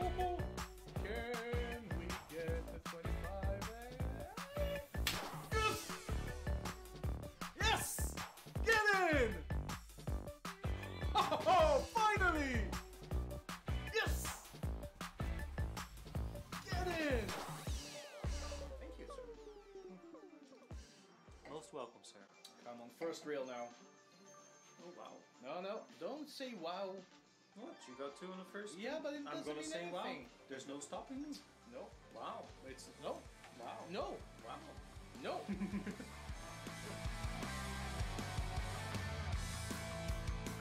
Can we get the 25? Yes! Yes! Get in! Oh, finally! Yes! Get in! Thank you, sir. Most welcome, sir. Come on, first reel now. Oh wow. No, no, don't say wow. You got two on the first? Yeah, but it I'm doesn't gonna mean say anything. wow. There's no stopping me. No, Wow. it's no, Wow. no, Wow. no.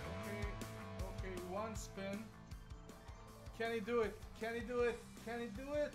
okay, okay, one spin. Can he do it? Can he do it? Can he do it?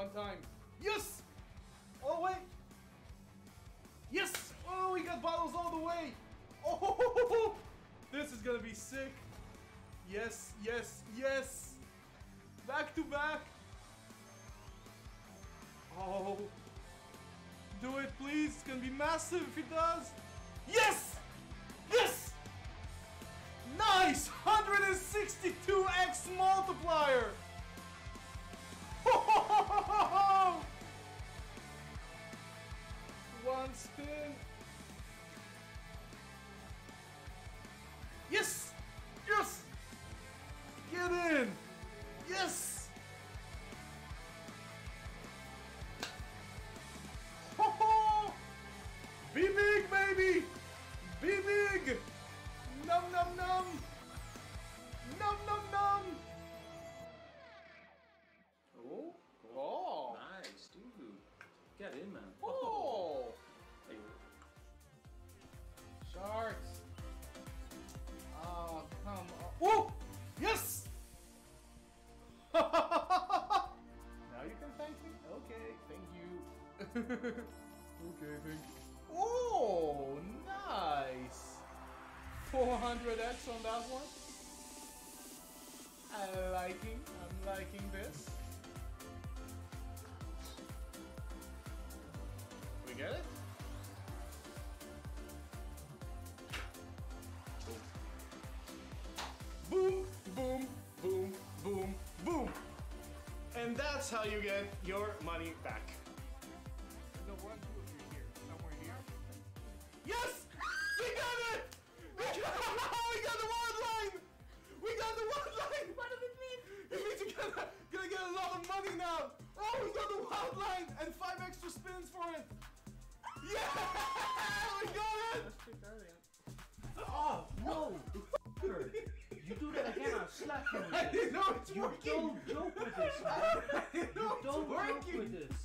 One time. Yes! Oh, wait! Yes! Oh, we got bottles all the way! Oh, this is gonna be sick! Yes, yes, yes! Back to back! Oh, do it, please! It's gonna be massive if it does! One. Yes! Yes! Get in! Yes! Ho ho! Be big, baby! Be big! Num num num! Num num num! Oh. Oh! Nice, dude. Get in, man. 400x on that one. I'm liking, I'm liking this. We get it? Boom, boom, boom, boom, boom. And that's how you get your money back. Again, I'll you I didn't know it's You working! don't joke with this, man. I didn't know it's Don't joke working! with this.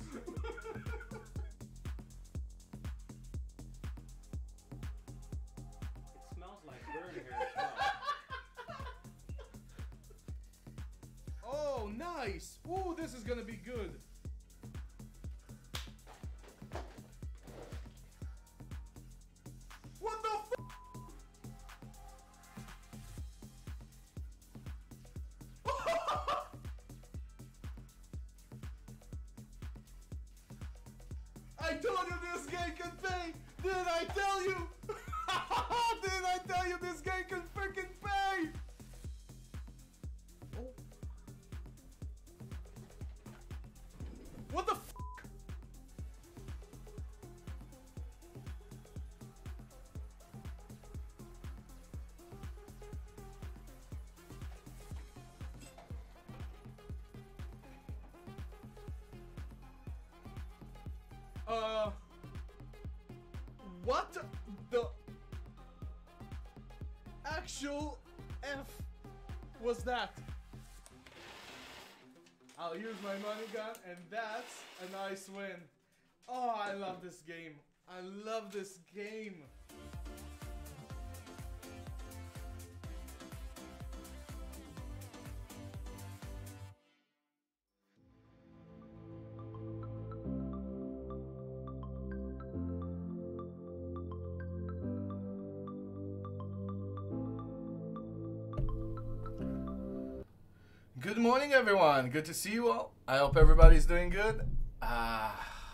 It smells like burn here as well. Oh, nice! Ooh, this is gonna be good. Uh. What the actual F was that? I'll use my money gun, and that's a nice win. Oh, I love this game. I love this game. Good to see you all. I hope everybody's doing good. Uh,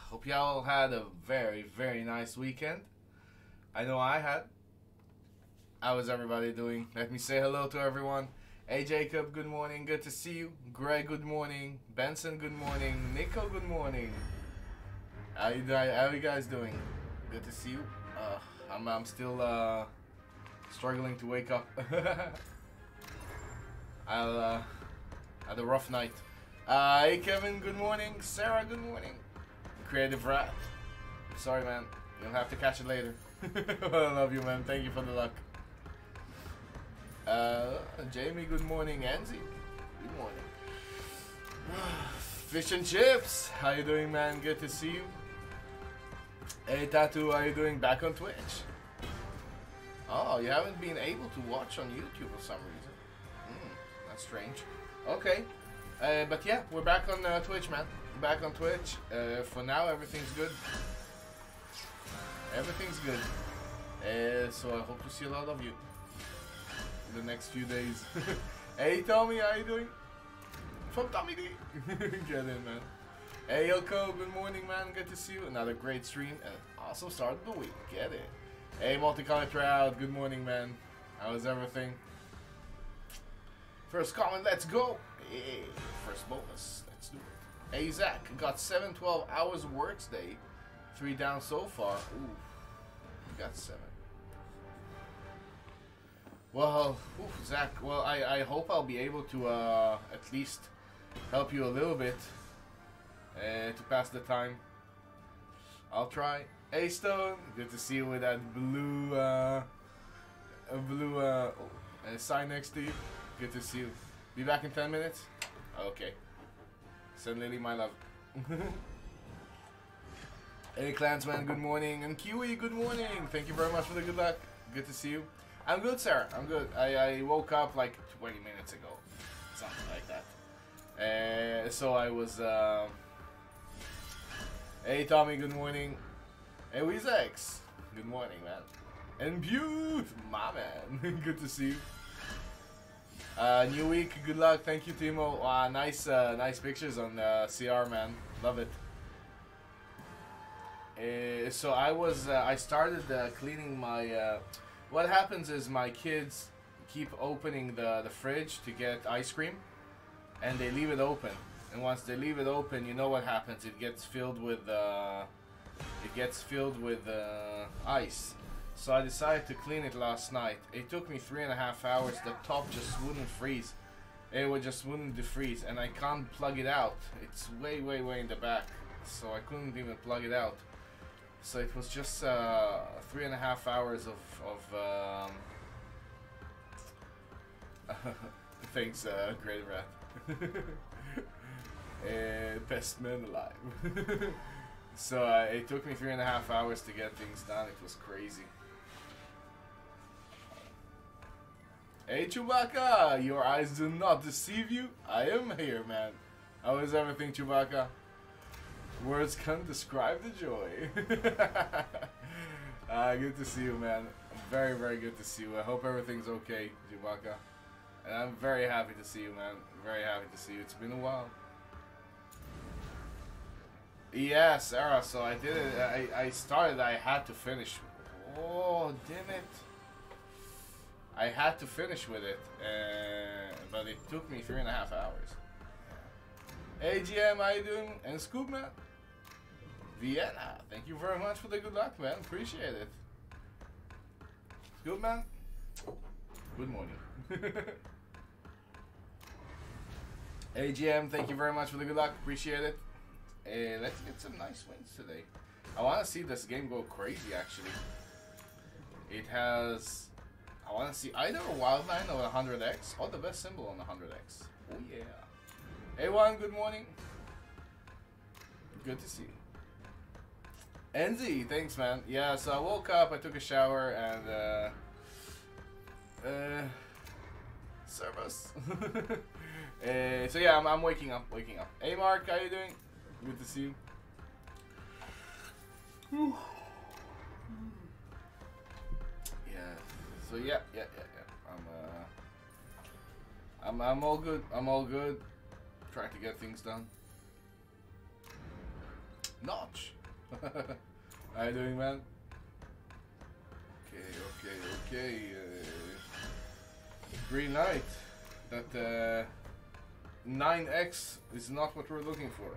hope y'all had a very, very nice weekend. I know I had. How is everybody doing? Let me say hello to everyone. Hey, Jacob, good morning. Good to see you. Greg, good morning. Benson, good morning. Nico, good morning. How you, how you guys doing? Good to see you. Uh, I'm, I'm still uh, struggling to wake up. I'll. Uh, had a rough night. Uh, hey Kevin, good morning. Sarah, good morning. Creative Rat. Sorry, man. You'll have to catch it later. I love you, man. Thank you for the luck. Uh, Jamie, good morning. Anzi, good morning. Fish and chips. How you doing, man? Good to see you. Hey, Tattoo, how you doing? Back on Twitch. Oh, you haven't been able to watch on YouTube for some reason. Hmm, that's strange. Okay. Uh, but yeah, we're back on uh, Twitch, man. Back on Twitch. Uh, for now, everything's good. Everything's good. Uh, so I hope to see a lot of you in the next few days. hey, Tommy, how you doing? From Tommy D. Get in, man. Hey, Yoko, good morning, man. Good to see you. Another great stream. And awesome start of the week. Get it. Hey, Multicolor Trout. Good morning, man. How's everything? First comment, let's go. Hey, first bonus, let's do it. Hey, Zach, got 7, 12 hours of work today. Three down so far. Ooh, got seven. Well, oof, Zach, well, I, I hope I'll be able to uh, at least help you a little bit uh, to pass the time. I'll try. Hey, Stone, good to see you with that blue, uh, blue uh, oh, sign next to you. Good to see you. Be back in 10 minutes? Okay. Send Lily my love. hey, Clansman, good morning. And Kiwi, good morning. Thank you very much for the good luck. Good to see you. I'm good, sir. I'm good. I, I woke up like 20 minutes ago. Something like that. Uh, so I was... Uh... Hey, Tommy, good morning. Hey, Weezex. Good morning, man. And Butte, my man. good to see you. Uh, new week, good luck. Thank you, Timo. Wow, nice, uh, nice pictures on uh, CR, man. Love it. Uh, so I was, uh, I started uh, cleaning my. Uh, what happens is my kids keep opening the the fridge to get ice cream, and they leave it open. And once they leave it open, you know what happens? It gets filled with. Uh, it gets filled with uh, ice. So I decided to clean it last night. It took me three and a half hours. The top just wouldn't freeze. It would just wouldn't defreeze, and I can't plug it out. It's way, way, way in the back, so I couldn't even plug it out. So it was just uh, three and a half hours of of. Um... Thanks, uh, Great Rat. uh, best man alive. so uh, it took me three and a half hours to get things done. It was crazy. Hey Chewbacca, your eyes do not deceive you. I am here, man. How is everything, Chewbacca? Words can't describe the joy. uh, good to see you, man. Very, very good to see you. I hope everything's okay, Chewbacca. And I'm very happy to see you, man. Very happy to see you. It's been a while. Yeah, Sarah. So I did it. I, I started. I had to finish. Oh, damn it! I had to finish with it, uh, but it took me three and a half hours. AGM, GM, how you doing? And Scoopman? Vienna, thank you very much for the good luck, man. Appreciate it. Scoopman, good morning. AGM, thank you very much for the good luck. Appreciate it. Uh, let's get some nice wins today. I want to see this game go crazy, actually. It has... I want to see either a wild nine or a 100x, or the best symbol on the 100x. Oh yeah. Hey Juan, good morning. Good to see you. Enzy, thanks man. Yeah, so I woke up, I took a shower, and uh... Uh... Service. uh, so yeah, I'm, I'm waking up, waking up. Hey Mark, how you doing? Good to see you. Whew. So yeah, yeah, yeah, yeah. I'm uh, I'm I'm all good. I'm all good. Trying to get things done. Notch. How you doing, man? Okay, okay, okay. Uh, green light. That uh, 9x is not what we're looking for.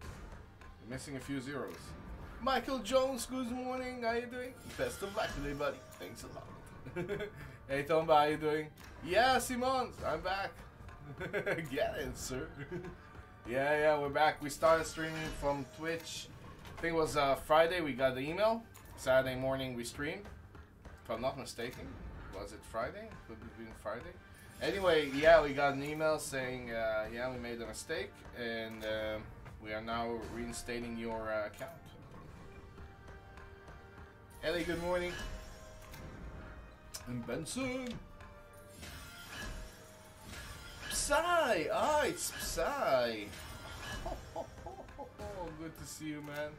We're missing a few zeros. Michael Jones, good morning. How you doing? Best of luck today, buddy. Thanks a lot. Hey, Tomba, how you doing? Yeah, Simons, I'm back. Get it, sir. yeah, yeah, we're back. We started streaming from Twitch. I think it was uh, Friday. We got the email. Saturday morning we streamed. If I'm not mistaken, was it Friday? Could have been Friday. Anyway, yeah, we got an email saying, uh, yeah, we made a mistake, and uh, we are now reinstating your uh, account. Ellie, good morning. And Benson. Psy! Ah, it's Psy! good to see you, man.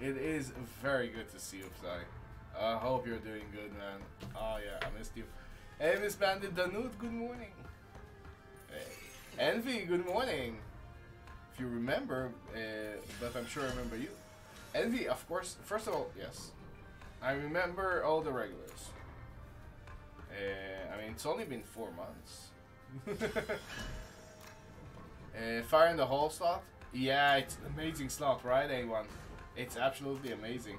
It is very good to see you, Psy. I hope you're doing good, man. Oh, yeah, I missed you. Hey, Miss Bandit Danud, good morning. Hey. Envy, good morning. If you remember, uh, but I'm sure I remember you. Envy, of course, first of all, yes. I remember all the regulars. Uh, I mean, it's only been four months. uh, Fire in the Hole slot? Yeah, it's an amazing slot, right, A1? It's absolutely amazing.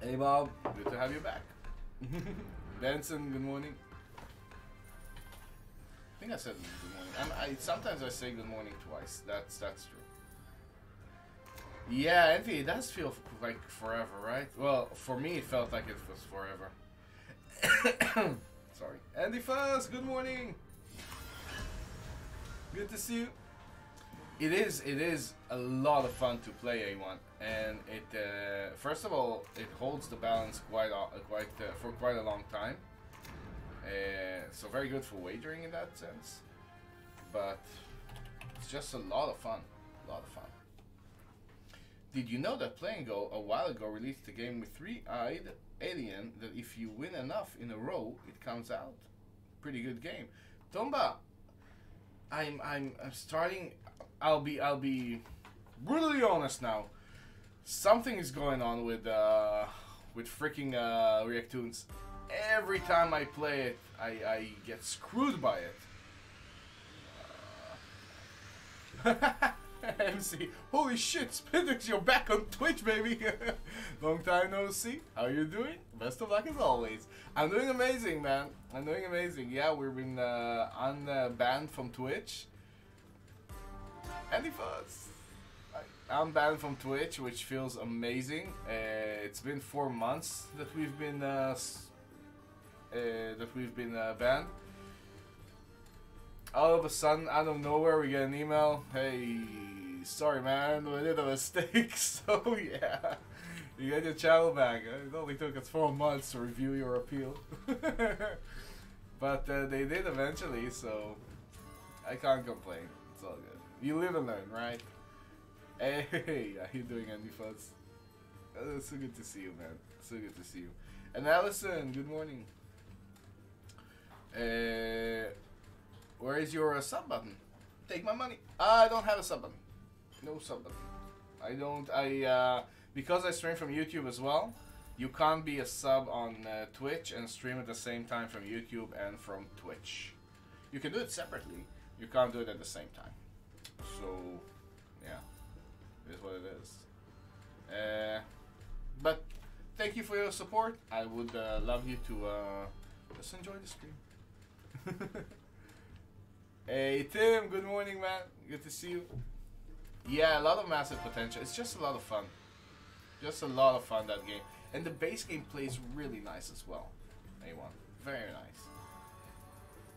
Hey, Bob. Good to have you back. Benson, good morning. I think I said good morning. I'm, I sometimes I say good morning twice. That's that's true. Yeah, Envy, it does feel like forever, right? Well, for me, it felt like it was forever. Sorry. Andy Fuzz, good morning. Good to see you. It is, it is a lot of fun to play A1, and it, uh, first of all, it holds the balance quite, quite uh, for quite a long time. Uh, so very good for wagering in that sense, but it's just a lot of fun, a lot of fun. Did you know that Play'n GO a while ago released a game with three-eyed alien that if you win enough in a row, it comes out? Pretty good game. Tomba, I'm I'm I'm starting. I'll be I'll be brutally honest now. Something is going on with uh with freaking uh Reactoonz. Every time I play it, I I get screwed by it. MC, holy shit, Spintwix, you're back on Twitch, baby! Long time no see. How you doing? Best of luck as always. I'm doing amazing, man. I'm doing amazing. Yeah, we've been uh, unbanned from Twitch. Any Fuzz? I'm banned from Twitch, which feels amazing. Uh, it's been four months that we've been uh, uh, that we've been uh, banned. All of a sudden, out of nowhere, we get an email. Hey, sorry man, we did a mistake. So yeah, you get your channel back. It only took us four months to review your appeal, but uh, they did eventually. So I can't complain. It's all good. You live and learn, right? Hey, how you doing, Andy Fuzz? Uh, so good to see you, man. So good to see you. And Allison, good morning. Uh, where is your uh, sub button? take my money. I don't have a sub button. No sub button. I don't. I uh, because I stream from YouTube as well. You can't be a sub on uh, Twitch and stream at the same time from YouTube and from Twitch. You can do it separately. You can't do it at the same time. So, yeah, it is what it is. Uh, but thank you for your support. I would uh, love you to uh, just enjoy the stream. hey Tim, good morning, man. Good to see you. Yeah, a lot of massive potential. It's just a lot of fun. Just a lot of fun that game, and the base game plays really nice as well. A1, very nice.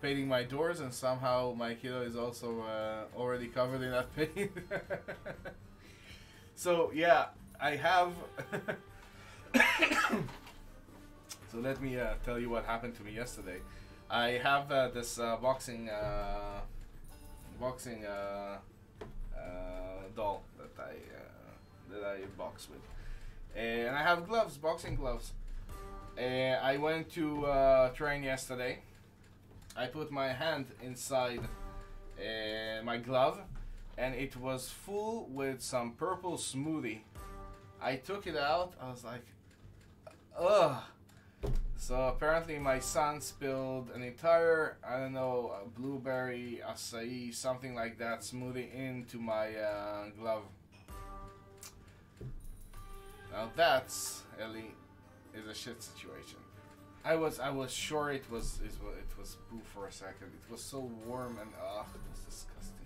Painting my doors, and somehow my kiddo is also uh, already covered in that paint. so yeah, I have. so let me uh, tell you what happened to me yesterday. I have uh, this uh, boxing uh, boxing uh, doll that I that I box with, and I have gloves, boxing gloves. I went to train yesterday. I put my hand inside my glove, and it was full with some purple smoothie. I took it out. I was like, ugh. So apparently my son spilled an entire, I don't know, blueberry, acai, something like that, smoothie into my uh, glove. Now that's, Ellie, is a shit situation. I was I was sure it was it was, it was poo for a second. It was so warm and ugh, it was disgusting.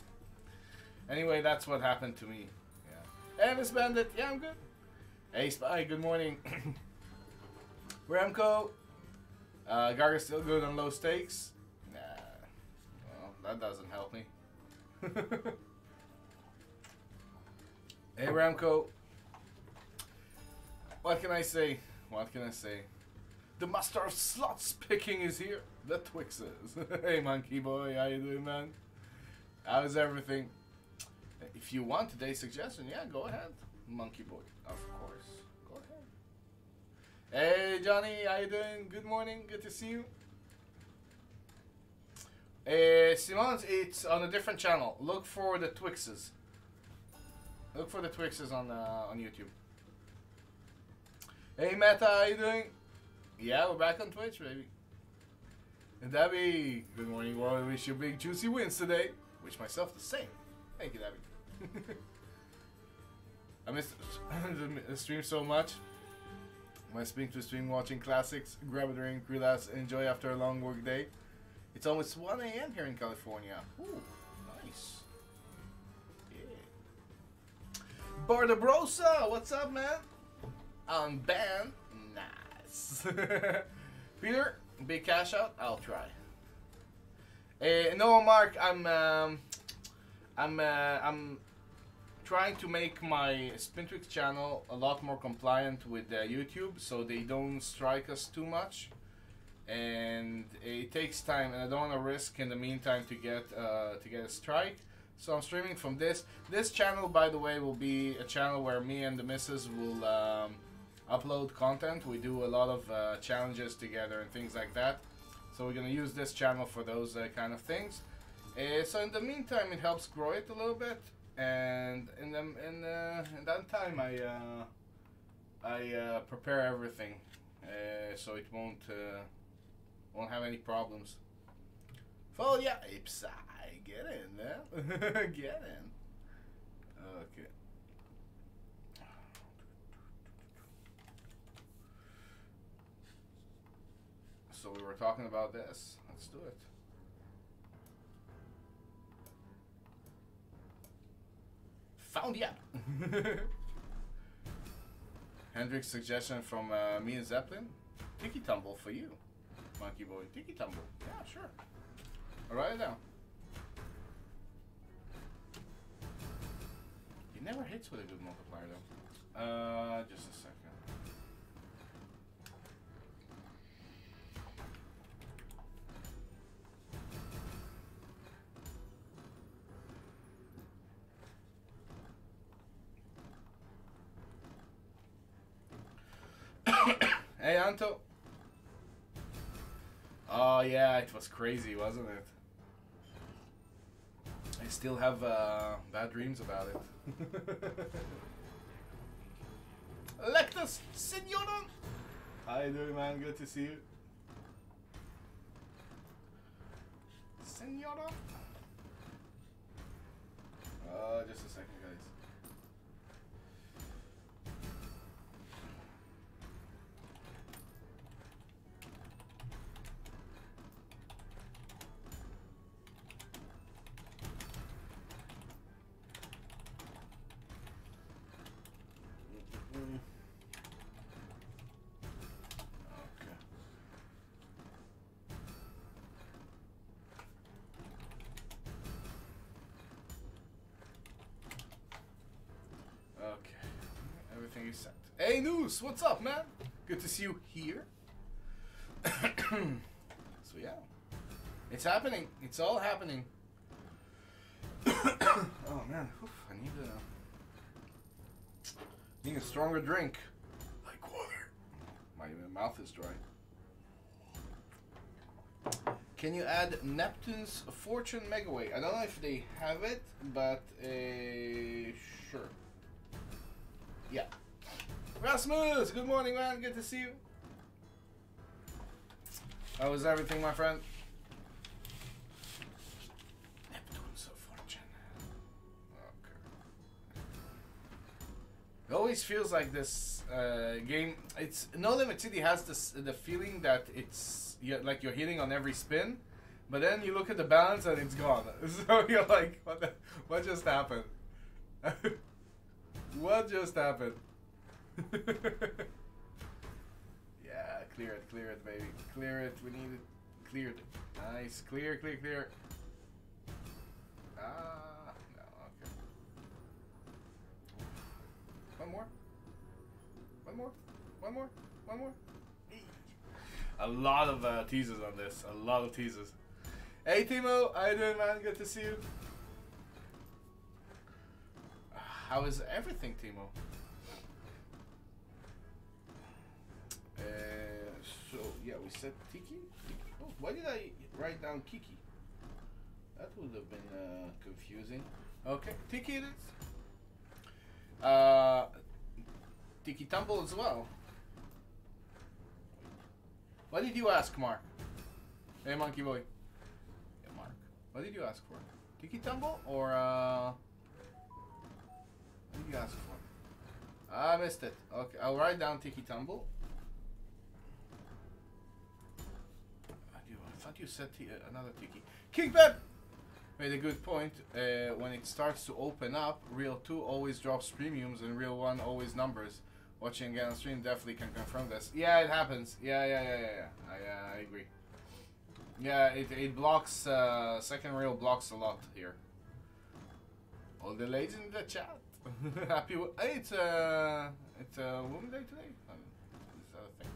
Anyway, that's what happened to me. Yeah. Hey, Miss Bandit. Yeah, I'm good. Hey, Spy. Good morning. Remco. Uh, Garga's still good on low stakes. Nah. Well, that doesn't help me. hey, Ramco. What can I say? What can I say? The master of slots picking is here. The Twixes. hey, monkey boy, how you doing, man? How's everything? If you want today's suggestion, yeah, go ahead, monkey boy. Of course. Hey, Johnny, how you doing? Good morning. Good to see you. Uh, Simon's, it's on a different channel. Look for the Twixes. Look for the Twixes on uh, on YouTube. Hey, Meta, how you doing? Yeah, we're back on Twitch, baby. And Debbie, good morning, world. Wish you big juicy wins today. Wish myself the same. Thank you, Debbie. I missed the stream so much. My spring to stream watching classics, grab a drink, relax, enjoy after a long work day. It's almost 1 a.m. here in California. Ooh, nice. Yeah. Bardabrosa, what's up, man? On ban, nice. Peter, big cash out. I'll try. Uh, no, Mark, I'm, um, I'm, uh, I'm trying to make my Spintwix channel a lot more compliant with uh, YouTube, so they don't strike us too much. And it takes time, and I don't want to risk in the meantime to get uh, to get a strike. So I'm streaming from this. This channel, by the way, will be a channel where me and the missus will um, upload content. We do a lot of uh, challenges together and things like that. So we're gonna use this channel for those uh, kind of things. Uh, so in the meantime, it helps grow it a little bit, and in the in, uh, in that time, I uh, I uh, prepare everything uh, so it won't uh, won't have any problems. Oh yeah, Ipsai, get in there, get in. Okay. So we were talking about this. Let's do it. Found ya. Hendrix suggestion from uh, me and Zeppelin. Tiki tumble for you, monkey boy. Tiki tumble. Yeah, sure. I'll write it down. He never hits with a good multiplier though. Uh, just a second. Hey, Anto. Oh yeah, it was crazy, wasn't it? I still have uh, bad dreams about it. Lectus Senora! How you doing, man? Good to see you. Senora? Uh, just a second, guys. Mm. Okay. Okay. Everything is set. Hey, News! What's up, man? Good to see you here. so, yeah. It's happening. It's all happening. oh, man. Oof, I need a... Need a stronger drink. Like water. My mouth is dry. Can you add Neptune's Fortune Megaway? I don't know if they have it, but uh, sure. Yeah. Rasmus, good morning, man. Good to see you. How was everything, my friend? Neptune's Fortune. Okay. It always feels like this uh, game. It's Nolimit City has this the feeling that it's you like you're hitting on every spin, but then you look at the balance and it's gone. So you're like, what? The, what just happened? what just happened? yeah, clear it, clear it, baby, clear it. We need it cleared. Nice, clear, clear, clear. Ah, no, okay. One more. One more. One more. One more. A lot of uh, teasers on this. A lot of teasers. Hey Timo, how you doing, man? Good to see you. How is everything, Timo? Uh, so yeah, we said Tiki. Oh, why did I write down Kiki? That would have been uh, confusing. Okay, Tiki it is. Uh, Tiki Tumble as well. What did you ask, Mark? Hey, Monkey Boy. Mark. What did you ask for? Tiki Tumble or uh? What did you ask for? I missed it. Okay, I'll write down Tiki Tumble. I do- I thought you said t- uh, another Tiki. Kickback made a good point. Uh, when it starts to open up, Reel 2 always drops premiums and Reel 1 always numbers. Watching again on stream definitely can confirm this. Yeah, it happens. Yeah, yeah, yeah, yeah, yeah. I, uh, I agree. Yeah, it, it blocks, uh, second Reel blocks a lot here. All the ladies in the chat. Happy. Hey, it's uh, it's uh, Woman Day today. Um, Is that a thing?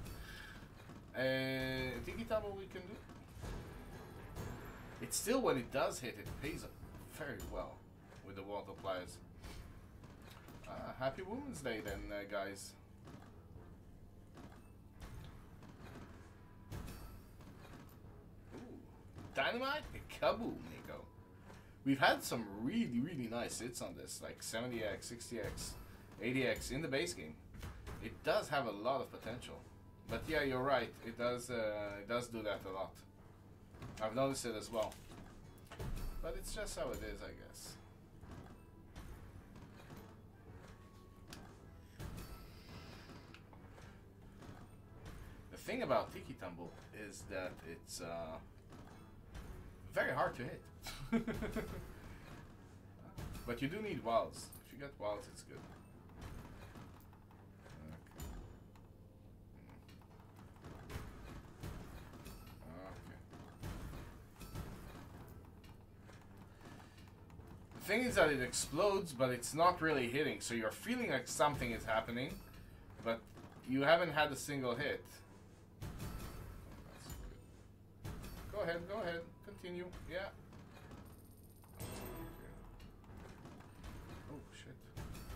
Uh, Tiki Tabo we can do. It's still when it does hit, it pays very well with the water pliers. Uh, happy Women's Day then, uh, guys. Ooh, Dynamite, kaboom, Nico. We've had some really, really nice hits on this, like 70x, 60x, 80x in the base game. It does have a lot of potential. But yeah, you're right. It does. Uh, it does do that a lot. I've noticed it as well. But it's just how it is, I guess. The thing about Tiki Tumble is that it's uh, very hard to hit. but you do need walls. If you get walls, it's good. Thing is that it explodes, but it's not really hitting, so you're feeling like something is happening, but you haven't had a single hit. Go ahead, go ahead, continue. Yeah. Oh shit.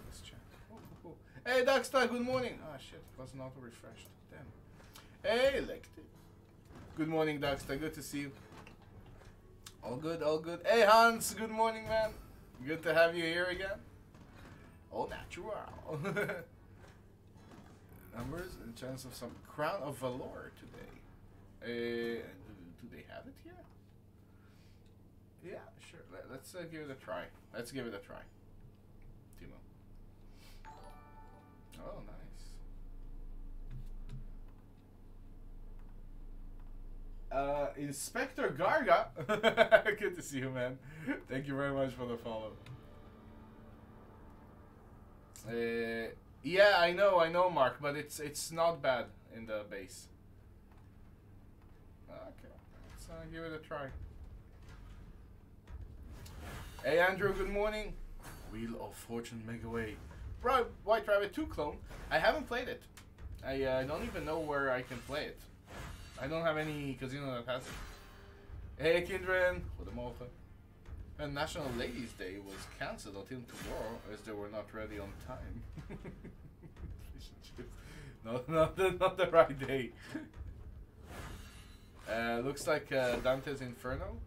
Let's check. Oh, oh, oh. Hey Darkstar, good morning. Ah shit, it wasn't refreshed. Damn. Hey Lected. Good morning, Darkstar. Good to see you. All good, all good. Hey Hans, good morning, man. Good to have you here again. All natural. Numbers and chance of some crown of valor today. Uh, do they have it here? Yeah, sure. Let, us uh, give it a try. Let's give it a try. Timo. Oh, nice. Uh, Inspector Garga. Good to see you, man. Thank you very much for the follow. Uh, yeah, I know, I know, Mark, but it's it's not bad in the base. Okay, let's uh, give it a try. Hey, Andrew. Good morning. Wheel of Fortune Megaway. Bro, White Rabbit 2 clone. I haven't played it. I uh, don't even know where I can play it. I don't have any casino that has. Hey, Kindred. Goedemorgen. And National Ladies Day was cancelled until tomorrow as they were not ready on time. no, not the, not the right day. uh, looks like uh, Dante's Inferno.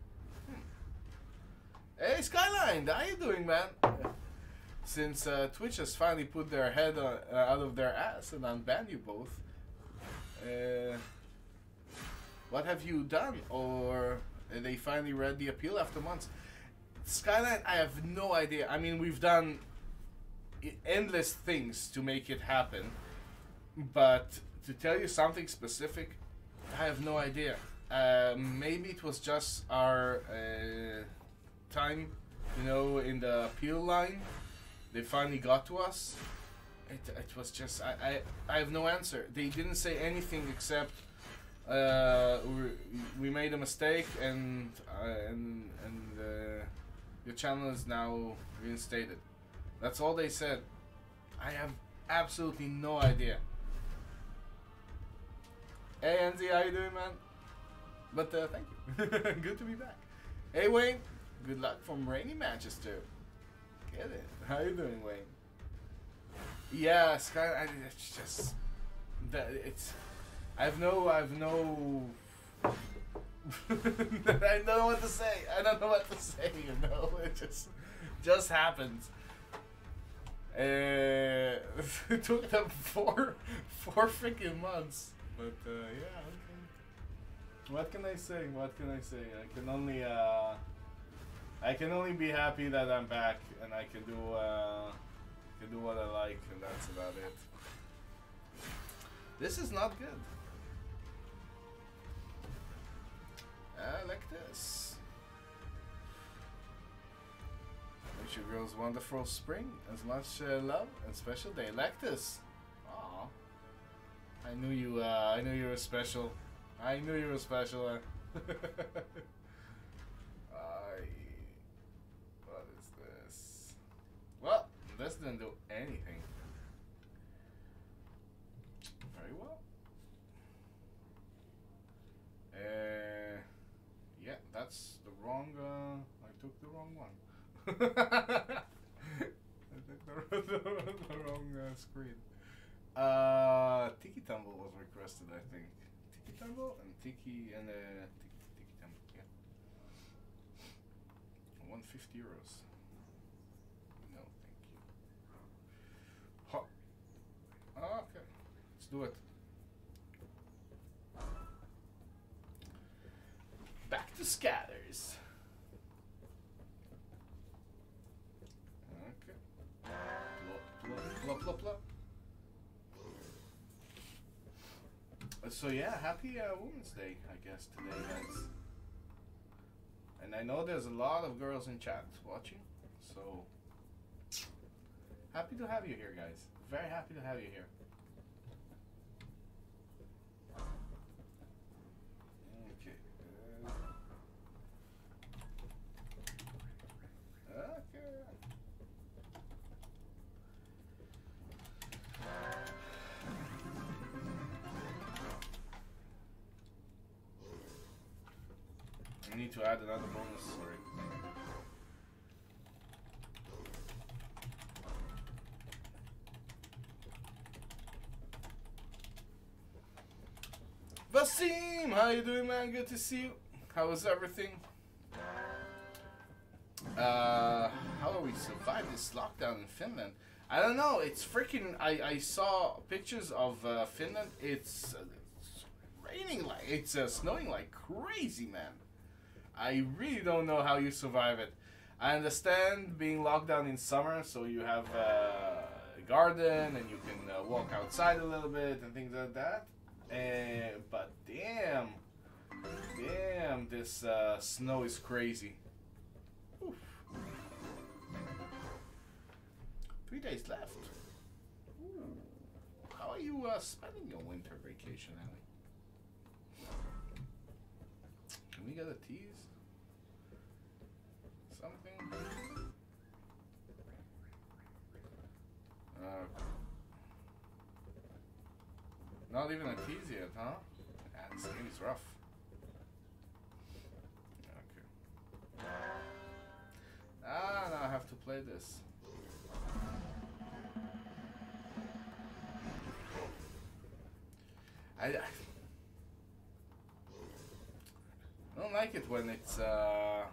Hmm. Hey, Skyline, how you doing, man? Since uh, Twitch has finally put their head uh, out of their ass and unbanned you both, uh, what have you done? Or they finally read the appeal after months? Skyline, I have no idea. I mean, we've done endless things to make it happen, but to tell you something specific, I have no idea. Uh, maybe it was just our uh, time, you know, in the appeal line. They finally got to us. It, it was just I, I I have no answer. They didn't say anything except uh, we, we made a mistake and uh, and and uh, your channel is now reinstated. That's all they said. I have absolutely no idea. Hey Enzi, how you doing, man? But uh, thank you. good to be back. Hey Wayne, good luck from rainy Manchester. Get it? How you doing, Wayne? Yeah, Sky. I, it's just that it's. I have no. I have no. I don't know what to say. I don't know what to say. You know, it just just happens. Uh, it took them four four freaking months, but uh, yeah. Okay. What can I say? What can I say? I can only uh, I can only be happy that I'm back and I can do uh, can do what I like, and that's about it. This is not good. Uh, like this. Wish your girls wonderful spring, as much uh, love and special day like this. Aw. I knew you. Uh, I knew you were special. I knew you were special. Uh. I. What is this? Well, this didn't do anything. Very well. Uh, yeah, that's the wrong. Uh, I took the wrong one. I took the, the, the wrong uh, screen. Uh, Tiki Tumble was requested, I think. Tiki Tumble and Tiki and uh, Tiki, Tiki Tumble, yeah. 150 euros. No, thank you. Ho- okay, let's do it. Back to scatters. So yeah, happy uh, Women's Day, I guess today, guys. And I know there's a lot of girls in chat watching, so happy to have you here, guys. Very happy to have you here. Okay. Uh, okay. To add another bonus, sorry. Vasim, how you doing, man? Good to see you. How was everything? Uh, how do we survive this lockdown in Finland? I don't know. It's freaking. I, I saw pictures of uh, Finland. It's, uh, it's raining like it's uh, snowing like crazy, man. I really don't know how you survive it. I understand being locked down in summer, so you have uh, a garden and you can uh, walk outside a little bit and things like that. Uh, but damn, damn, this uh, snow is crazy. Oof. Three days left. Ooh. How are you uh, spending your winter vacation, Ellie? Can we get a tease? Not even a tease yet, huh? Yeah, this game is rough. Okay. Ah, now I have to play this. I, I don't like it when it's uh,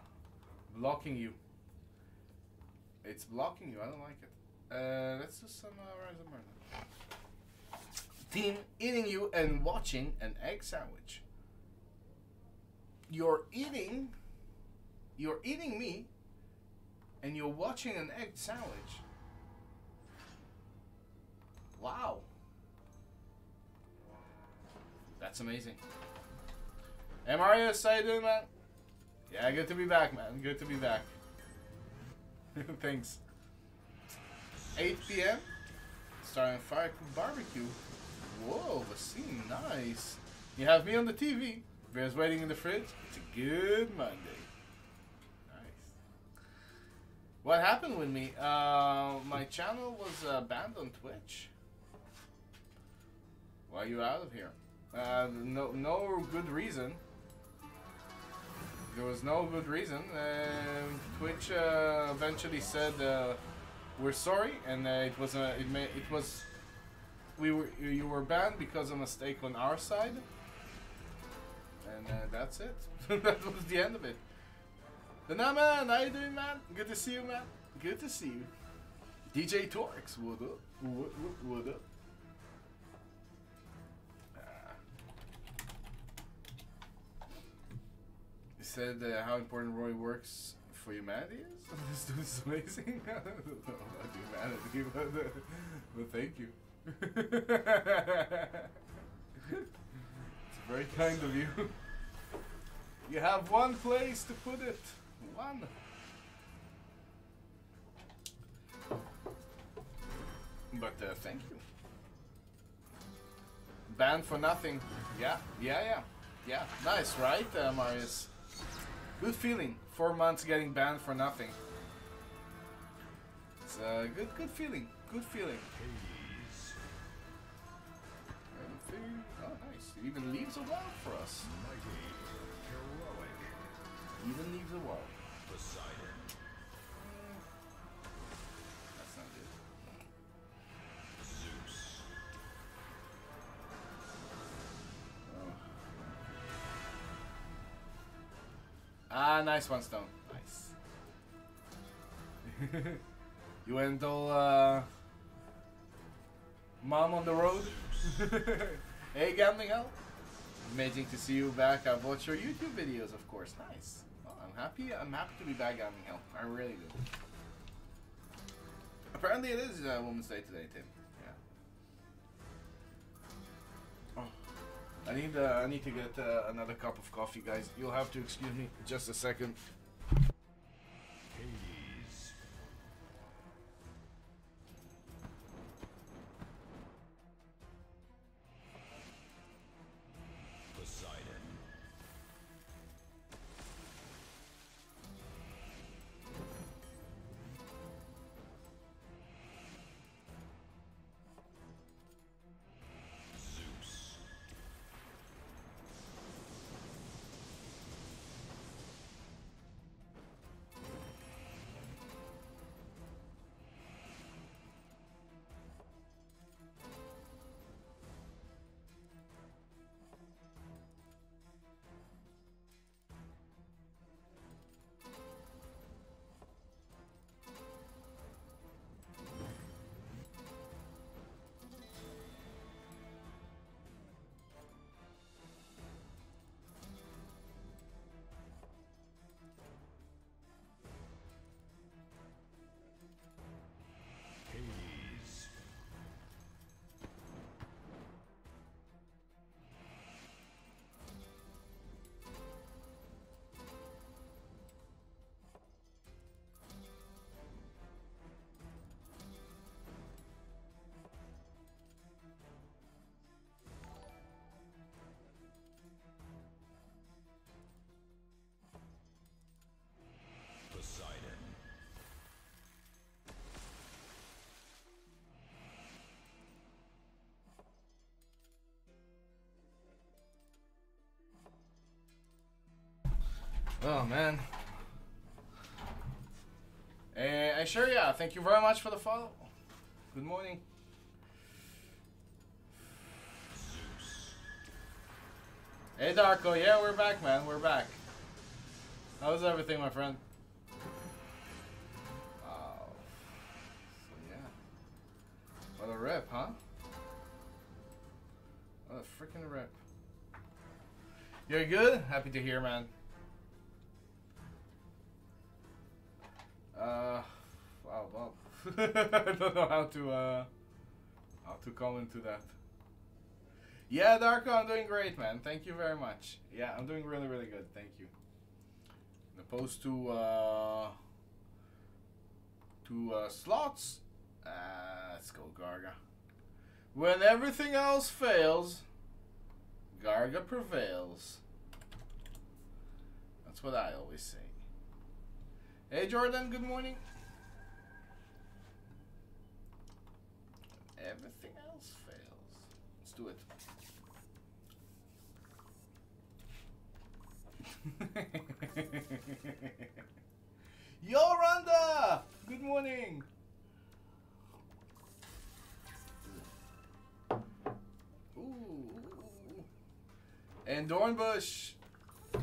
blocking you. It's blocking you. I don't like it. Uh, let's do some uh, of Murder. Team eating you and watching an egg sandwich. You're eating. You're eating me, and you're watching an egg sandwich. Wow. That's amazing. Hey Marius, how you doing, man? Yeah, good to be back, man. Good to be back. Thanks. 8 p.m. Starting Fire Barbecue. Whoa, the scene, nice. You have me on the TV. Beer's waiting in the fridge. It's a good Monday. Nice. What happened with me? Uh, my channel was uh, banned on Twitch. Why are you out of here? Uh, no, no good reason. There was no good reason. Uh, Twitch uh, eventually said uh, we're sorry, and it was a it it was we were you were banned because of a mistake on our side, and uh, that's it. that was the end of it. Now, man, how you doing, man? Good to see you, man. Good to see you. DJ Torx, what up? What, what, what up? He said uh, how important Roy works for humanity is. this dude is amazing. I don't know about humanity, but, uh, but thank you. It's very kind of you. You have one place to put it. One. But uh, thank you. Banned for nothing. Yeah, yeah, yeah. Yeah, nice, right, uh, Marius? Good feeling. Four months getting banned for nothing. It's a good, good feeling. Good feeling. Everything- It even leaves a wall for us. Even leaves a wall. That's not good. Oh. Ah, nice one, Stone. Nice. you went all uh, mom on the road. hey, Gambling Hell. Amazing to see you back. I've watched your YouTube videos, of course. Nice. Well, I'm happy. I'm happy to be back, Gambling Hell. I really do. Apparently, it is uh, Women's Day today, Tim. Yeah. Oh. I need uh, I need to get uh, another cup of coffee, guys. You'll have to excuse me just a second. Oh man. Uh, I sure yeah. Thank you very much for the follow. Good morning. Hey Darko, yeah, we're back, man. We're back. How's everything, my friend? Oh, so yeah. What a rip, huh? What a freaking rip. You're good? Happy to hear, man. I don't know how to uh, how to comment to that. Yeah, Darko, I'm doing great, man. Thank you very much. Yeah, I'm doing really, really good. Thank you. Opposed to uh, to uh, slots. Uh, let's go, Garga. When everything else fails, Garga prevails. That's what I always say. Hey, Jordan. Good morning. Everything else fails. Let's do it. Yo, Rhonda! Good morning! Ooh. And Dornbush,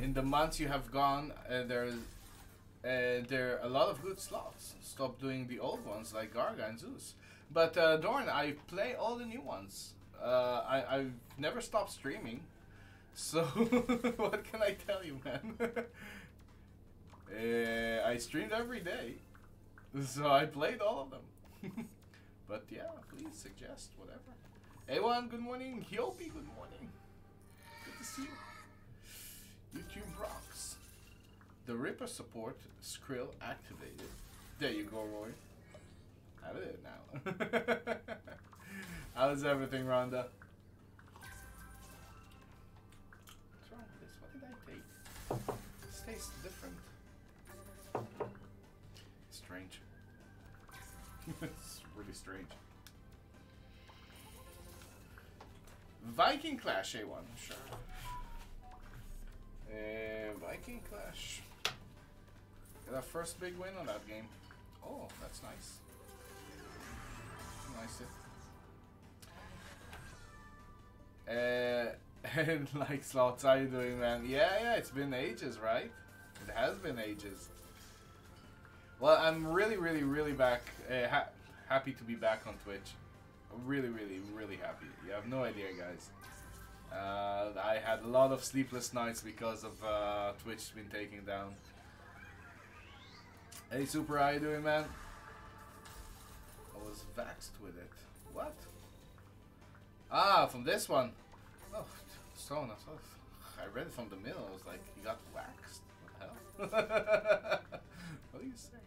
in the months you have gone, uh, there, uh, there are a lot of good slots. Stop doing the old ones like Garga and Zeus. But uh, Dorn, I play all the new ones. Uh, I, I've never stopped streaming. So, what can I tell you, man? uh, I streamed every day, so I played all of them. but yeah, please suggest whatever. A1, good morning. Hyopi, good morning. Good to see you. YouTube rocks. The Ripper support Skrill activated. There you go, Roy. I did now. How's everything, Rhonda? What's wrong with this? What did I take? This tastes different. Strange. it's really strange. Viking Clash A1, sure. Uh, Viking Clash. Get our first big win on that game. Oh, that's nice. Nice. Uh, and like slots, how you doing, man? Yeah, yeah, it's been ages, right? It has been ages. Well, I'm really, really, really back. Uh, ha- happy to be back on Twitch. Really, really, really happy. You have no idea, guys. Uh, I had a lot of sleepless nights because of uh, Twitch been taken down. Hey, Super, how you doing, man? I was vexed with it. What? Ah, from this one. Oh, stone. I I read it from the middle. I was like, you got waxed. What the hell? what do you say?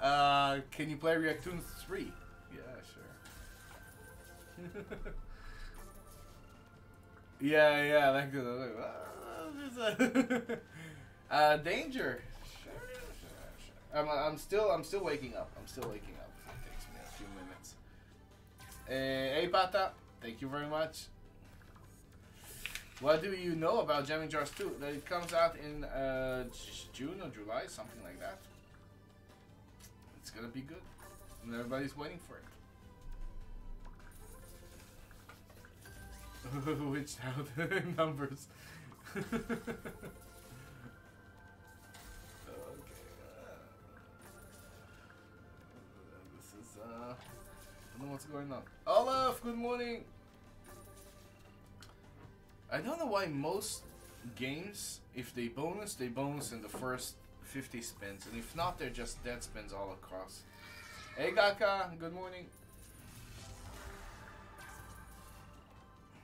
Uh, can you play Reactoonz 3? Yeah, sure. yeah, yeah, like uh, uh, danger. Sure, sure, sure. I'm, I'm still, I'm still waking up. I'm still waking up. Uh, hey, Pata. Thank you very much. What do you know about Jamming Jars 2? That it comes out in uh, June or July, something like that. It's gonna be good. And everybody's waiting for it. Which numbers. don't know what's going on. Olaf, good morning. I don't know why most games, if they bonus, they bonus in the first 50 spins, and if not, they're just dead spins all across. Hey Gaka, good morning.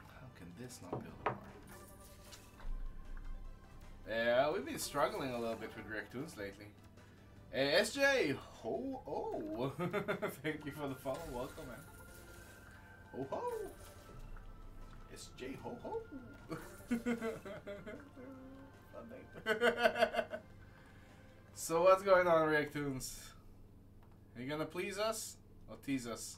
How can this not build? Yeah, we've been struggling a little bit with Reactoonz lately. Hey, SJ! Ho oh! Thank you for the follow. Welcome, man. Ho ho! SJ ho ho! so what's going on, Reactoonz? Are you gonna please us or tease us?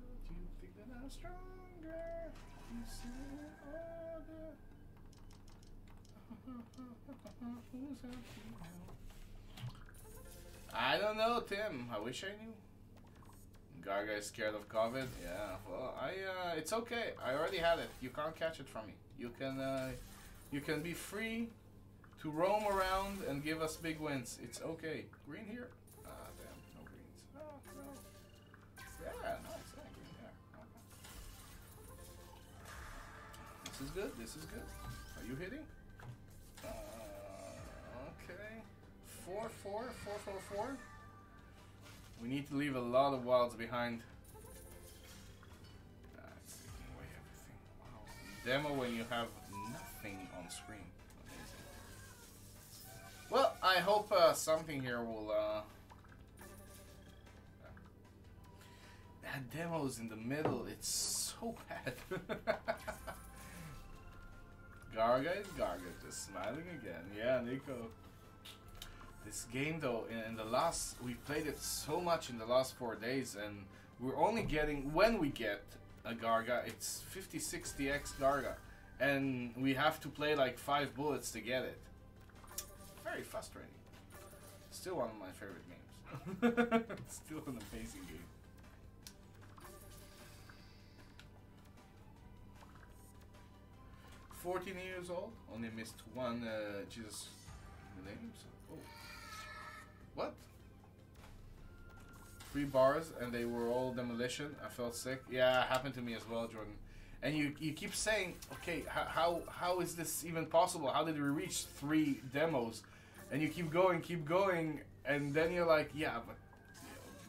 Don't you think that I'm stronger? You see all the- I don't know, Tim. I wish I knew. Garga is scared of COVID. Yeah. Well, I. Uh, it's okay. I already had it. You can't catch it from me. You can. Uh, you can be free to roam around and give us big wins. It's okay. Green here. Ah, damn. No greens. Oh, no. Yeah, nice. Yeah, green there. Okay. This is good. This is good. Are you hitting? Four, four, four, four, four. We need to leave a lot of wilds behind. Ah, taking away everything. Wow. Demo when you have nothing on screen. Amazing. Well, I hope uh, something here will. Uh... That demo's in the middle. It's so bad. Garga is Garga, just smiling again. Yeah, Nico. This game though, in, in the last, we played it so much in the last four days, and we're only getting, when we get a Garga, it's 50, 60x Garga, and we have to play like five bullets to get it. Very frustrating. Still one of my favorite games. Still an amazing game. Fourteen years old, only missed one. Uh, Jesus, names. Oh, what? Three bars and they were all demolition. I felt sick. Yeah, happened to me as well, Jordan. And you you keep saying, okay, how how, is this even possible? How did we reach three demos? And you keep going, keep going, and then you're like, yeah, but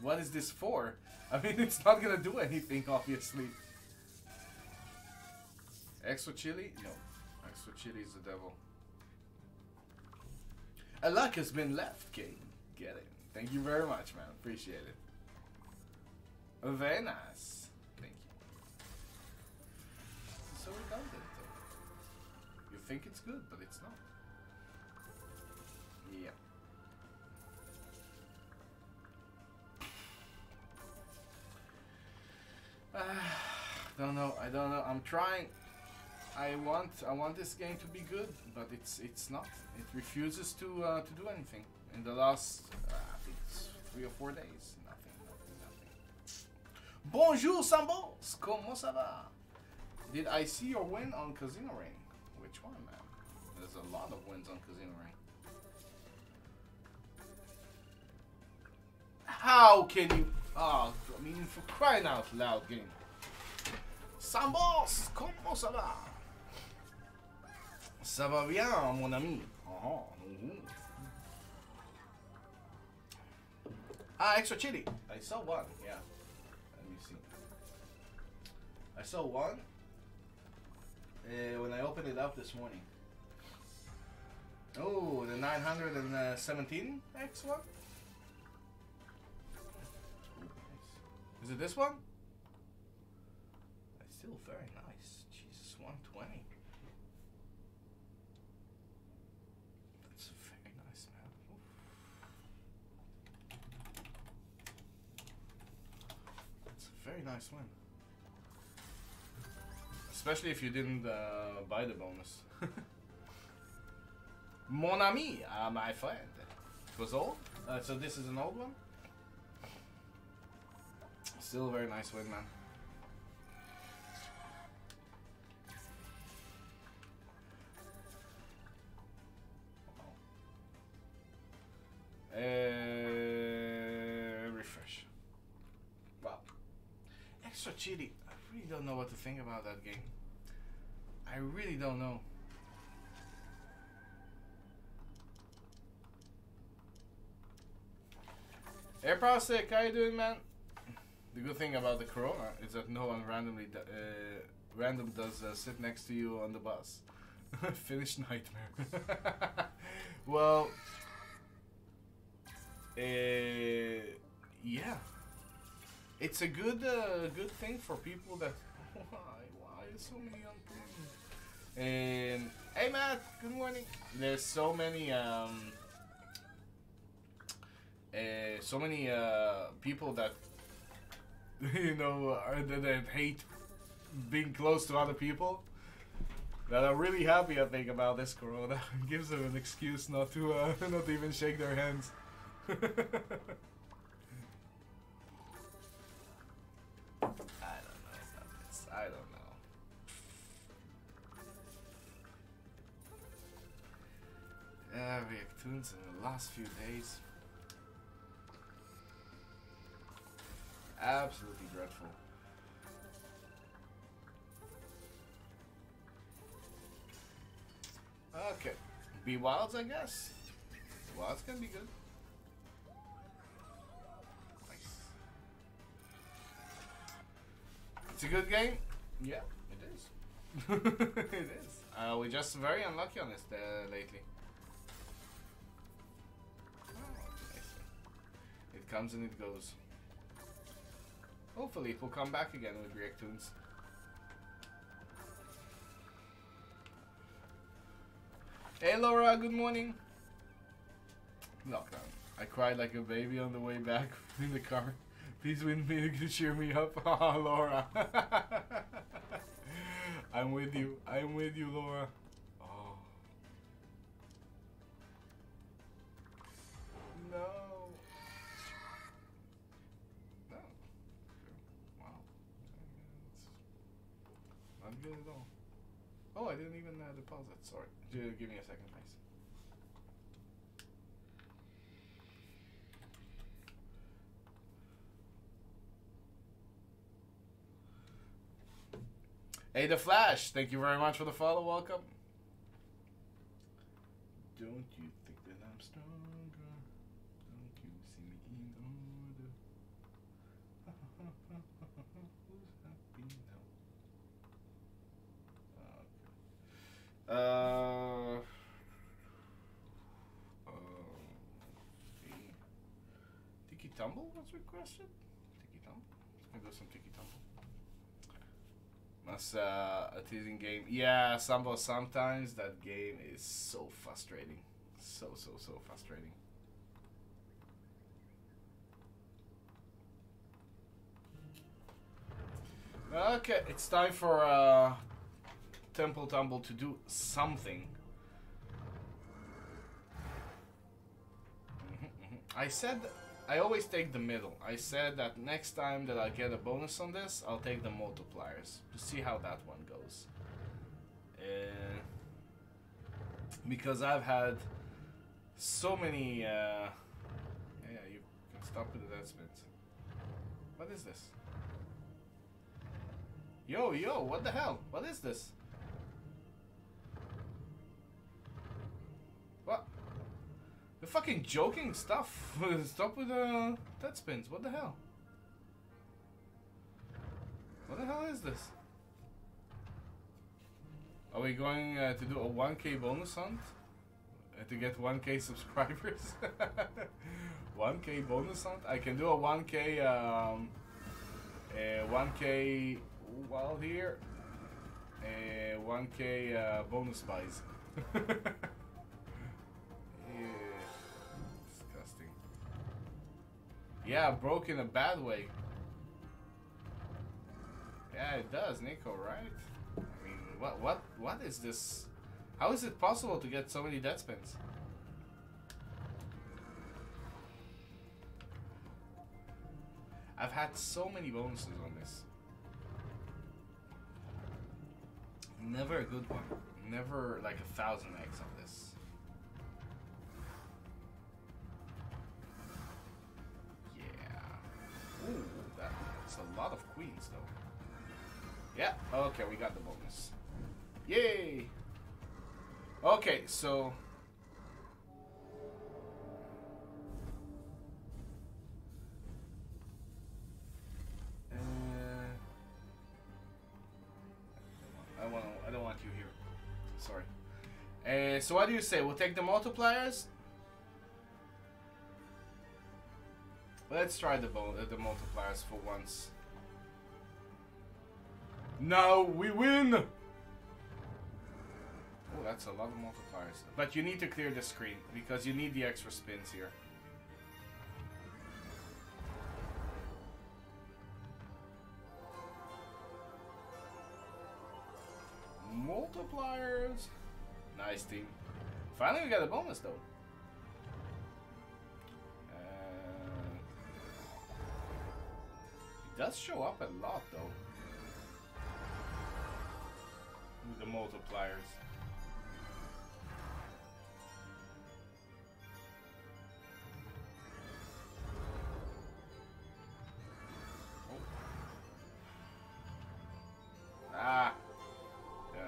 what is this for? I mean, it's not gonna do anything, obviously. Extra Chilli? No. Extra Chilli is the devil. A luck has been left, Kane. Get it. Thank you very much, man. Appreciate it. Very nice. Thank you. So redundant, though. You think it's good, but it's not. Yeah. Uh, don't know. I don't know. I'm trying. I want I want this game to be good, but it's it's not. It refuses to uh, to do anything. In the last uh, I think it's three or four days, nothing, nothing, nothing. Bonjour, Sambos. Comment ça va? Did I see your win on Casino Ring? Which one, man? There's a lot of wins on Casino Ring. How can you? Oh, I mean, for crying out loud, game. Sambos, comment ça va? Ça va bien, mon ami. Oh, mhm. Ah, extra chili. I saw one. Yeah. Let me see. I saw one uh, when I opened it up this morning. Oh, the 917 X one. Is it this one? It's still very nice. Jesus, 120. That's very nice, man. Oof. That's a very nice one. Especially if you didn't uh, buy the bonus. Mon ami, uh, my friend. It was old? Uh, so this is an old one? Still a very nice win, man. Uh, refresh. Wow. Extra Chilli. I really don't know what to think about that game. I really don't know. Power Stick, how you doing, man? The good thing about the Corona is that no one randomly do- uh, random does uh, sit next to you on the bus. Finnish nightmare. well, uh, yeah, it's a good uh, good thing for people that why why so many young people. And hey Matt, good morning. There's so many um, uh, so many uh, people that you know are, that, that hate being close to other people. that are really happy, I think, about this Corona. Gives them an excuse not to, uh, not even shake their hands. Uh, Reactoonz in the last few days. Absolutely dreadful. Okay. Be wilds, I guess. Wilds can be good. Nice. It's a good game. Yeah, it is. it is. Uh, we're just very unlucky on this uh, lately. Comes and it goes. Hopefully it will come back again with Reactoonz. Hey Laura, good morning. Lockdown. I cried like a baby on the way back in the car. Please win me to cheer me up. Laura. I'm with you. I'm with you, Laura. Good at all. Oh, I didn't even uh, deposit. Sorry. Ju- Give me a second, please. Hey, The Flash, thank you very much for the follow. Welcome. Don't you think that I'm stronger? Don't you see me in order? Who's happy now? Okay. Uh. um. Tiki Tumble was requested. Tiki Tumble. Let's go some Tiki Tumble. That's uh, a teasing game. Yeah, Sambo, sometimes that game is so frustrating. So, so, so frustrating. Okay, it's time for uh, Temple Tumble to do something. Mhm, mhm. I said I always take the middle. I said that next time that I get a bonus on this, I'll take the multipliers to see how that one goes. Uh, because I've had so many. Uh, yeah, you can stop with the dead spins. What is this? Yo, yo, what the hell? What is this? You're fucking joking stuff. Stop with the uh, dead spins. What the hell? What the hell is this? Are we going uh, to do a 1k bonus hunt? Uh, to get 1k subscribers? 1k bonus hunt? I can do a 1k, um, a 1k while here. A 1k uh, bonus buys. Yeah, broke in a bad way. Yeah, it does, Nico, right? I mean, what, what, what is this? How is it possible to get so many dead spins? I've had so many bonuses on this. Never a good one. Never like a thousand eggs on this. Ooh, that, that's a lot of queens though. Yeah, okay, we got the bonus. Yay! Okay, so. Uh, I don't want you here. Sorry. Uh, so what do you say? We'll take the multipliers. Let's try the the multipliers for once. Now we win. Oh, that's a lot of multipliers. But you need to clear the screen because you need the extra spins here. Multipliers. Nice team. Finally, we got a bonus though. Does show up a lot though. With the multipliers. Oh. Ah. Yeah.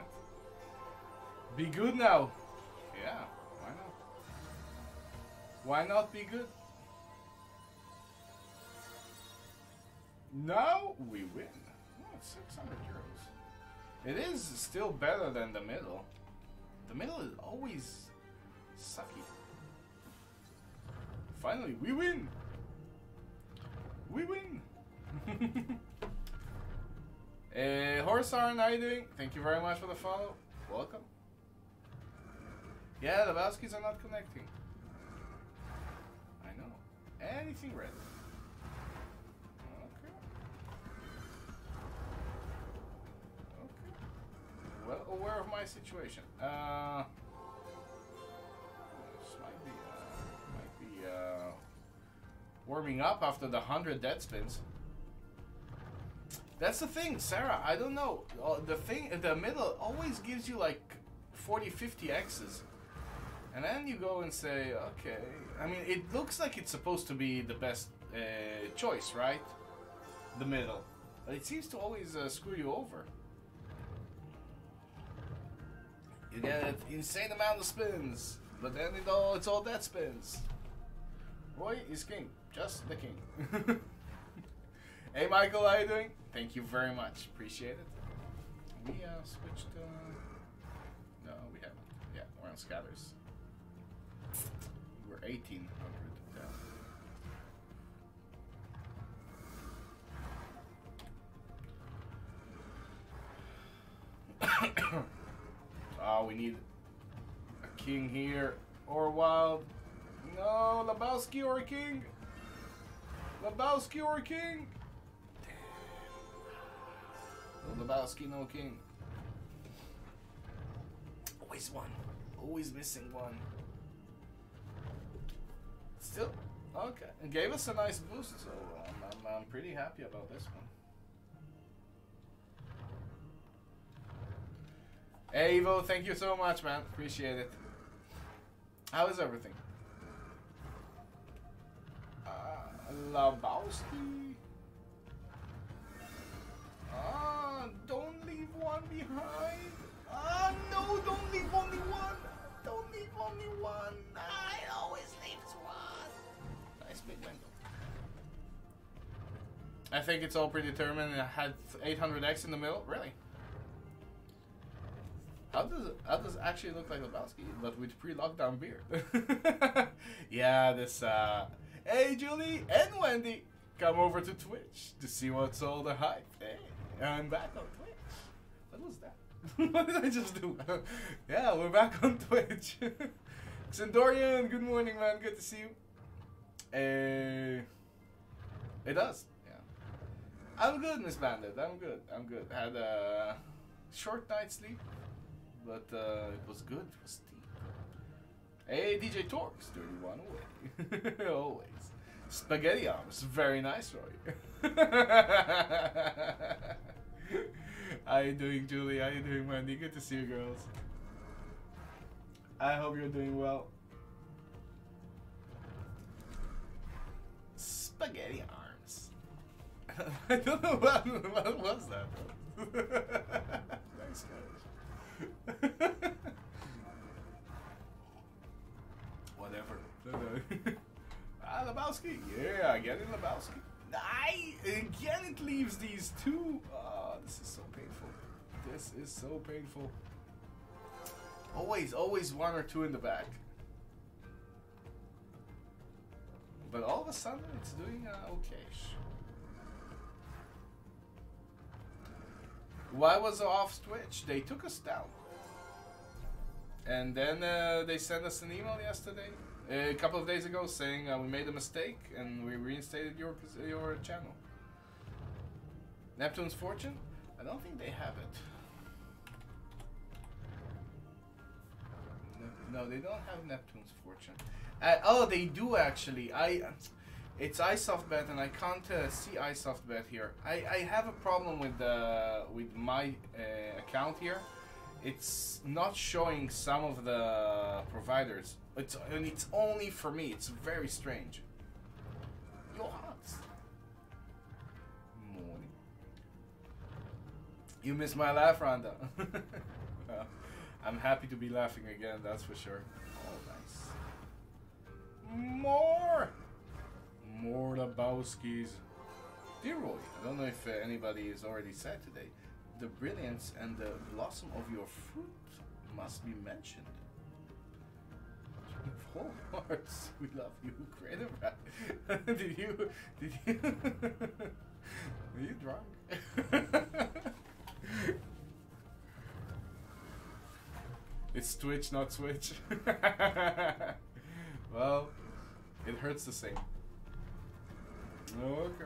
Be good now. Yeah. Why not? Why not be good? Now we win. Oh, 600 euros. It is still better than the middle. The middle is always sucky. Finally, we win! We win! uh, Horsarn, how you doing? Thank you very much for the follow. Welcome. Yeah, the Valskis are not connecting. I know. Anything red. Okay. Okay. Well aware of my situation. Uh, this might be, uh, might be uh, warming up after the hundred dead spins. That's the thing, Sarah. I don't know. Uh, The thing the middle always gives you like 40, 50 X's. And then you go and say, okay. I mean, it looks like it's supposed to be the best uh, choice, right? The middle. But it seems to always uh, screw you over. You get an insane amount of spins, but then it all, it's all dead spins. Roy is king. Just the king. hey, Michael, how you doing? Thank you very much. Appreciate it. We uh, switched. Uh... No, we haven't. Yeah, we're on scatters. We're 1800 down. oh, we need a king here or a wild. No, Lebowski or a king. Lebowski or a king. No Lebowski, no king. Always one. Always missing one. Still, okay. It gave us a nice boost, so I'm, I'm pretty happy about this one. Hey Evo, thank you so much, man. Appreciate it. How is everything? Uh, Lebowski. Ah, don't leave one behind. Ah, no, don't leave only one. Don't leave only one. I always leaves one. Nice big window. I think it's all predetermined. I had 800x in the middle. Really? How does how does actually look like Lebowski, but with pre-lockdown beard? yeah, this. uh... Hey, Julie and Wendy, come over to Twitch to see what's all the hype. Hey, I'm back on Twitch. What was that? what did I just do? yeah, we're back on Twitch. Sendorian, good morning, man. Good to see you. Uh, it does. Yeah. I'm good, Miss Bandit. I'm good. I'm good. Had a short night's sleep, but uh, it was good. It was deep. Hey, DJ Torx, 31 away. Always. Spaghetti arms. Very nice, Roy. How you doing, Julie? How you doing, Wendy? Good to see you, girls. I hope you're doing well. Spaghetti arms. I don't know what, what was that. nice guys. Whatever. ah, Lebowski. Yeah, I get it, Lebowski. I again it leaves these two. Oh, this is so painful. This is so painful. Always, always one or two in the back. But all of a sudden, it's doing uh, okay. Why was off Twitch? They took us down. And then uh, they sent us an email yesterday, a couple of days ago, saying uh, we made a mistake and we reinstated your your channel. Neptune's Fortune? I don't think they have it. No, they don't have Neptune's fortune. Uh, oh, they do actually. I, it's iSoftBet, and I can't uh, see iSoftBet here. I, I have a problem with the with my uh, account here. It's not showing some of the providers. It's and it's only for me. It's very strange. Yo, Hans. Morning. You missed my laugh, Rhonda. Well, I'm happy to be laughing again, that's for sure. Oh, nice. More! More Lebowskis. Dear Roy, I don't know if uh, anybody has already said today, the brilliance and the blossom of your fruit must be mentioned. Whole hearts, we love you, creative rat. did you, did you, are you drunk? It's Twitch, not Switch. well, it hurts the same. Okay.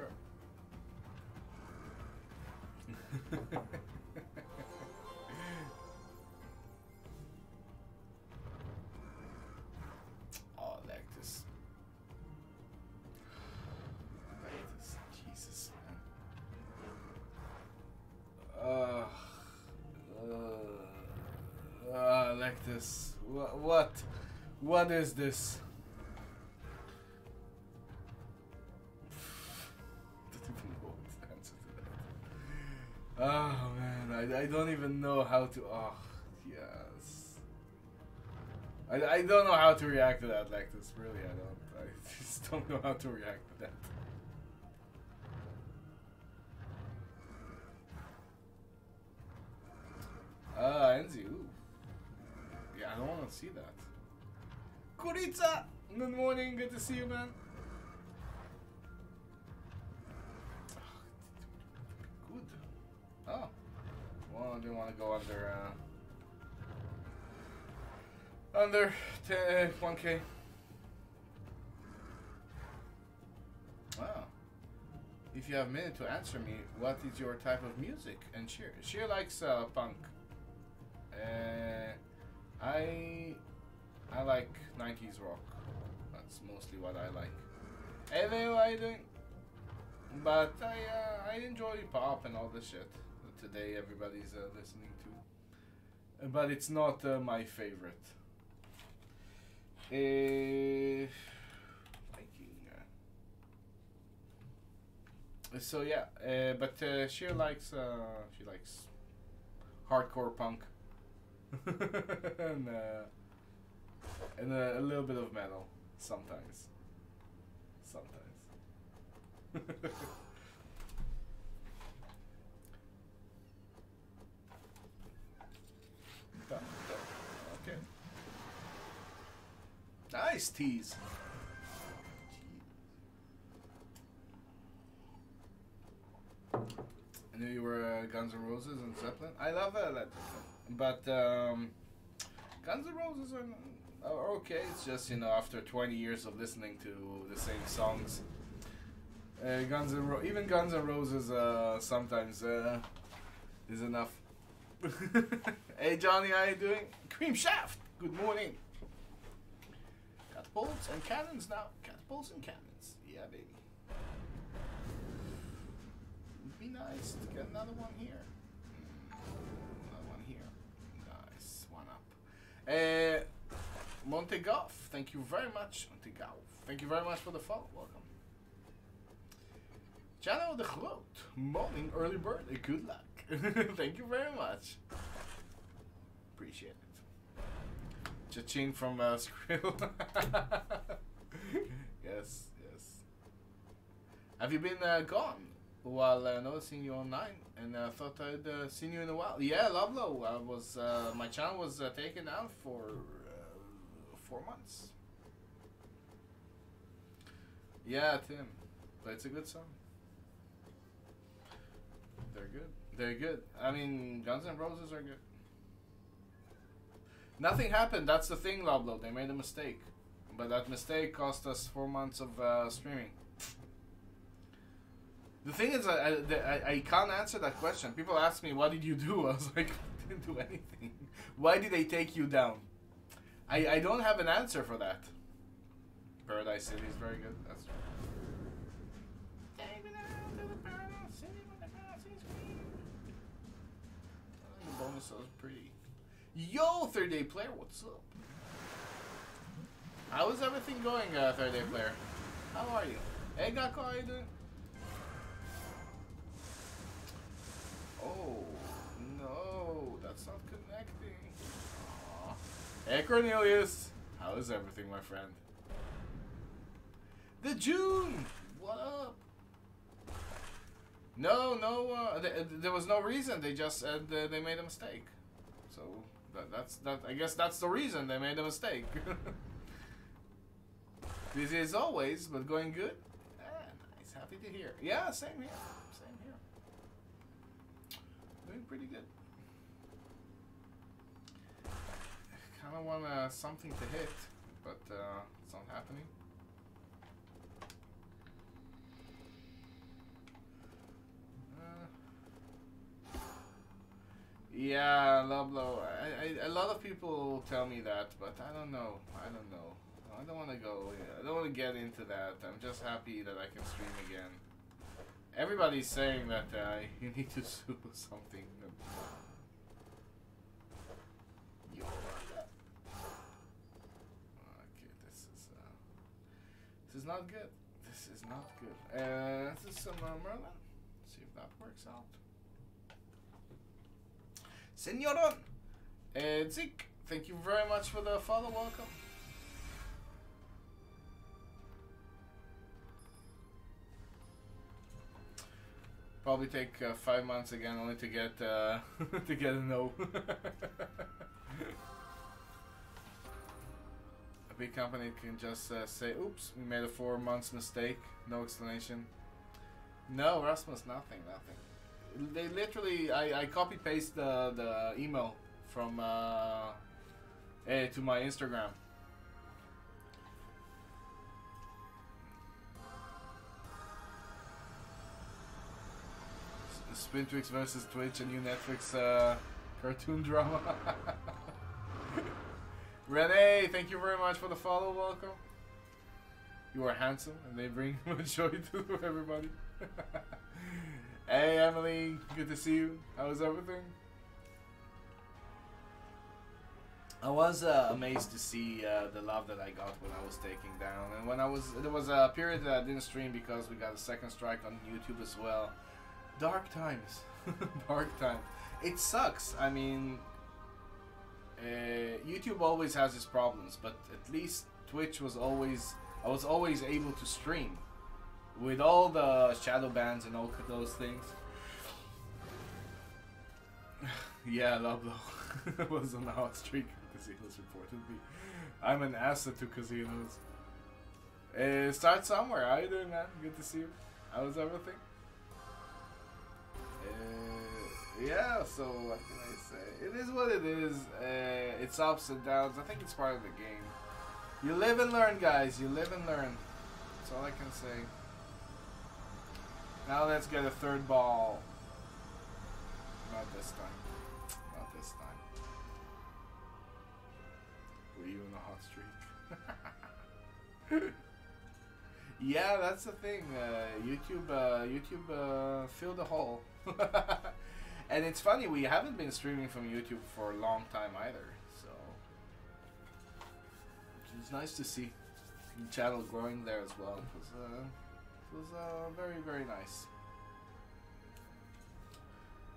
oh, Lactus. Lactus, Jesus, man. Uh, uh, uh, Lactus. What? What? What is this? Oh man, I, I don't even know how to. Oh, yes. I, I don't know how to react to that, Lactus. Really, I don't. I just don't know how to react to that. Ah, Enzi, ooh. Yeah, I don't want to see that. Kuritsa! Good morning, good to see you, man. Oh. Well, I didn't want to go under, uh... Under 10, 1k. Wow. If you have a minute to answer me, what is your type of music? And Sheer, Sheer likes uh, punk. Uh, I I like 90s rock. That's mostly what I like. Anyway, you doing? But I uh, I enjoy pop and all this shit today everybody's uh, listening to. Uh, But it's not uh, my favorite. Uh, liking, uh, so yeah, uh, but uh, she likes uh, she likes hardcore punk and uh, and a, a little bit of metal sometimes. Sometimes. Done, done. Okay. Nice tease. I knew you were uh, Guns N' Roses and Zeppelin. I love uh, that, but um, Guns N' Roses are, are okay. It's just you know after 20 years of listening to the same songs, uh, Guns N' Ro- even Guns N' Roses uh, sometimes uh, is enough. hey Johnny, how you doing? Cream Shaft. Good morning. Catapults and cannons now. Catapults and cannons. Yeah, baby. Would be nice to get another one here. Another one here. Nice. One up. Uh, Montegoff, thank you very much. Montegoff. Thank you very much for the follow. Welcome. Channel de Groot. Morning, early bird. Good luck. thank you very much. Appreciate it. Cha-ching from uh, Skrill. yes, yes. Have you been uh, gone while uh, noticing you online? And I uh, thought I'd uh, seen you in a while. Yeah, Lovelo. I was uh, my channel was uh, taken down for uh, four months. Yeah, Tim, it's a good song. They're good. They're good. I mean, Guns N' Roses are good. Nothing happened. That's the thing, Loblo. They made a mistake, but that mistake cost us four months of uh, streaming. The thing is, I, I, I can't answer that question. People ask me, "What did you do?" I was like, "I didn't do anything." Why did they take you down? I, I don't have an answer for that. Paradise City is very good. That's. The bonus is pretty. Yo, third day player, what's up? How is everything going, uh, third day player? How are you? Hey, Gakko, how you doing? Oh, no, that's not connecting. Aw. Hey, Cornelius, how is everything, my friend? The June, what up? No, no, uh, th- there was no reason. They just said uh, they made a mistake. So that, that's that. I guess that's the reason they made a mistake. Busy as always, but going good. Ah, nice. Happy to hear. Yeah, same here. Same here. Doing pretty good. I Kind of want uh, something to hit, but uh, it's not happening. Yeah, Loblo. I, I, a lot of people tell me that, but I don't know. I don't know. I don't want to go. I don't want to get into that. I'm just happy that I can stream again. Everybody's saying that uh, you need to sue something. Okay, this is uh, this is not good. This is not good. Uh, this is some uh, Merlin. See if that works out. Senoron! Uh, Zik, thank you very much for the follow. Welcome. Probably take uh, five months again, only to get uh, to get a no. a big company can just uh, say, "Oops, we made a four months mistake." No explanation. No, Rasmus, nothing, nothing they literally I, I copy paste the the email from uh eh, to my Instagram. S- Spintwix versus Twitch, a new Netflix uh, cartoon drama. Renee, thank you very much for the follow. Welcome. You are handsome, and they bring joy to everybody. Hey Emily, good to see you. How was everything? I was uh, amazed to see uh, the love that I got when I was taking down, and when I was there was a period that I didn't stream because we got a second strike on YouTube as well. Dark times, dark times. It sucks. I mean, uh, YouTube always has its problems, but at least Twitch was always I was always able to stream with all the shadow bans and all those things. yeah, Loblo was on the hot streak. Casinos reported me. I'm an asset to casinos. Uh, start somewhere. How you doing, man? Good to see you. How's everything? Uh, yeah. So what can I say? It is what it is. Uh, it's ups and downs. I think it's part of the game. You live and learn, guys. You live and learn. That's all I can say. Now let's get a third ball. Not this time. Not this time. Were you in a hot streak? yeah, that's the thing. Uh, YouTube, uh, YouTube uh, filled the hole. and it's funny, we haven't been streaming from YouTube for a long time either. So it's nice to see the channel growing there as well. Was, uh, it was uh, very, very nice.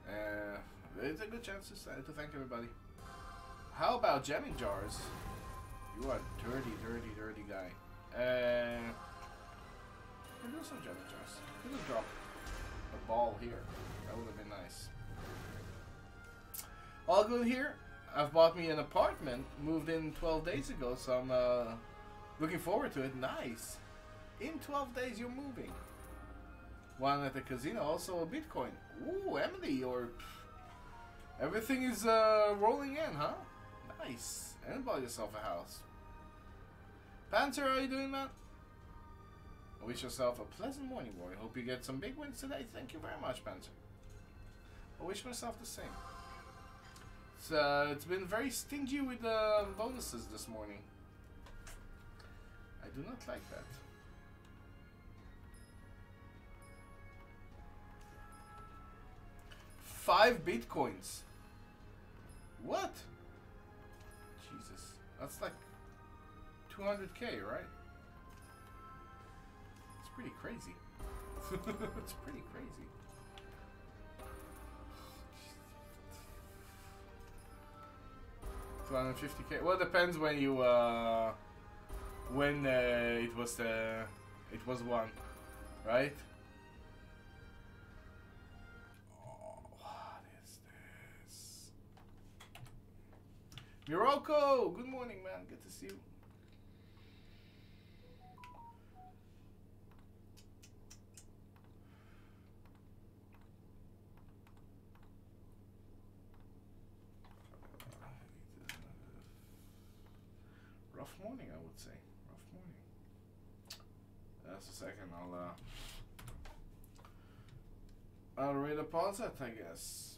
Uh, it's a good chance to, to thank everybody. How about Jammin' Jars? You are a dirty, dirty, dirty guy. Uh, we'll do some Jammin' Jars. Could have dropped a ball here. That would have been nice. All good here. I've bought me an apartment. Moved in 12 days ago, so I'm uh, looking forward to it. Nice. In 12 days, you're moving. One at the casino, also a Bitcoin. Ooh, Emily, or everything is uh, rolling in, huh? Nice. And bought yourself a house. Panzer, how you doing, man? I wish yourself a pleasant morning, boy. Hope you get some big wins today. Thank you very much, Panzer. I wish myself the same. It's, uh, it's been very stingy with uh, bonuses this morning. I do not like that. Five bitcoins. What? Jesus. That's like 200k, right? It's pretty crazy. it's pretty crazy. Two hundred fifty k. Well, it depends when you uh, when uh, it was uh, it was one, right? Miroko, good morning, man. Good to see you. Rough morning, I would say. Rough morning. That's a second. I'll uh, I'll read a pause it, I guess.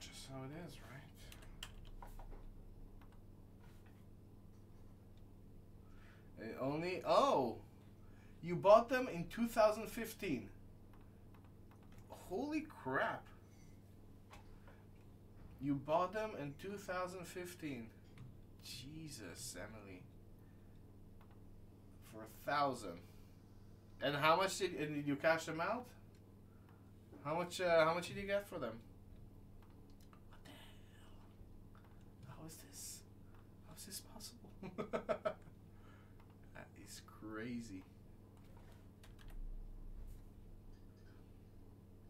Just how it is, right? It only oh, you bought them in 2015. Holy crap! You bought them in 2015. Jesus, Emily. For a thousand. And how much did and did you cash them out? How much? Uh, how much did you get for them? What the hell? How is this? How is this possible? crazy.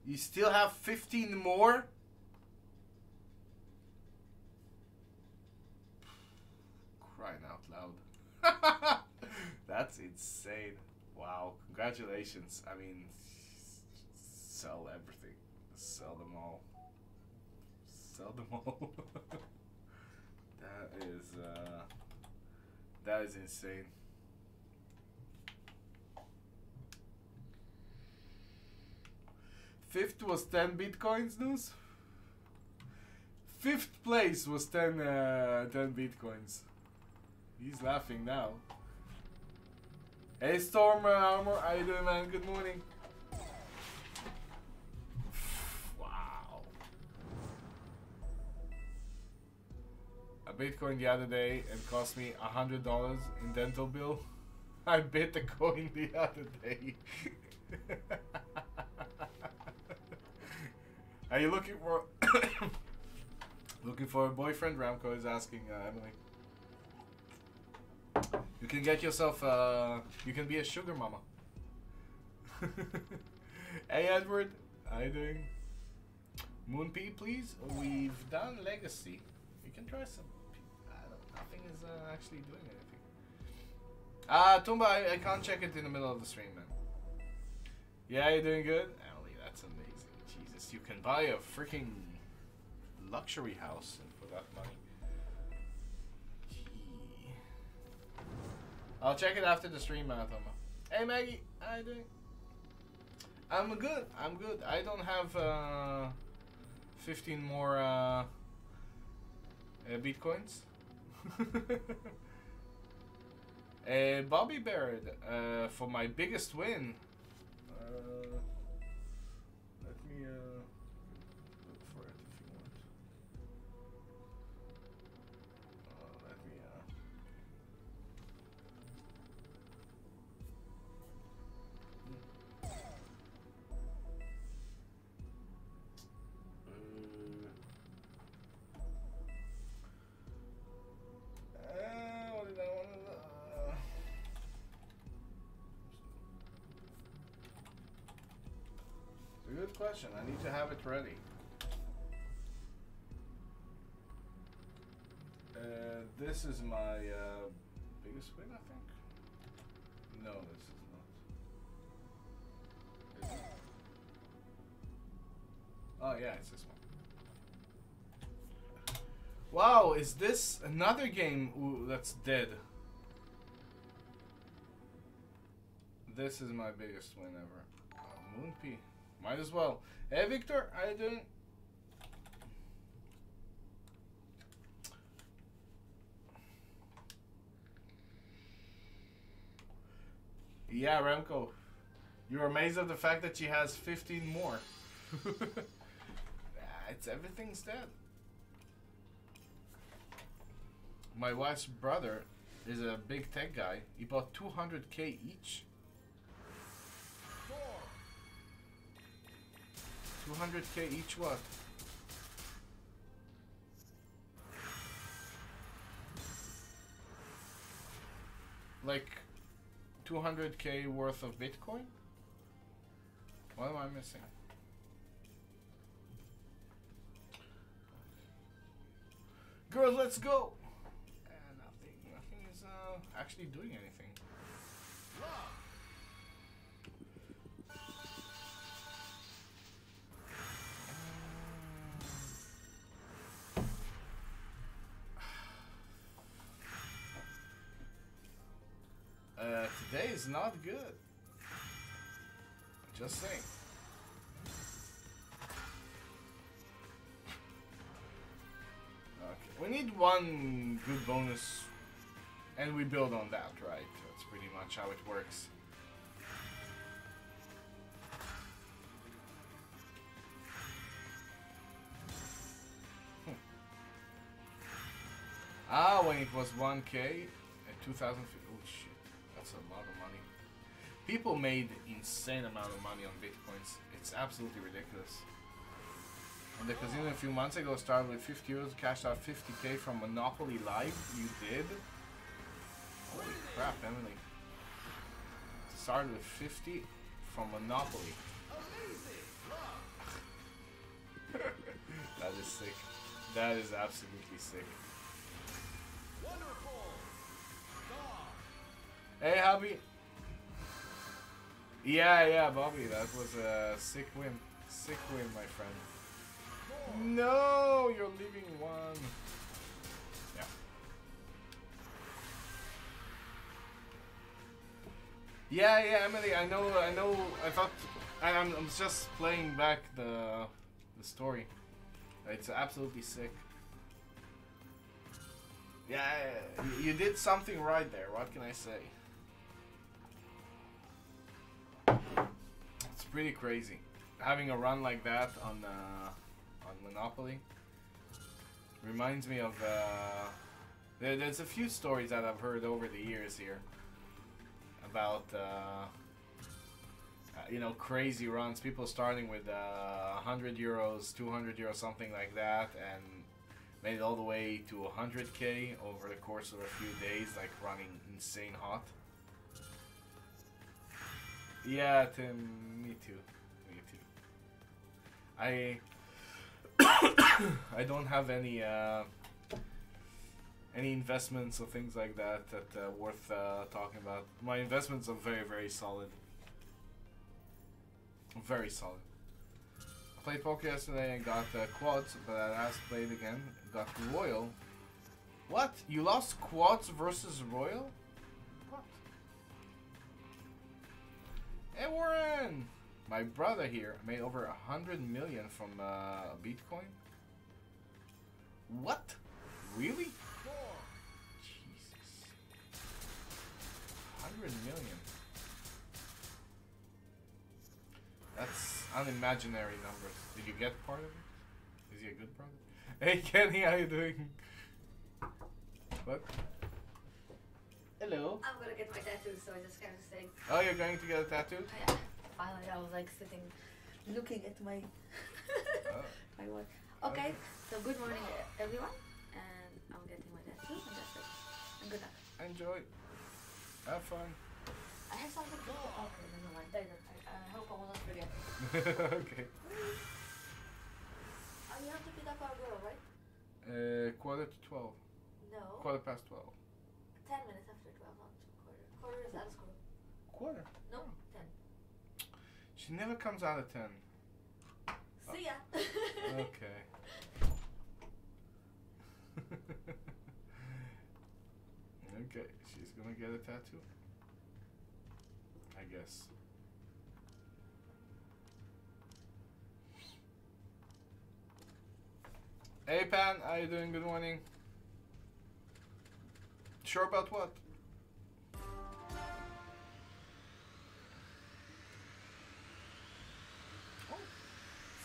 You still have 15 more? crying out loud. That's insane. Wow. Congratulations. I mean, sell everything. Sell them all. Sell them all. that is, uh, that is insane. Fifth was 10 bitcoins, news? Fifth place was 10, uh, 10 bitcoins. He's laughing now. Hey Storm uh, Armor, how you doing man? Good morning. Wow. A Bitcoin the other day and cost me a hundred dollars in dental bill. I bit the coin the other day. Are you looking for looking for a boyfriend? Ramco is asking uh, Emily. You can get yourself, uh, you can be a sugar mama. hey Edward, how you doing? Moonpea, please. We've done Legacy. You can try some. Nothing is uh, actually doing anything. Ah, uh, Tumba, I, I can't check it in the middle of the stream, man. Yeah, you're doing good? Jesus, you can buy a freaking luxury house for that money. Gee. I'll check it after the stream, Marathon. Hey Maggie, how you doing? I'm good. I'm good. I don't have uh, 15 more uh, uh, bitcoins. uh, Bobby Barrett uh, for my biggest win. Uh, I need to have it ready. Uh, this is my uh, biggest win, I think. No, this is not. Is it? Oh yeah, it's this one. Wow, is this another game that's dead? This is my biggest win ever. Oh. Might as well. Hey, Victor, how you doing? Yeah, Remco. You're amazed at the fact that she has 15 more. it's everything's dead. My wife's brother is a big tech guy. He bought 200k each. 200k each what? Like 200k worth of Bitcoin? What am I missing? Girls, let's go! Uh, nothing, nothing is uh, actually doing anything. Uh, today is not good. Just saying. Okay, we need one good bonus, and we build on that, right? That's pretty much how it works. Hmm. Ah, when it was 1k at 2000. People made insane amount of money on bitcoins. It's absolutely ridiculous. And the casino a few months ago started with 50 euros, cashed out 50k from Monopoly Live. You did? Holy crap, Emily. Started with 50 from Monopoly. that is sick. That is absolutely sick. Hey, hubby. Yeah, yeah, Bobby, that was a sick win. Sick win, my friend. No, you're leaving one. Yeah. Yeah, yeah, Emily, I know, I know, I thought, I, I'm, I'm just playing back the, the story. It's absolutely sick. Yeah, you did something right there, what can I say? Pretty crazy. Having a run like that on uh, on Monopoly reminds me of. Uh, there, there's a few stories that I've heard over the years here about. Uh, you know, crazy runs. People starting with uh, 100 euros, 200 euros, something like that, and made it all the way to 100k over the course of a few days, like running insane hot. Yeah, Tim, me too. Me too. I I don't have any uh, any investments or things like that that uh, worth uh, talking about. My investments are very very solid. Very solid. I played poker yesterday and got uh, quads, but I last played again. Got royal. What? You lost quads versus royal? Hey Warren! My brother here made over a hundred million from uh, Bitcoin. What? Really? Jesus. Hundred million. That's unimaginary numbers. Did you get part of it? Is he a good brother? Hey Kenny, how you doing? What? Hello. I'm gonna get my tattoo, so I just kind of say, Oh, you're going to get a tattoo? yeah. Finally, I was like sitting, looking at my Oh. my watch. Okay, so good morning, everyone, and I'm getting my tattoo, and that's it. And good luck. Enjoy. Have fun. I have something to do. Okay, never mind. I, I, I hope I will not forget. okay. Oh, you have to pick up our girl, right? Uh, quarter to twelve. No. Quarter past twelve. Ten minutes after twelve, not quarter. Is out of school. Quarter. No, ten. She never comes out of ten. See ya. Okay. okay, she's gonna get a tattoo. I guess. Hey Pan, how you doing? Good morning. Sure about what?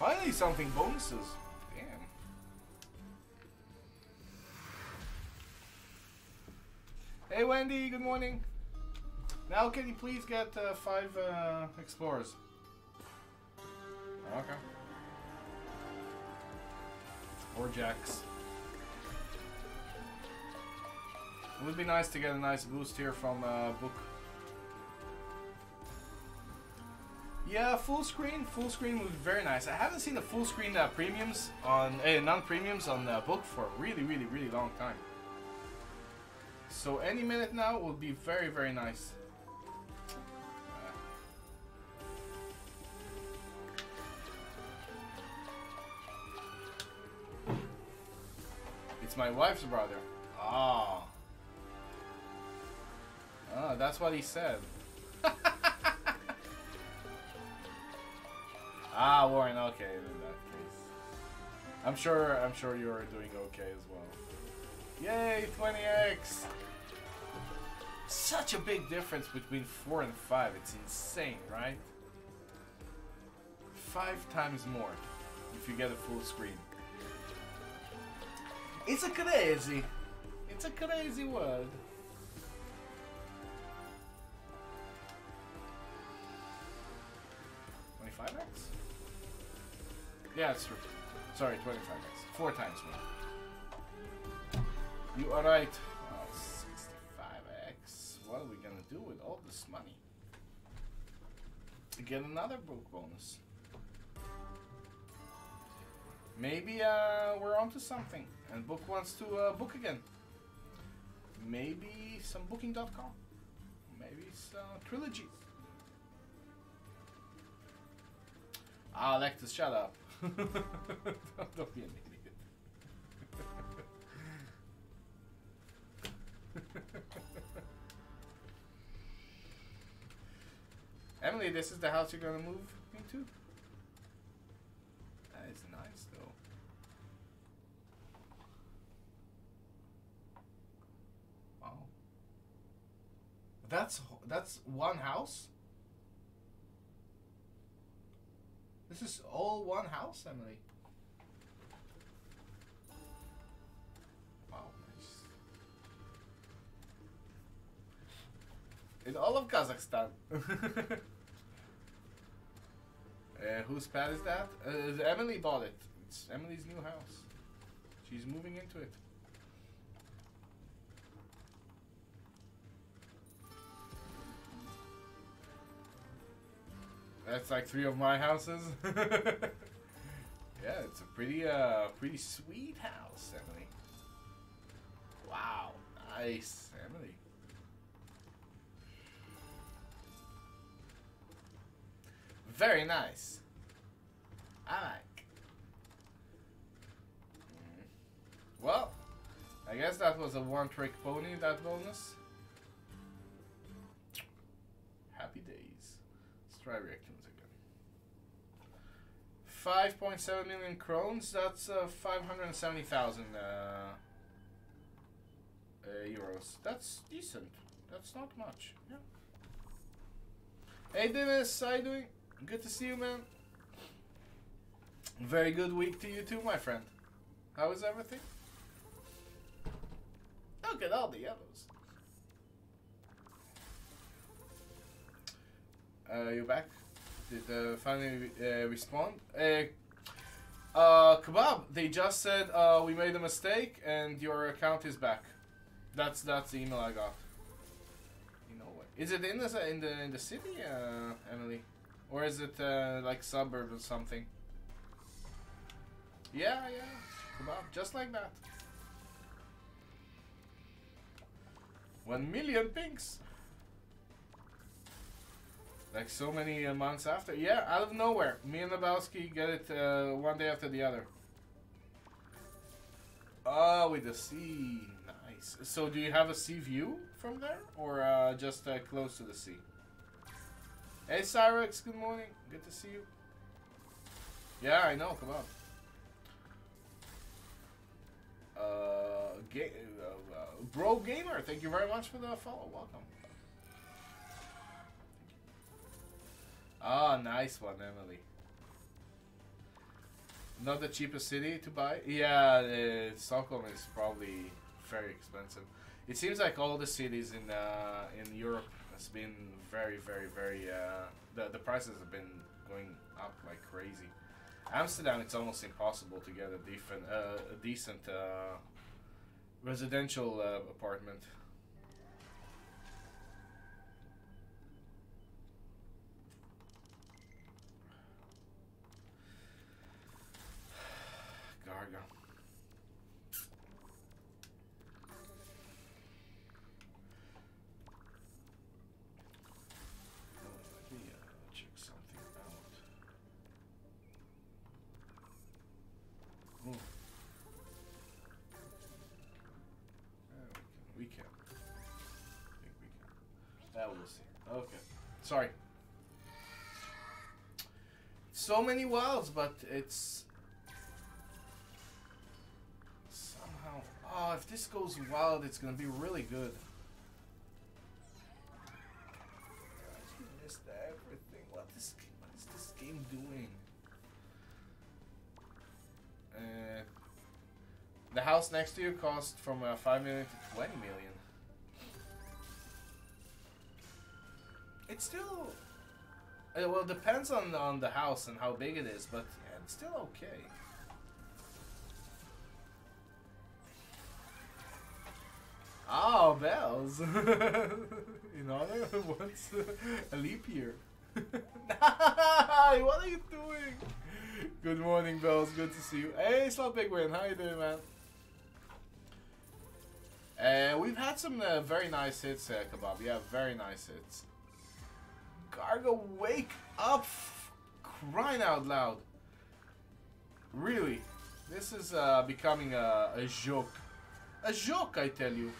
Finally, something bonuses. Damn. Hey, Wendy. Good morning. Now, can you please get uh, five uh, explorers? Okay. Or jacks. It would be nice to get a nice boost here from uh, book. Yeah, full screen. Full screen would be very nice. I haven't seen the full screen uh, premiums on, uh, non-premiums on uh, book for a really, really, really long time. So any minute now will be very, very nice. It's my wife's brother. Ah. Ah, that's what he said. ah, Warren. Okay, in that case, I'm sure. I'm sure you're doing okay as well. Yay, 20x! Such a big difference between four and five. It's insane, right? Five times more if you get a full screen. It's a crazy. It's a crazy world. Twenty-five x. Yeah, it's true. Sorry, twenty-five x. Four times more. You are right. Well, sixty-five x. What are we gonna do with all this money? To get another book bonus. Maybe uh, we're onto something, and Book wants to uh, book again. Maybe some Booking.com. Maybe some trilogy. Ah, Lectus, shut up. don't, be an idiot. Emily, this is the house you're gonna move into? That is nice though. Wow. That's that's one house. This is all one house, Emily. Wow, nice. In all of Kazakhstan. Uh, whose pad is that? Uh, Emily bought it. It's Emily's new house. She's moving into it. That's like three of my houses. yeah, it's a pretty, uh, pretty sweet house, Emily. Wow, nice, Emily. Very nice. I like. Mm. Well, I guess that was a one-trick pony, that bonus. Happy days. Let's try Reactoonz again. 5.7 million crones, that's uh, 570,000 uh, uh, euros. That's decent. That's not much. Yeah. Hey Dennis, how you doing? Good to see you, man. Very good week to you too, my friend. How is everything? Look at all the yellows. Uh, you back? Did uh, finally uh, respond? Uh, uh, Kebab, they just said uh, we made a mistake and your account is back. That's that's the email I got. You know what? Is it in the in the in the city, uh, Emily, or is it uh, like suburb or something? Yeah, yeah. Kebab, just like that. One million pinks. Like so many months after. Yeah, out of nowhere. Me and Lebowski get it uh, one day after the other. Oh, with the sea. Nice. So do you have a sea view from there? Or uh, just uh, close to the sea? Hey Cyrex, good morning. Good to see you. Yeah, I know. Come on. Uh, ga- uh, uh, Bro Gamer, thank you very much for the follow. Welcome. Ah, nice one, Emily. Not the cheapest city to buy. Yeah, uh, Stockholm is probably very expensive. It seems like all the cities in uh, in Europe has been very, very, very. Uh, the the prices have been going up like crazy. Amsterdam, it's almost impossible to get a different, uh, a decent uh, residential uh, apartment. Garga. Oh, let me uh, check something out. Oh. Yeah, we can. We can. I think we can. That we'll see. Okay. Sorry. So many wilds, but it's Oh, if this goes wild, it's gonna be really good. Everything. What is what is this game doing? Uh, the house next to you cost from uh, five million to twenty million. It's still. Uh, well, depends on on the house and how big it is, but yeah, it's still okay. Oh, bells! In honor of what's a leap year? What are you doing? Good morning, bells. Good to see you. Hey, Slot Big Win. How you doing, man? Uh, we've had some uh, very nice hits, uh, Kebab. Yeah, very nice hits. Gargo, wake up! Crying out loud. Really? This is uh, becoming a, a joke. A joke, I tell you.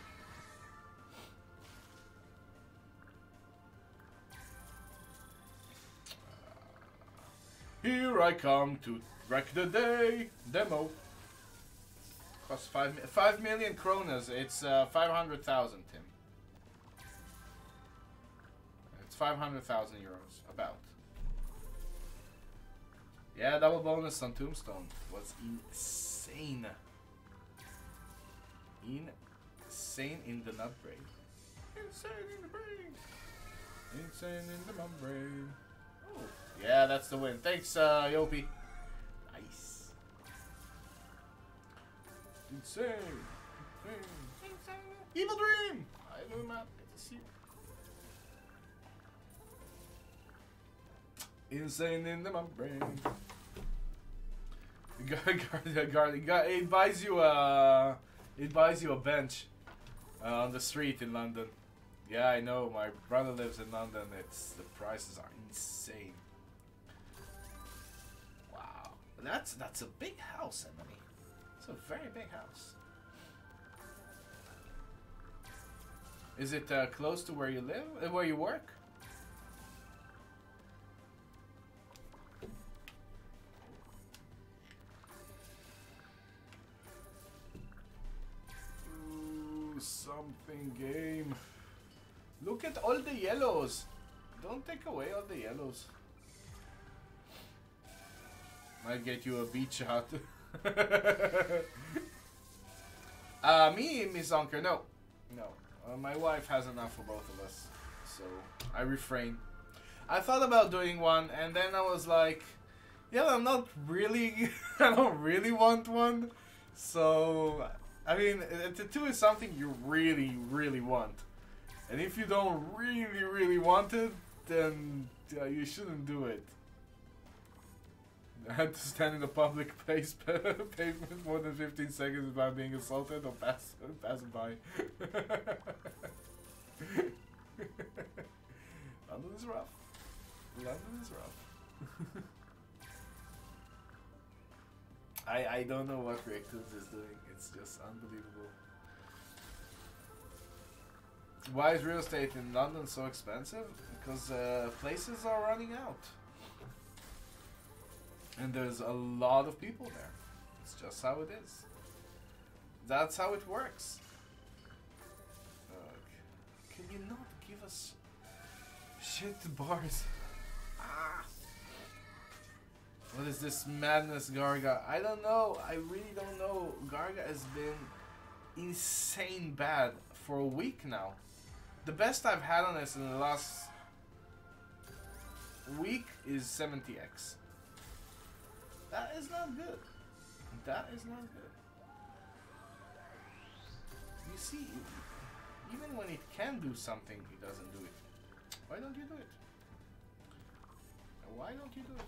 Here I come to wreck the day. Demo. Costs five, five million kronas. It's uh, 500,000, Tim. It's 500,000 euros, about. Yeah, double bonus on Tombstone was insane. Insane in the nut brain. Insane in the brain. Insane in the nut brain. Oh, yeah, that's the win. Thanks, uh, Yopi. Nice. Insane. Insane. Insane. Evil Dream. You doing, man? Good to see. Insane in the mum brain. Guard, guard, guard, it buys you a, it buys you a bench uh, on the street in London. Yeah, I know. My brother lives in London. It's the prices are insane. That's that's a big house, Emily. It's a very big house. Is it uh, close to where you live, uh, where you work? Something game. Look at all the yellows. Don't take away all the yellows. Might get you a beach hut. uh, me, Miss Onker, no. No. Uh, my wife has enough for both of us. So, I refrain. I thought about doing one, and then I was like, yeah, I'm not really, I don't really want one. So, I mean, a tattoo is something you really, really want. And if you don't really, really want it, then uh, you shouldn't do it. I had to stand in a public place pavement more than 15 seconds without being assaulted or pass, passing by. London is rough. London is rough. I I don't know what Reactoonz is doing. It's just unbelievable. Why is real estate in London so expensive? Because uh, places are running out. And there's a lot of people there. It's just how it is. That's how it works. Ugh. Can you not give us shit bars? Ah. What is this madness, Garga? I don't know. I really don't know. Garga has been insane bad for a week now. The best I've had on this in the last week is 70x. That is not good. That is not good. You see, even when it can do something, it doesn't do it. Why don't you do it? Why don't you do it?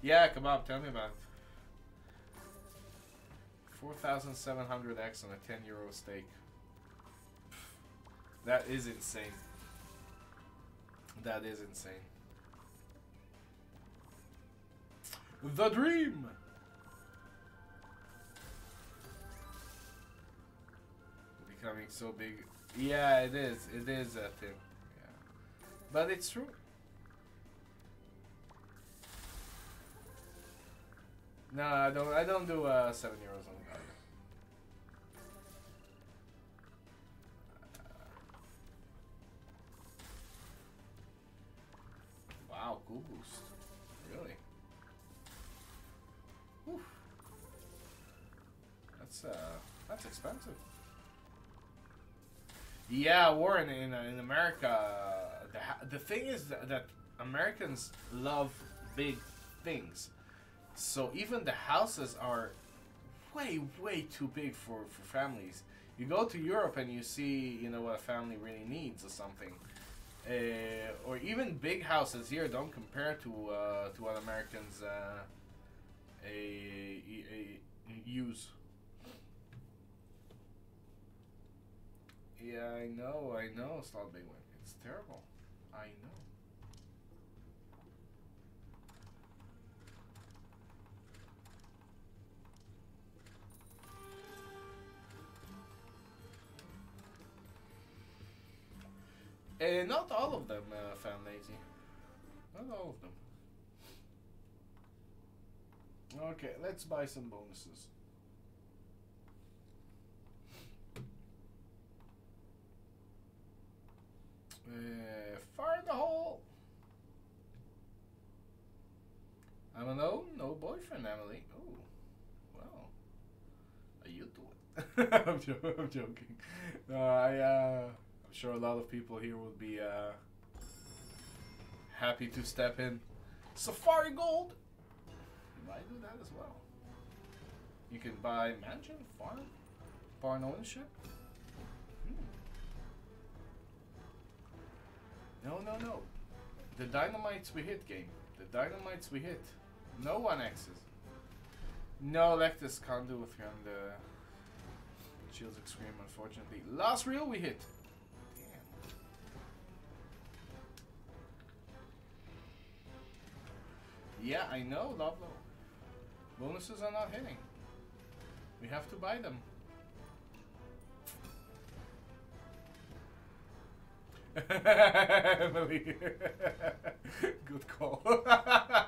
Yeah, come on, tell me about it. 4,700x on a 10 euro stake. That is insane. That is insane. The dream! Becoming so big. Yeah, it is. It is a thing. Yeah. But it's true. No, I don't. I don't do uh, seven euros on value. Wow, cool boost. That's uh, that's expensive. Yeah, Warren in uh, in America, uh, the the thing is that, that Americans love big things. So even the houses are way, way too big for, for families. You go to Europe and you see, you know, what a family really needs or something. Uh, or even big houses here don't compare to uh, to what Americans uh, a, a, a use. Yeah, I know, I know, a big one. It's terrible. I know. Uh, not all of them, uh, fan lazy. Not all of them. Okay, let's buy some bonuses. Uh, fire in the hole. I'm alone, no boyfriend, Emily. Oh, well, are you doing? I'm, jo- I'm joking. No, I. Uh, I'm sure a lot of people here would be uh, happy to step in. Safari Gold. You might do that as well. You can buy mansion, farm, barn ownership. No, no, no. The dynamites we hit game. The dynamites we hit. No one X's. No Lectus can't do with him the Shields Extreme, unfortunately. Last reel we hit. Damn. Yeah, I know, Lovelo. Bonuses are not hitting. We have to buy them. Emily. Good call.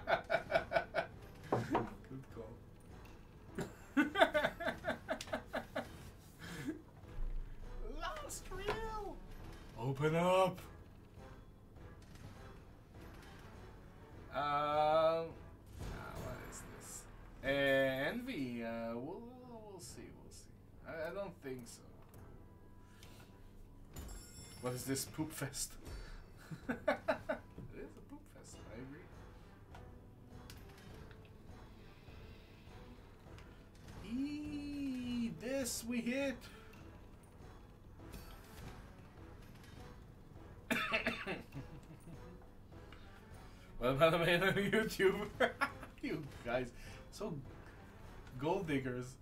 this poop fest? it is a poop fest. I agree. Eee, this we hit. what about the man on YouTube? you guys, so gold diggers.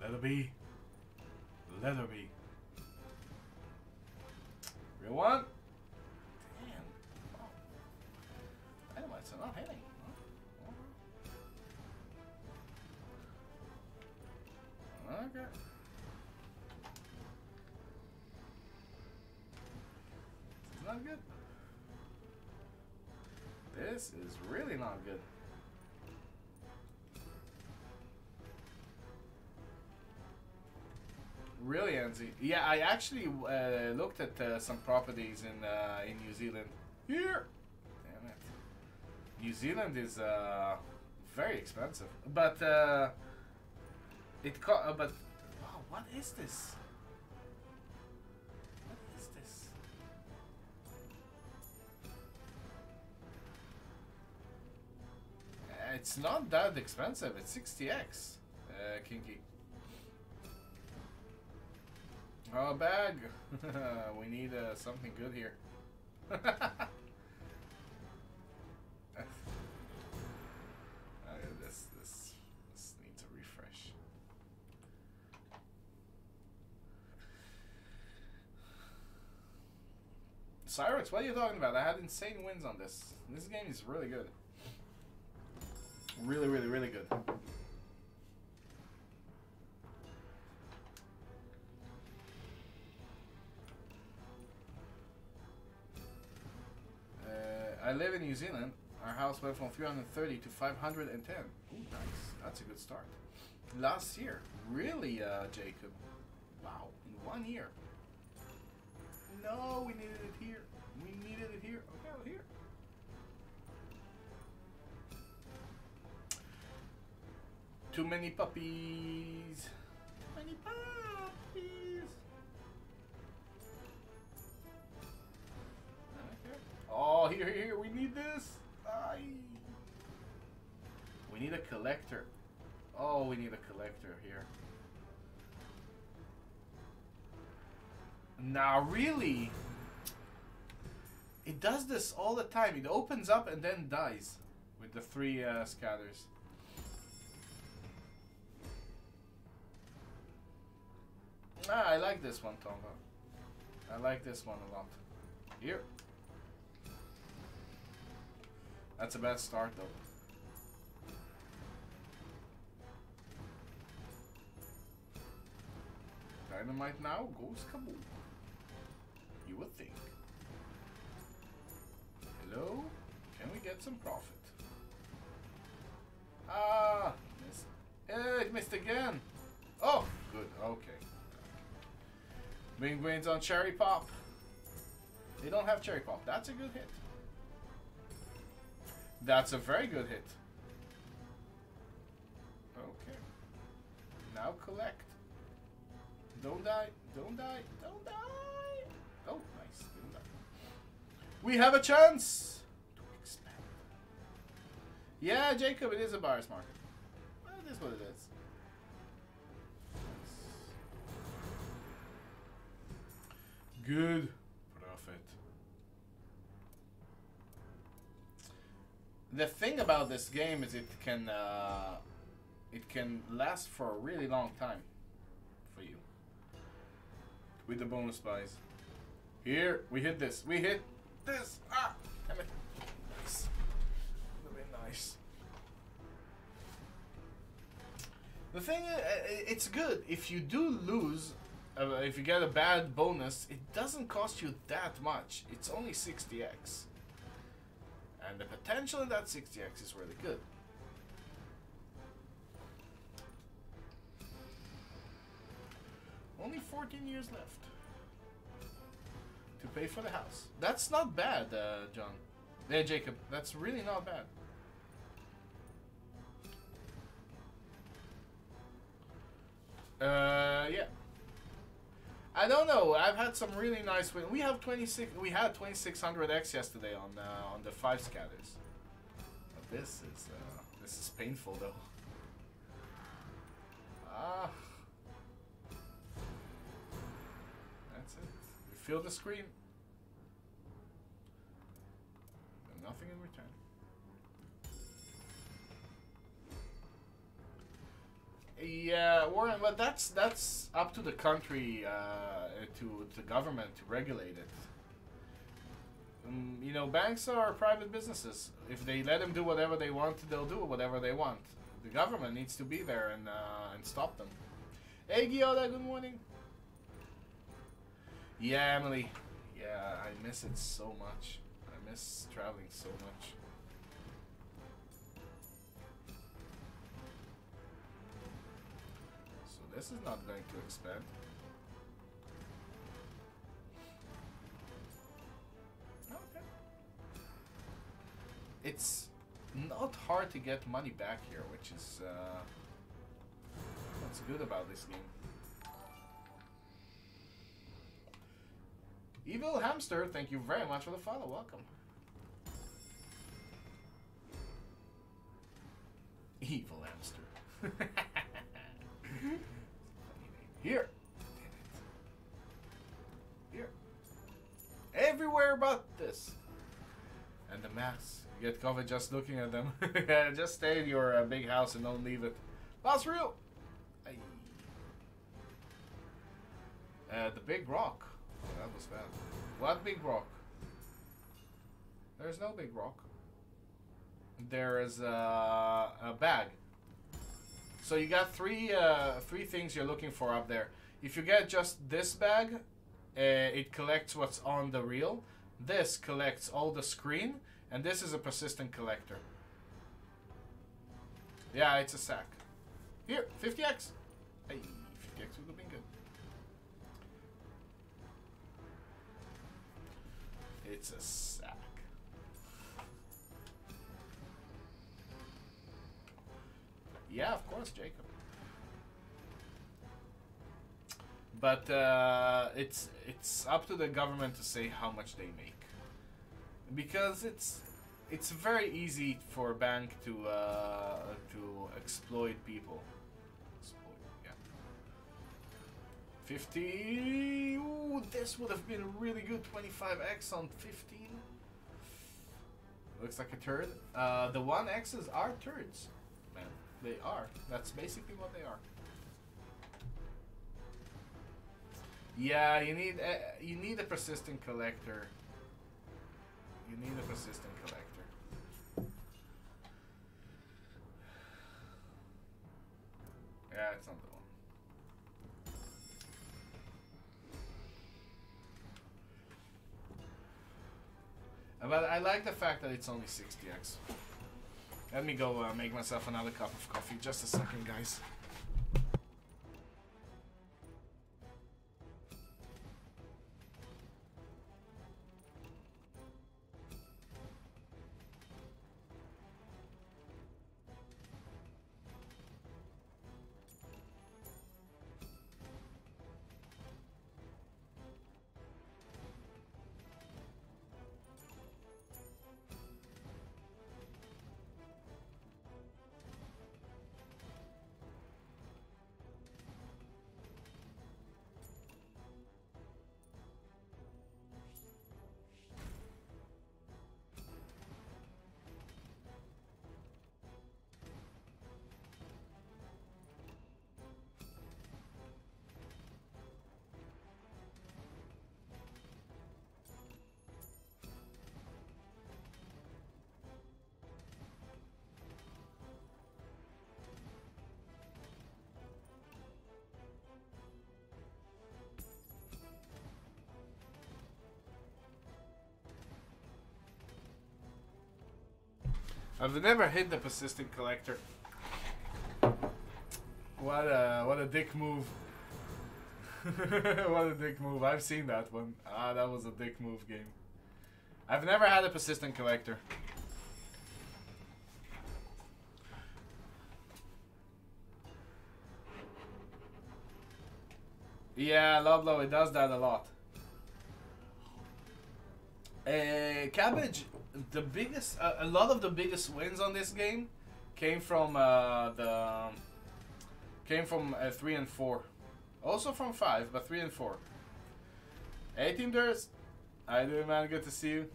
Let it be. Let it be. Reel one. Damn. Oh. Are not hitting. Okay. This is not good. This is really not good. Really, Anzi. Yeah, I actually uh, looked at uh, some properties in uh, in New Zealand. Here, damn it. New Zealand is uh, very expensive, but uh, it uh, but wow, what is this? What is this? It's not that expensive. It's 60x, uh, Kinky. Oh, bag. we need uh, something good here. This, this, this needs a refresh. Cyrix, what are you talking about? I had insane wins on this. This game is really good. Really, really, really good. I live in New Zealand. Our house went from 330 to 510. Ooh, nice. That's a good start. Last year. Really, uh, Jacob? Wow, in one year. No, we needed it here. We needed it here. Okay, well, here. Too many puppies. Too many puppies. Oh, here, here. We need this. Aye. We need a collector. Oh, we need a collector here. Now, really? It does this all the time. It opens up and then dies with the three uh, scatters. Ah, I like this one, Tonga. I like this one a lot. Here. That's a bad start, though. Dynamite now goes kaboom. You would think. Hello? Can we get some profit? Ah, missed. Eh, missed again. Oh, good. Okay. Bing Brains on Cherry Pop. They don't have Cherry Pop. That's a good hit. That's a very good hit. Okay. Now collect. Don't die. Don't die. Don't die. Oh, nice. Didn't die. We have a chance to expand. Yeah, Jacob, it is a buyer's market. Well, it is what it is. Good The thing about this game is it can uh, it can last for a really long time for you with the bonus buys. Here we hit this. We hit this. Ah, damn it. Nice. Really nice. The thing, uh, it's good if you do lose. Uh, if you get a bad bonus, it doesn't cost you that much. It's only 60x. And the potential in that 60x is really good. Only 14 years left to pay for the house. That's not bad, uh, John. Hey, Jacob. That's really not bad. Uh, yeah. I don't know. I've had some really nice win. We have 26. We had 2600x yesterday on uh, on the five scatters. But this is uh, this is painful though. Ah. That's it. We feel the screen. Nothing in Yeah, Warren, but that's that's up to the country, uh, to the government to regulate it. Um, you know, banks are private businesses. If they let them do whatever they want, they'll do whatever they want. The government needs to be there and uh, and stop them. Hey, Gioda, good morning. Yeah, Emily. Yeah, I miss it so much. I miss traveling so much. This is not going to expand. Okay. It's not hard to get money back here, which is uh, what's good about this game. Evil Hamster, thank you very much for the follow. Welcome. Evil Hamster. Here. Here. Everywhere but this. And the maps. You get covered just looking at them. just stay in your uh, big house and don't leave it. That's real. Aye. Uh, the big rock. Oh, that was bad. What big rock? There's no big rock. There is a, a bag. So you got three uh, three things you're looking for up there. If you get just this bag, uh, it collects what's on the reel. This collects all the screen, and this is a persistent collector. Yeah, it's a sack. Here, 50x. Hey, 50x would have been good. It's a sack. Yeah, of course, Jacob. But uh, it's it's up to the government to say how much they make, because it's it's very easy for a bank to uh, to exploit people. Exploit, yeah. Fifty. Ooh, this would have been really good. Twenty-five x on fifteen. Looks like a turd. Uh, the one x's are turds. They are. That's basically what they are. Yeah, you need a, you need a persistent collector. You need a persistent collector. Yeah, it's not the one. But I like the fact that it's only 60x. Let me go uh, make myself another cup of coffee. Just a second, guys. I've never hit the persistent collector. What a what a dick move. what a dick move. I've seen that one. Ah, that was a dick move game. I've never had a persistent collector. Yeah, Loblo, it does that a lot. Uh, Cabbage, the biggest, uh, a lot of the biggest wins on this game came from uh, the came from uh, three and four, also from five, but three and four. 18 Durst, I do man, good to see you.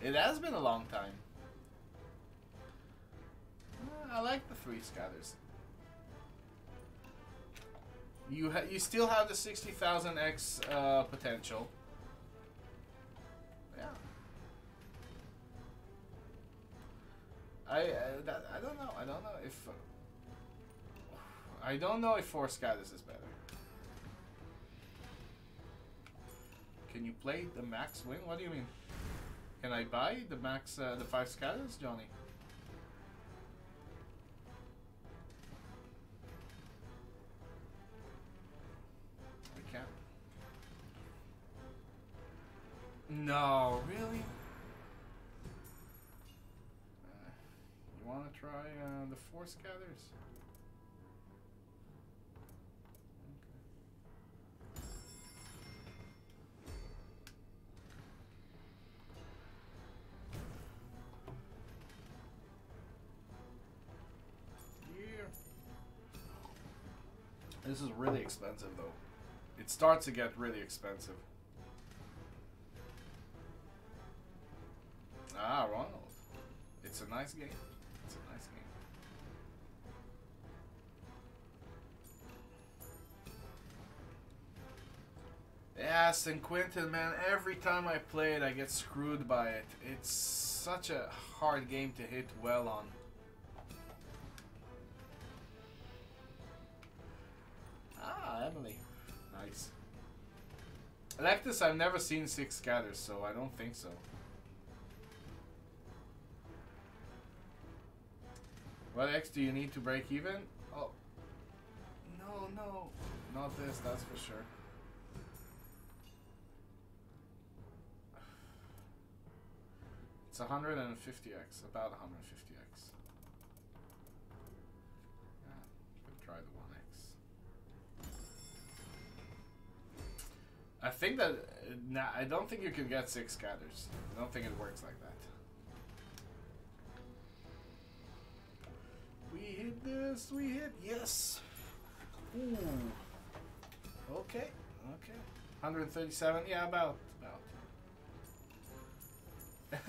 It has been a long time. Uh, I like the three scatters. You you still have the 60,000 X uh, potential. I, I, that, I don't know. I don't know if... Uh, I don't know if Force Goddess is better. Can you play the max win? What do you mean? Can I buy the max, uh, the five scatters, Johnny? Can't. No, really? Want to try uh, the Force. Yeah. This is really expensive though. It starts to get really expensive. Ah, Ronald. It's a nice game. Yeah, St. Quentin, man, every time I play it, I get screwed by it. It's such a hard game to hit well on. Ah, Emily. Nice. Electus, I've never seen six scatters, so I don't think so. What X do you need to break even? Oh. No, no. Not this, that's for sure. It's 150x, about 150x. Yeah, could try the 1x. I think that, nah, I don't think you can get six scatters. I don't think it works like that. We hit this, we hit, yes. Ooh. Okay, okay. 137, yeah, about.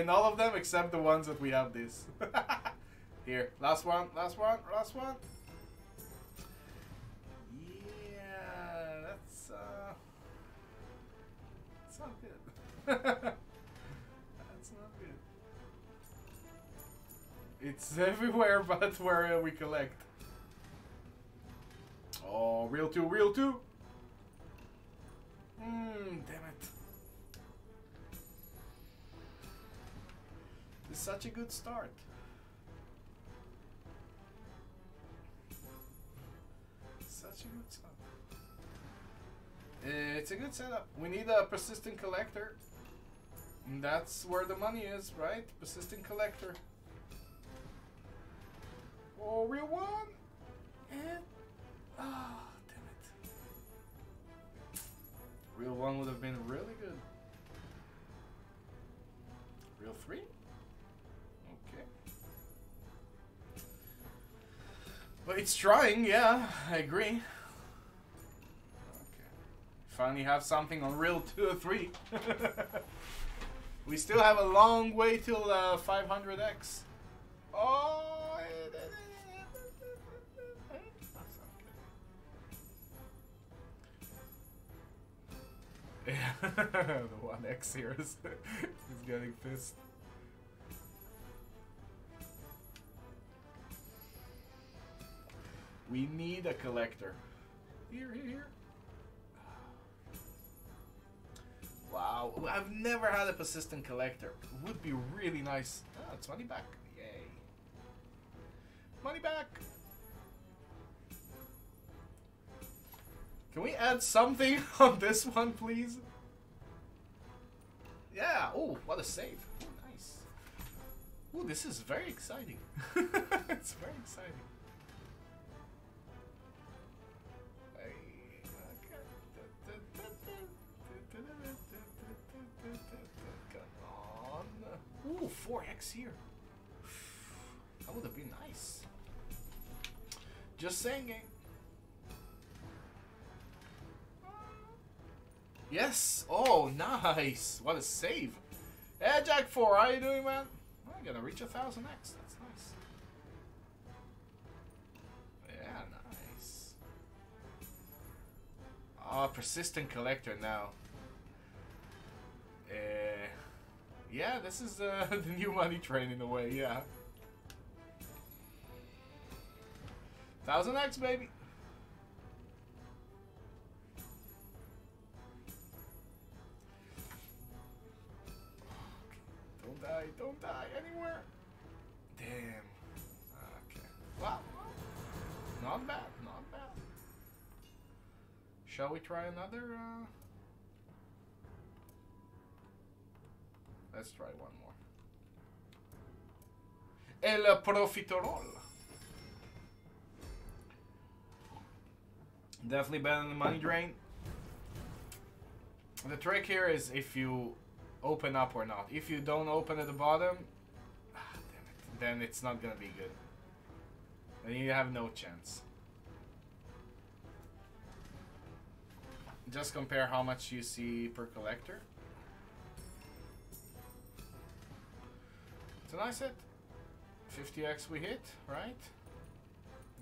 In all of them except the ones that we have this. Here, last one, last one, last one. Yeah, that's, uh, that's not good. that's not good. It's everywhere but where uh, we collect. Oh, reel two, reel two. Hmm, damn it. It's such a good start. Such a good setup. Eh, it's a good setup. We need a persistent collector. And that's where the money is, right? Persistent collector. Oh, we won! And... Ah, oh, damn it. Reel 1 would have been really good. Reel 3? But it's trying, yeah, I agree. Okay. Finally have something on reel two or three. we still have a long way till uh, 500x. Oh, Yeah, the one X here is, is getting pissed. We need a collector. Here, here, here. Wow, I've never had a persistent collector. Would be really nice. Ah, it's money back. Yay. Money back. Can we add something on this one, please? Yeah. Oh, what a save. Ooh, nice. Ooh, this is very exciting. it's very exciting. 4x here. That would have been nice. Just saying. Yes. Oh, nice. What a save. Hey, Jack 4, how you doing, man? I'm gonna reach a thousand X. That's nice. Yeah, nice. Oh, persistent collector now. Uh, yeah, this is uh, the new money train in a way, yeah. Thousand X, baby. Don't die, don't die anywhere. Damn. Okay. Wow. Not bad, not bad. Shall we try another? Uh... Let's try one more. El Profiterol. Definitely better than the Money Drain. The trick here is if you open up or not. If you don't open at the bottom, ah, it, then it's not gonna be good. Then you have no chance. Just compare how much you see per collector. A nice hit. 50x we hit, right?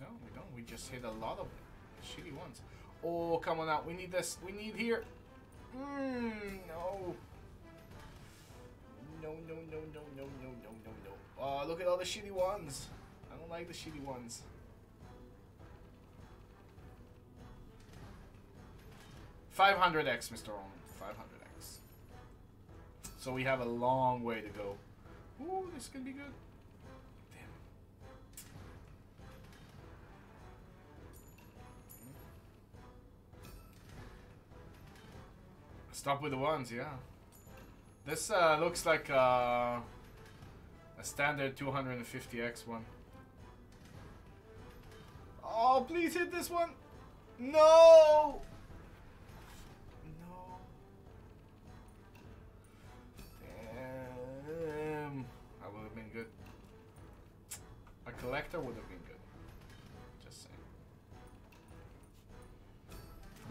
No, we don't. We just hit a lot of shitty ones. Oh, come on out. We need this. We need here. Mmm, no. No, no, no, no, no, no, no, no, no. Oh, look at all the shitty ones. I don't like the shitty ones. Five hundred X, Mr. Owen. Five hundred X. So we have a long way to go. Ooh, this can be good. Damn. Stop with the ones, yeah. This uh, looks like uh, a standard 250x one. Oh, please hit this one! No. Collector would have been good. Just saying.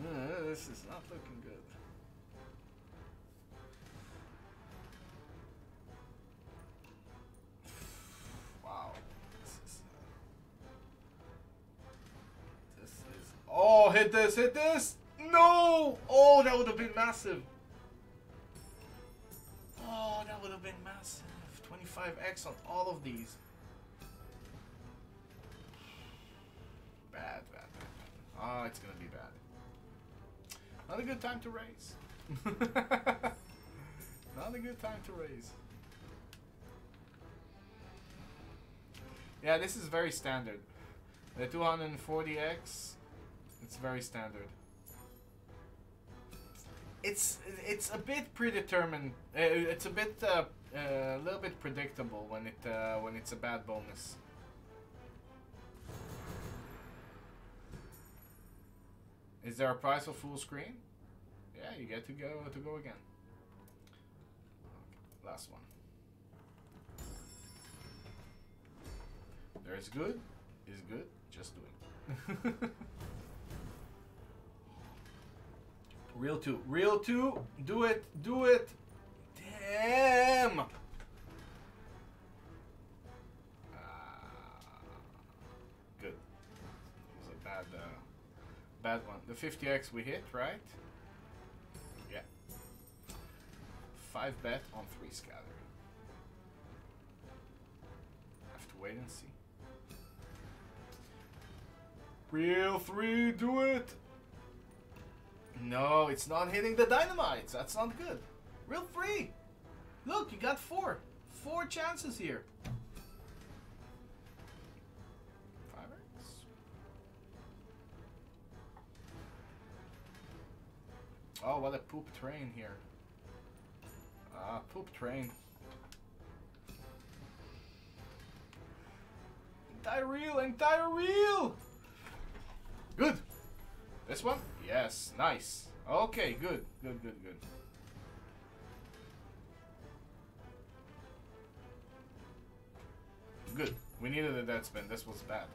Uh, this is not looking good. Wow. This is. Uh, this is. Oh, hit this! Hit this! No! Oh, that would have been massive. Oh, that would have been massive. 25x on all of these. Oh, gonna be bad. Not a good time to raise. Not a good time to raise. Yeah, this is very standard. The 240x, it's very standard. It's it's a bit predetermined. Uh, it's a bit uh, uh, a little bit predictable when it uh, when it's a bad bonus. Is there a price for full screen? Yeah, you get to go to go again. Okay, last one. There's good, is good, just doing. Reel two, reel two, do it, do it. Damn. Bad one. The 50x we hit, right? Yeah. Five bet on three scatter. Have to wait and see. Reel three, do it! No, it's not hitting the dynamites. That's not good. Reel three! Look, you got four. Four chances here. Oh, what a poop train here. Ah, poop train. Entire reel, entire reel! Good. This one? Yes, nice. Okay, good, good, good, good. Good. We needed a dead spin. This was bad.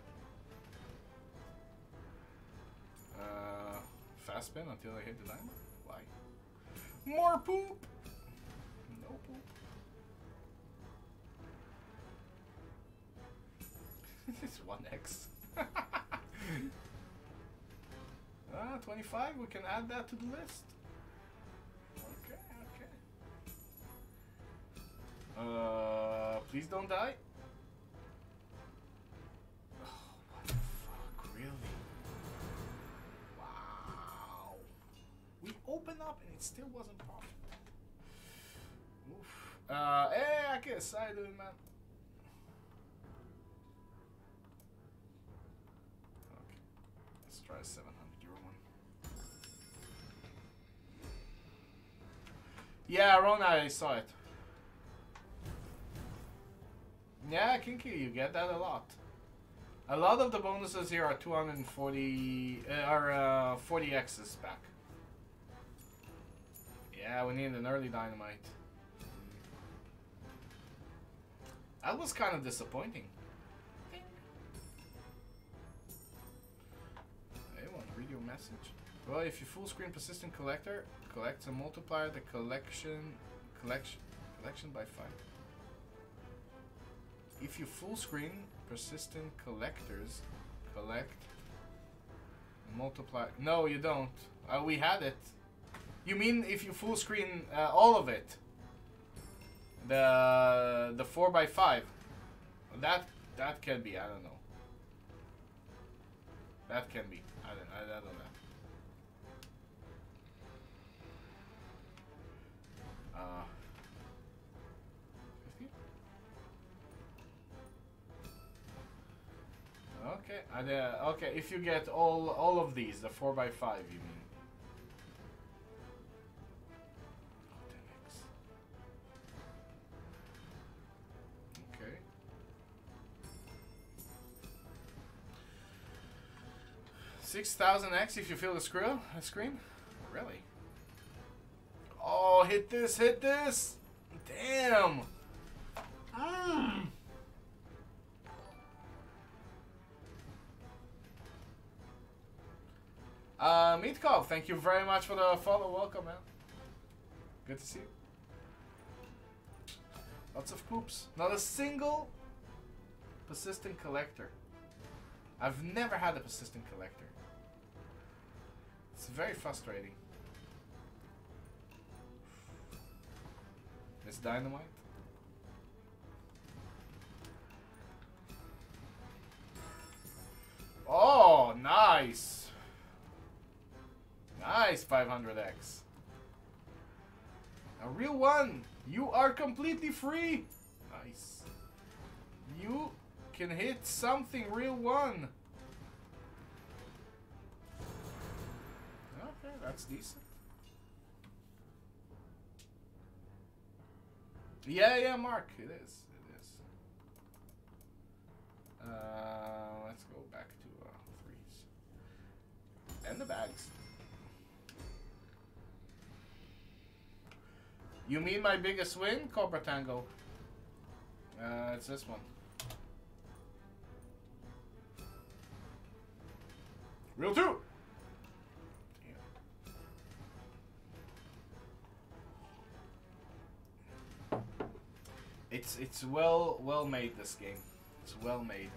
Uh, fast spin until I hit the diamond? Why? More poop! No poop. this is 1x. Ah, 25, we can add that to the list. Okay, okay. Uh, please don't die. We opened up and it still wasn't profit. Oof. Uh, hey, I guess I do, man. Okay, let's try a 700 euro one. Yeah, Rona, I saw it. Yeah, Kinky, you get that a lot. A lot of the bonuses here are 240, uh, are uh, 40 X's back. Yeah, we need an early dynamite. That was kind of disappointing. Anyone read your message? Well, if you full screen persistent collector collects a multiplier, the collection collection collection by five. If you full screen persistent collectors collect multiply. No, you don't. Uh, we had it. You mean if you full screen uh, all of it? The the four by five. That that can be. I don't know. That can be. I don't. I, I don't know. Uh, Okay, and, uh, okay. If you get all all of these, the four by five, you mean? 6,000x if you feel the screw, a scream? Really? Oh, hit this, hit this! Damn! Mm. Uh, Meat call. thank you very much for the follow. Welcome, man. Good to see you. Lots of poops. Not a single persistent collector. I've never had a persistent collector. It's very frustrating. Miss Dynamite? Oh, nice! Nice 500x. A real one! You are completely free! Nice. You can hit something reel one. Okay, that's decent. Yeah, yeah, Mark, it is. It is. Uh, let's go back to uh, threes. And the bags. You mean my biggest win, Cobra Tango? Uh, it's this one. Reel two. It's it's well well made this game. It's well made.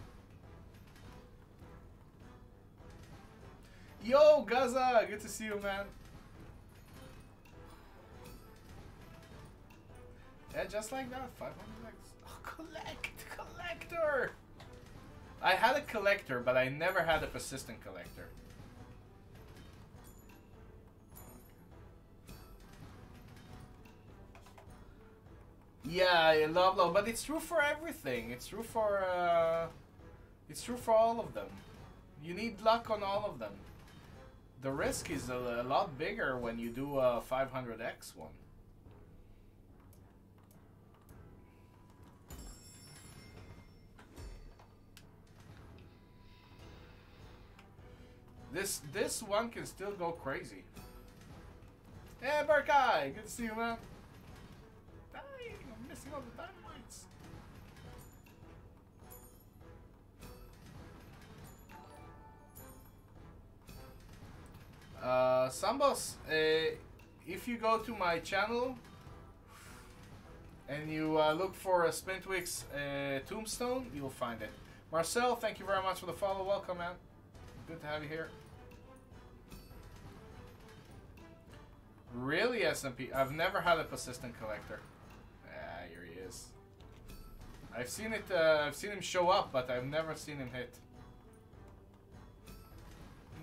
Yo, Gaza, good to see you, man. Yeah, just like that, 500 X. Oh, collect, collector. I had a collector, but I never had a persistent collector. Yeah, I love love, but it's true for everything. It's true for uh, it's true for all of them. You need luck on all of them. The risk is a, a lot bigger when you do a 500x one. This this one can still go crazy. Hey, Barkai, good to see you, man. I'm missing all the dynamites. Uh, Sambos, uh, if you go to my channel and you uh, look for a Spintwix uh, tombstone, you'll find it. Marcel, thank you very much for the follow. Welcome, man. Good to have you here. Really, SMP? I've never had a persistent collector. Ah, here he is. I've seen it. Uh, I've seen him show up, but I've never seen him hit.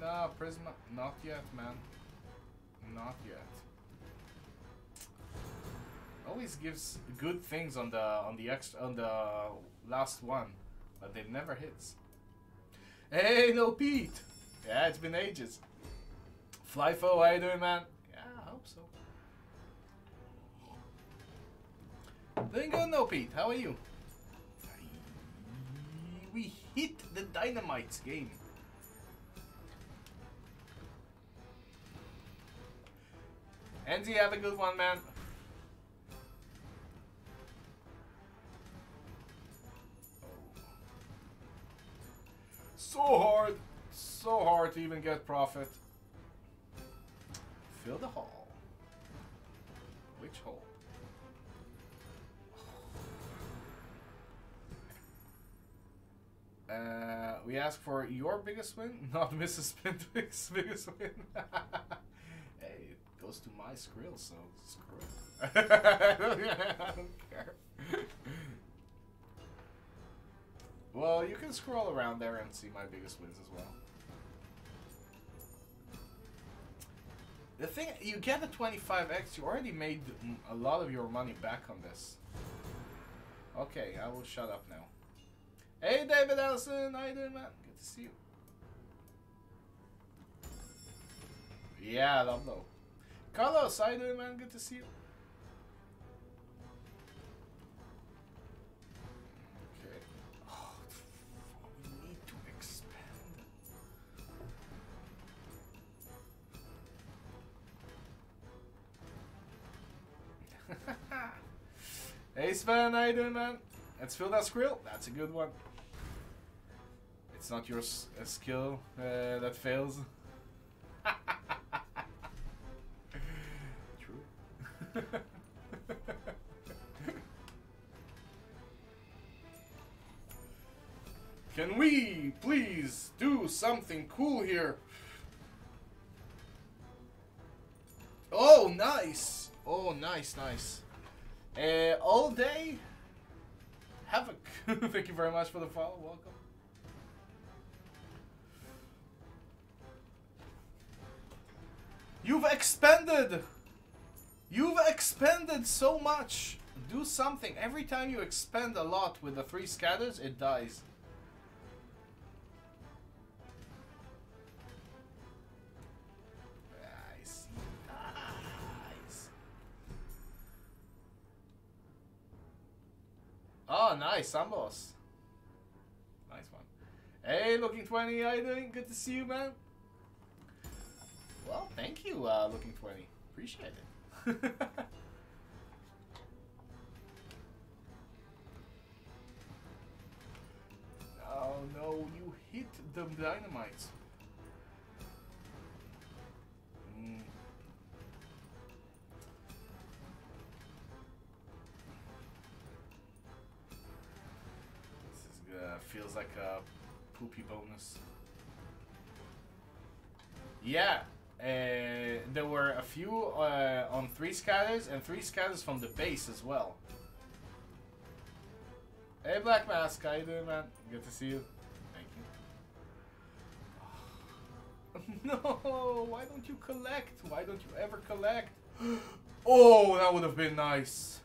No, Prisma, not yet, man. Not yet. Always gives good things on the on the extra on the last one, but it never hits. Hey, no Pete. Yeah, it's been ages. Flyfo, how you doing, man? Hope so. Doing no Pete. How are you? We hit the dynamite game. Andy, have a good one, man. So hard, so hard to even get profit. Fill the hole. Uh, we ask for your biggest win, not Mrs. Spintwix's biggest win. hey, it goes to my skrill, so screw it. I don't care. well, you can scroll around there and see my biggest wins as well. The thing, you get a 25x, you already made a lot of your money back on this. Okay, I will shut up now. Hey David Ellison, how you doing man? Good to see you. Yeah, Loblo. Carlos, how you doing man? Good to see you. Okay. Oh, we need to expand. hey Sven, how you doing man? Let's fill that skrill. That's a good one. It's not your s- uh, skill uh, that fails. True. Can we please do something cool here? Oh, nice! Oh, nice, nice. Uh, all day? Havoc. Thank you very much for the follow. Welcome. You've expanded! You've expanded so much! Do something. Every time you expand a lot with the three scatters, it dies. Oh, nice, Sambos. Nice one. Hey, looking 20, how you doing? Good to see you, man. Well, thank you, uh, looking 20. Appreciate it. oh no, you hit the dynamite. Mm. Uh, feels like a poopy bonus. Yeah, uh, there were a few uh, on three scatters and three scatters from the base as well. Hey, Black Mask, how you doing, man? Good to see you. Thank you. no, why don't you collect? Why don't you ever collect? oh, that would have been nice.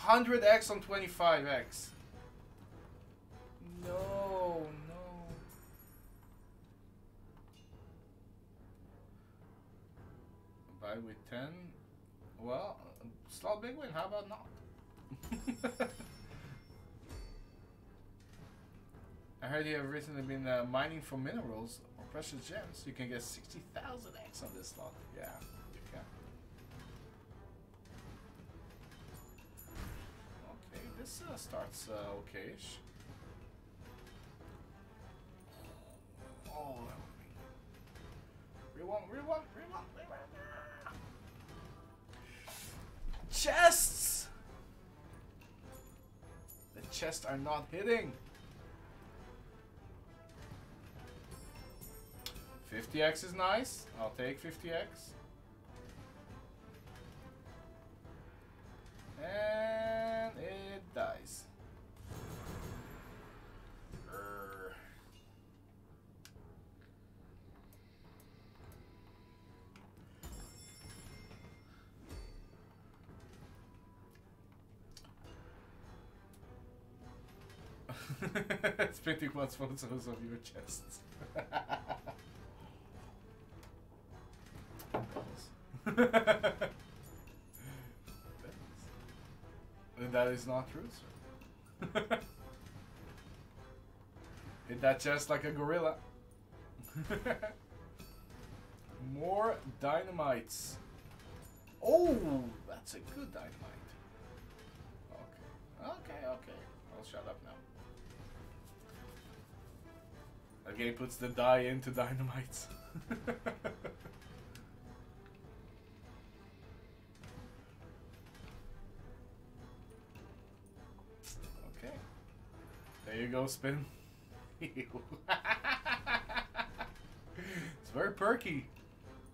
100x on 25x. No, no. Buy with 10. Well, slot big win, how about not? I heard you have recently been uh, mining for minerals or precious gems. You can get 60,000 X on this slot. Yeah, you can. Okay, this uh, starts uh, okayish. Be. Rewind, rewind, rewind, rewind. Chests! The chests are not hitting. 50x is nice. I'll take 50x. And it dies. it's pretty much photos of your chests. That is not true, sir. Hit that chest like a gorilla. More dynamites. Oh, that's a good dynamite. Okay. Okay, okay. I'll shut up now. Again, puts the die into dynamites. okay. There you go, spin. it's very perky.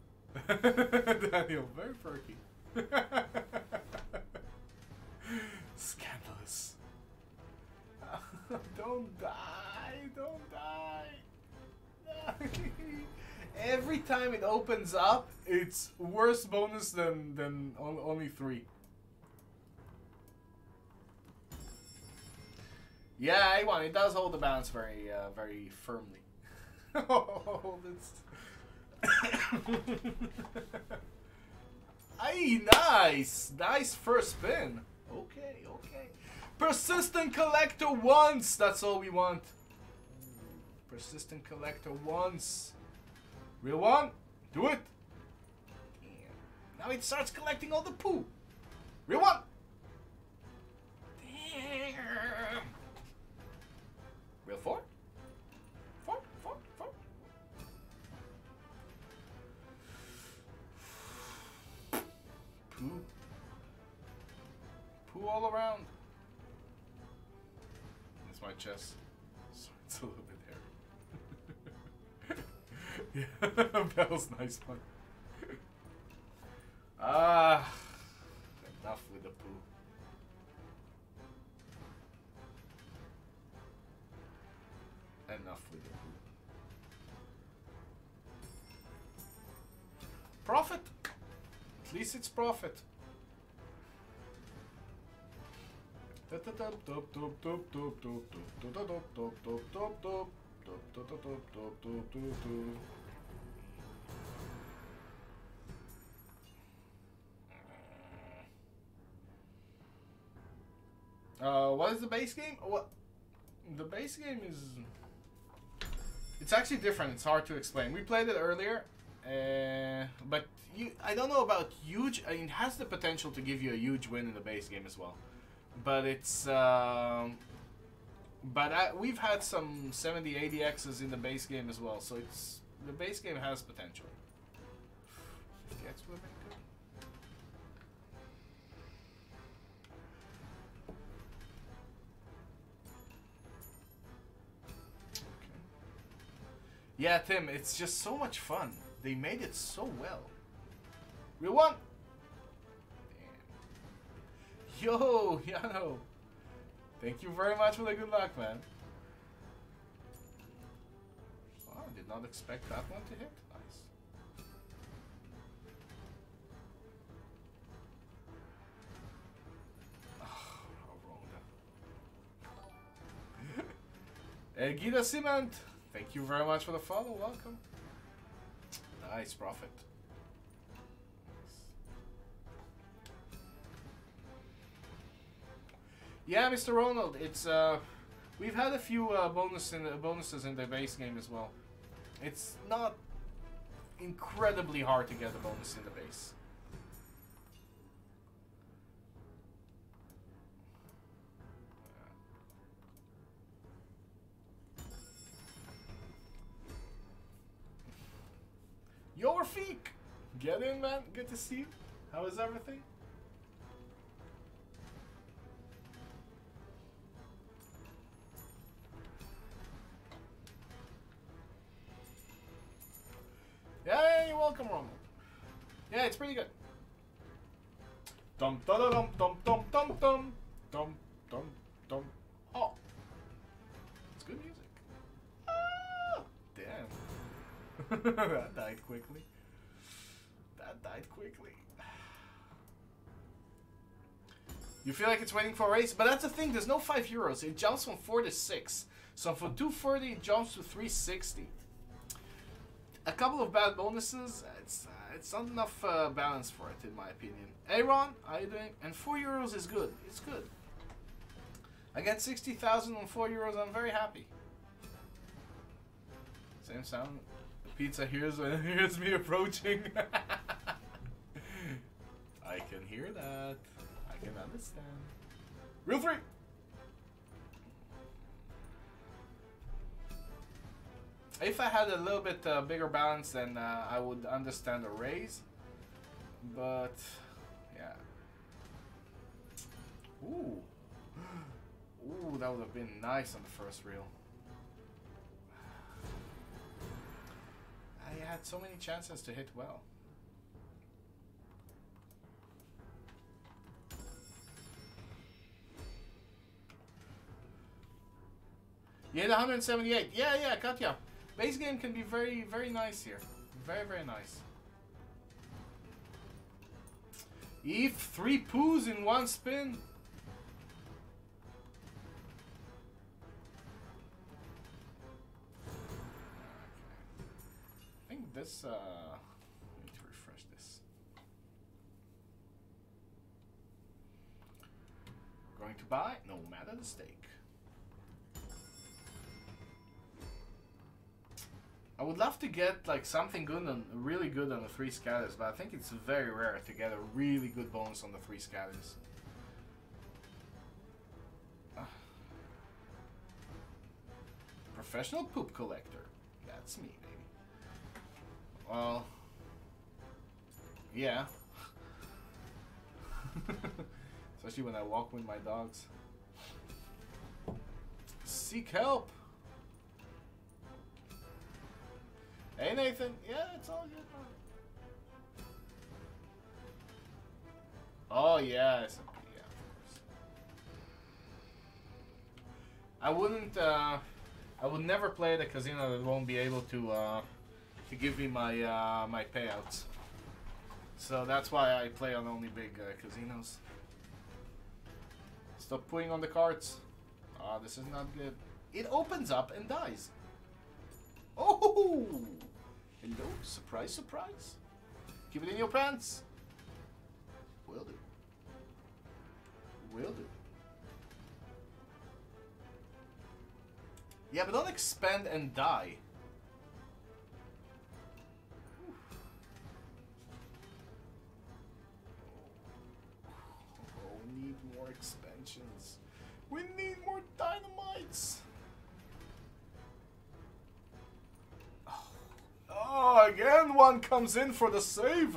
Daniel, very perky. Scandalous. don't die, don't. Every time it opens up, it's worse bonus than than only three. Yeah, A1, it does hold the balance very, uh, very firmly. oh. Aye, nice! Nice first spin. Okay, okay. Persistent collector once! That's all we want. Persistent collector once. Reel one? Do it! Now it starts collecting all the poo. Reel one! Damn. Reel four? Four, four, four. Poo. Poo all around. That's my chest. yeah, Bell's nice one. Ah, enough with the poo. Enough with the poo. Profit. At least it's profit. Uh, what is the base game? What? The base game is. It's actually different. It's hard to explain. We played it earlier, uh, but you, I don't know about huge. I mean, it has the potential to give you a huge win in the base game as well, but it's. Um, but I, we've had some 70, 80 X's in the base game as well, so it's the base game has potential. 50 X would Yeah, Tim, it's just so much fun. They made it so well. Reel one. Damn. Yo, Yano. Thank you very much for the good luck, man. Oh, I did not expect that one to hit. Nice. Oh, how wrong that. Gita Cement. Thank you very much for the follow. Welcome. Nice profit. Yeah, Mr. Ronald, it's uh, we've had a few uh, bonus in the, bonuses in the base game as well. It's not incredibly hard to get a bonus in the base. Your feek! Get in, man. Good to see you. How is everything? You're welcome, Roman. Yeah, it's pretty good. Dum dum dum dum dum dum dum dum dum dum. that died quickly. That died quickly. You feel like it's waiting for a race, but that's the thing. There's no five euros. It jumps from four to six. So for 240, it jumps to 360 a couple of bad bonuses. It's uh, it's not enough uh, balance for it, in my opinion. Aaron, how you doing? And four euros is good. It's good. I get sixty thousand on four euros. I'm very happy. Same sound. Pizza it hears me approaching. I can hear that. I can understand. Reel free. If I had a little bit uh, bigger balance, then uh, I would understand a raise. But yeah. Ooh. Ooh, that would have been nice on the first reel. I had so many chances to hit well. You hit 178. Yeah, yeah, Katya. Base game can be very, very nice here. Very, very nice. Eve, three poos in one spin. No matter the stake. I would love to get like something good and really good on the three scatters, but I think it's very rare to get a really good bonus on the three scatters. Ah. Professional poop collector. That's me, baby. Well, yeah. Especially when I walk with my dogs. Seek help. Hey Nathan, yeah, it's all good. Oh yeah, S&P, yeah. I wouldn't. Uh, I would never play at a casino that won't be able to uh, to give me my uh, my payouts. So that's why I play on only big uh, casinos. Stop putting on the cards. Ah, this is not good. It opens up and dies. Oh! Hello, surprise, surprise. Keep it in your pants. Will do. Will do. Yeah, but don't expand and die. Oh, again one comes in for the save.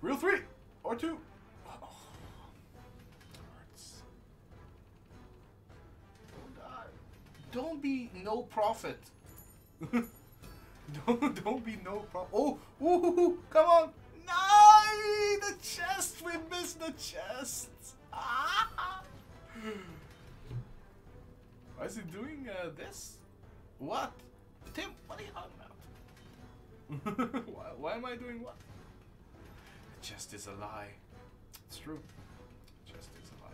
Reel three or two. Oh. Don't die. Don't be no profit. don't don't be no profit. Oh, ooh, come on. No, the chest. We missed the chest. Ah. Why is he doing uh, this? What? Tim, what are you talking about? why, why am I doing what? The chest is a lie. It's true. The chest is a lie.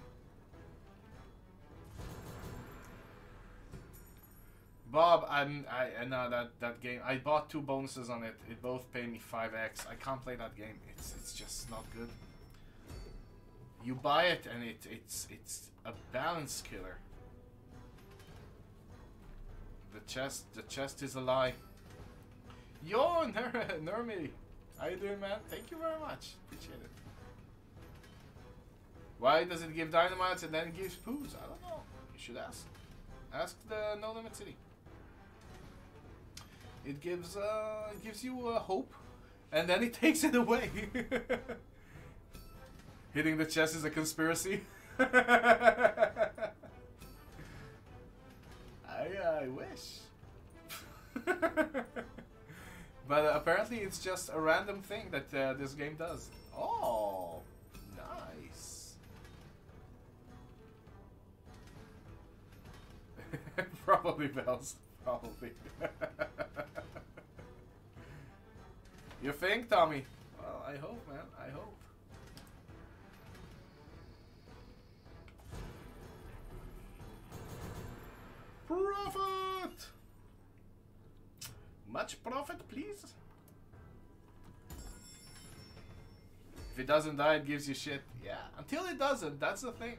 Bob, I'm, I, I know that, that game. I bought two bonuses on it. It both pay me 5x. I can't play that game. It's, it's just not good. You buy it and it, it's, it's a balance killer. The chest, the chest is a lie. Yo, Ner Nermi, how you doing, man? Thank you very much. Appreciate it. Why does it give dynamites and then gives poos? I don't know. You should ask. Ask the Nolimit City. It gives uh, it gives you uh, hope, and then it takes it away. Hitting the chest is a conspiracy. I I wish. But uh, apparently it's just a random thing that uh, this game does. Oh, nice. Probably bells. Probably. you think, Tommy? Well, I hope, man. I hope. Profit! Much profit, please? If it doesn't die, it gives you shit. Yeah, until it doesn't, that's the thing.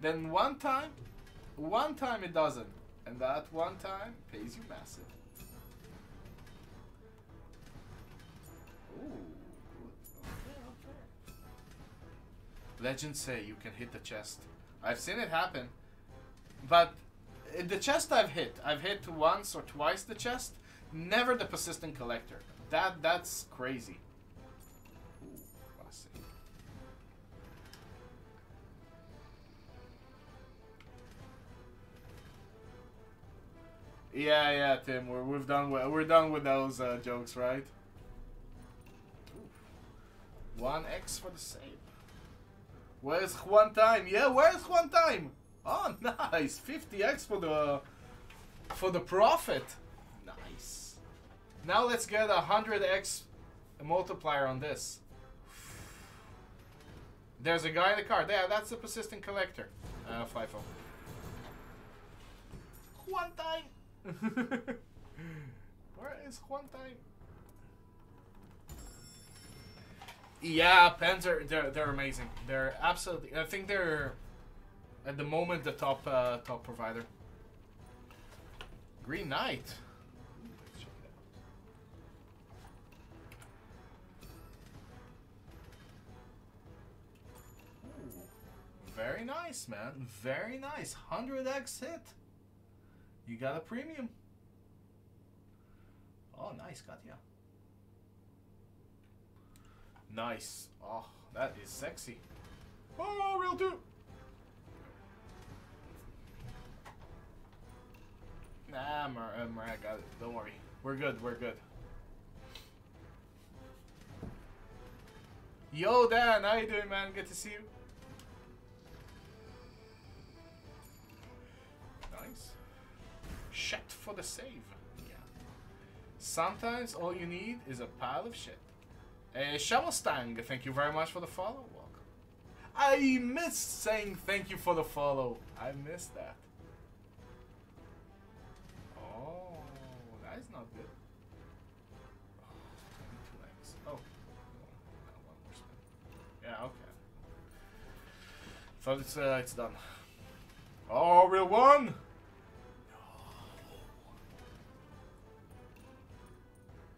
Then one time, one time it doesn't. And that one time pays you massive. Ooh. Legends say you can hit the chest. I've seen it happen. But uh, the chest I've hit, I've hit once or twice the chest, never the persistent collector. That that's crazy. Yeah, yeah, Tim. We're we've done with, we're done with those uh, jokes, right? One X for the save. Where's Juan time? Yeah, where's Juan time? Oh, nice. 50x for the for the profit. Now let's get a 100x multiplier on this. There's a guy in the car. Yeah, that's the persistent collector. Uh, FIFO. One time. Where is one time? Yeah, pens are they're, they're amazing. They're absolutely. I think they're at the moment the top uh, top provider. Green Knight. Very nice, man. Very nice. 100x hit. You got a premium. Oh, nice, Katya. Nice. Oh, that is sexy. Oh, reel two. Nah, Mar uh, Mariah got it. Don't worry. We're good. We're good. Yo, Dan. How you doing, man? Good to see you. Shit for the save. Yeah. Sometimes all you need is a pile of shit. Uh, Shamelstang, thank you very much for the follow. Welcome. I missed saying thank you for the follow. I missed that. Oh, that is not good. Oh, 22x. Oh. Yeah, okay. Thought it's, uh, it's done. Oh, reel one!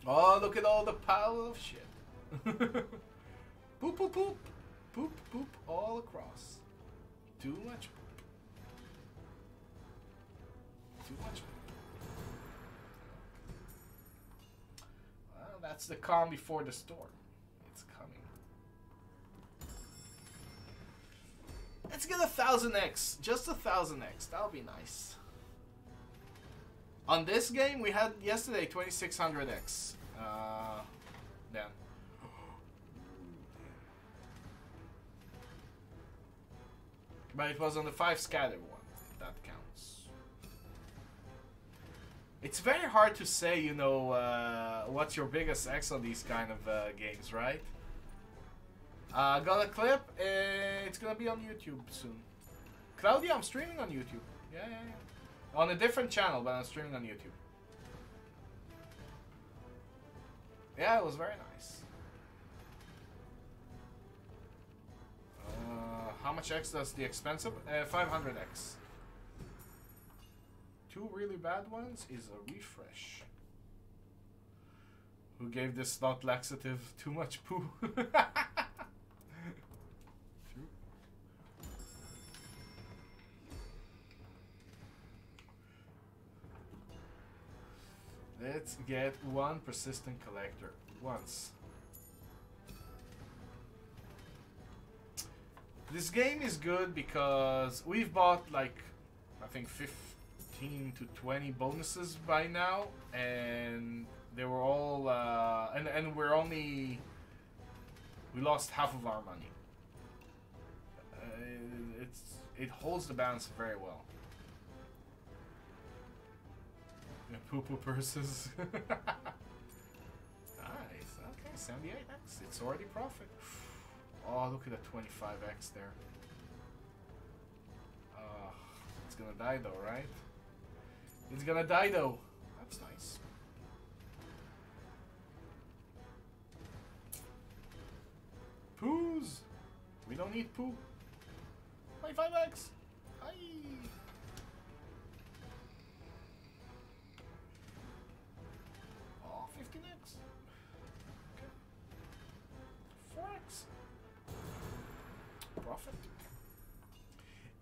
Oh, look at all the pile of shit. poop, poop, poop. Poop, poop all across. Too much poop. Too much poop. Well, that's the calm before the storm. It's coming. Let's get a thousand X. Just a thousand X. That'll be nice. On this game, we had yesterday 2600X. Uh, then. But it was on the 5 scatter one. That counts. It's very hard to say, you know, uh, what's your biggest X on these kind of uh, games, right? Uh, got a clip. Uh, it's gonna be on YouTube soon. Claudia, I'm streaming on YouTube. Yeah, yeah, yeah. On a different channel, but I'm streaming on YouTube. Yeah, it was very nice. Uh, how much X does the expensive? Uh, 500X. Two really bad ones is a refresh. Who gave this not laxative too much poo? Let's get one persistent collector once. This game is good because we've bought like I think 15 to 20 bonuses by now and they were all uh, and and we're only we lost half of our money. Uh, it's it holds the balance very well. Yeah, poo poo purses. nice. Okay, 78x. It's already profit. Oh, look at the 25x there. Uh, it's gonna die though, right? It's gonna die though. That's nice. Poos! We don't need poo. 25x! Hi! Okay. 4x. profit.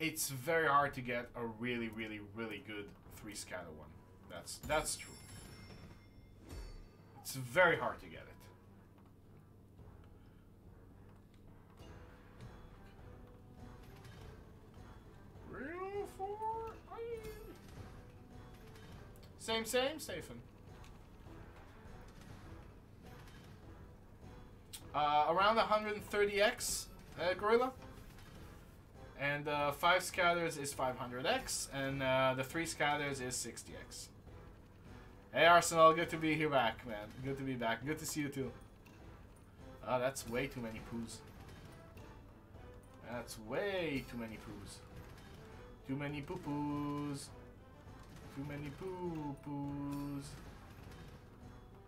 It's very hard to get a really, really, really good three scatter one. That's that's true. It's very hard to get it. Reel for Same, same, Stephen. Uh, around 130x, uh, Gorilla. And uh, 5 scatters is 500x, and uh, the 3 scatters is 60x. Hey Arsenal, good to be here back, man. Good to be back. Good to see you too. Oh, that's way too many poos. That's way too many poos. Too many poo poos. Too many poo poos.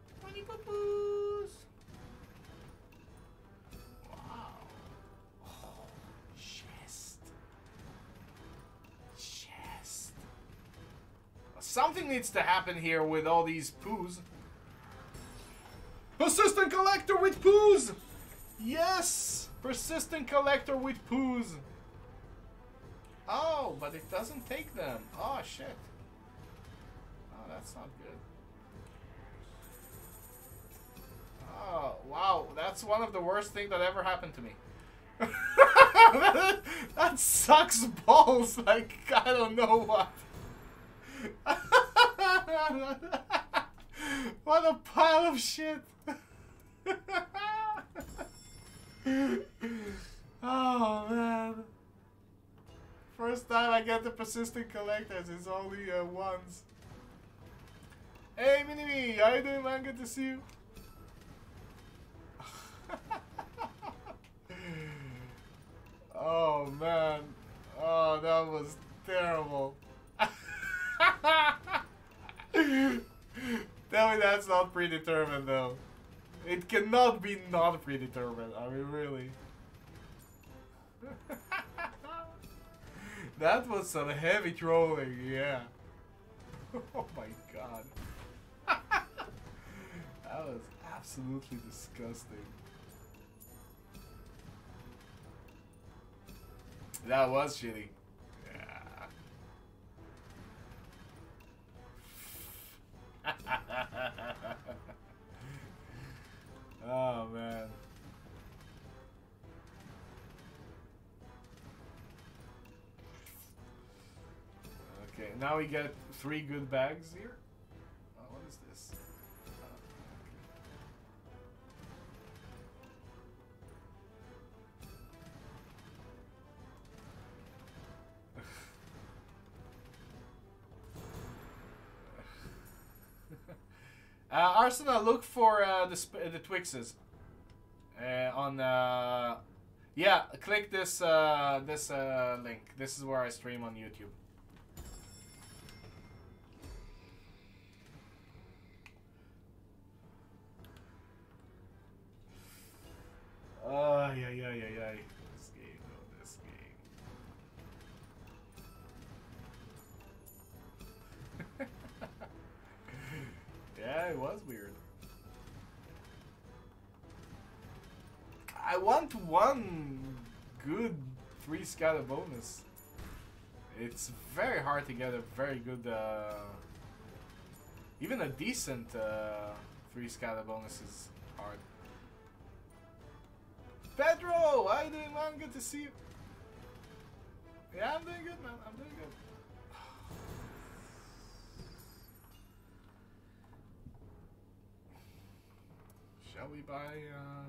Too many poo Something needs to happen here with all these poos. Persistent collector with poos! Yes! Persistent collector with poos. Oh, but it doesn't take them. Oh, shit. Oh, that's not good. Oh, wow. That's one of the worst things that ever happened to me. that sucks balls. Like, I don't know what. what a pile of shit. oh, man. First time I get the persistent collectors it's only uh, once. Hey, Mini Me, how you doing, man? Good to see you. oh man, oh that was terrible. Tell me that's not predetermined though. It cannot be not predetermined. I mean, really. that was some heavy trolling, yeah. oh my god. that was absolutely disgusting. That was shitty. oh man. Okay, now we get three good bags here. Uh, Arsenal, look for uh, the the Twixes uh, on. Uh, yeah, click this uh, this uh, link. This is where I stream on YouTube. Ay, ay, ay, ay, ay. Yeah, it was weird. I want one good three scatter bonus. It's very hard to get a very good, uh, even a decent uh, three scatter bonus is hard. Pedro, how you doing, man? Good to see you. Yeah, I'm doing good, man. I'm doing good. Shall we buy, uh...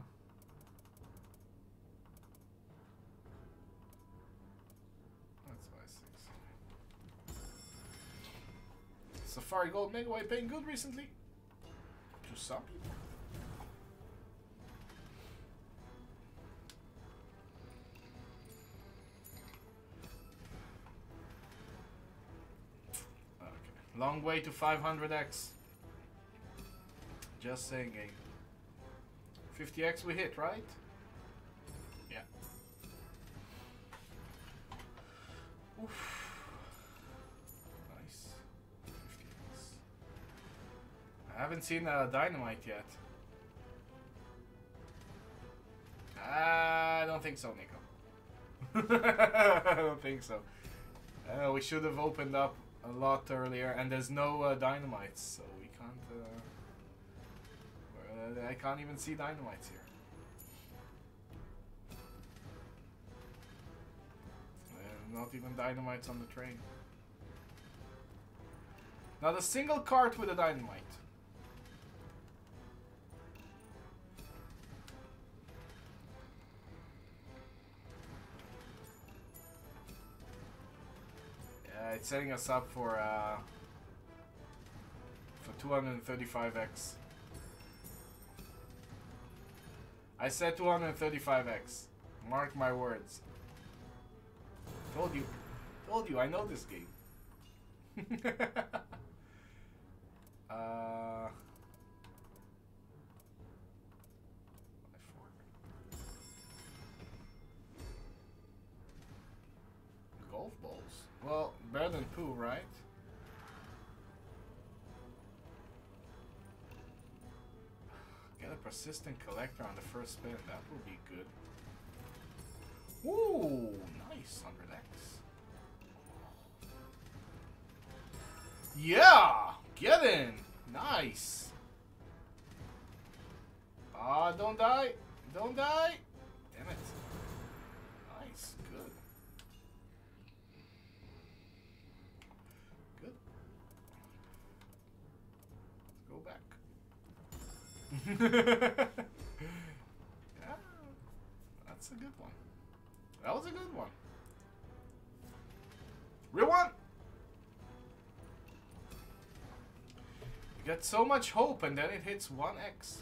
Let's buy six. Safari Gold Mega Megaway paying good recently. To some people. Okay. Long way to 500x. Just saying, eh? 50x we hit, right? Yeah. Oof. Nice. 50x. I haven't seen uh, Dynamite yet. I don't think so, Nico. I don't think so. Uh, we should have opened up a lot earlier, and there's no uh, dynamites, so we can't. Uh, I can't even see dynamites here. Not even dynamites on the train. Not a single cart with a dynamite. Yeah, it's setting us up for uh, for 235x. I said 235x. Mark my words. Told you. Told you, I know this game. uh, golf balls. Well, better than poo, right? Get a persistent collector on the first spin. That would be good. Ooh, nice 100x. Yeah! Get in! Nice! Ah, don't die! Don't die! Damn it. Nice. Good. Let's go back. Yeah, that's a good one. That was a good one. Reel one! You get so much hope and then it hits 1x.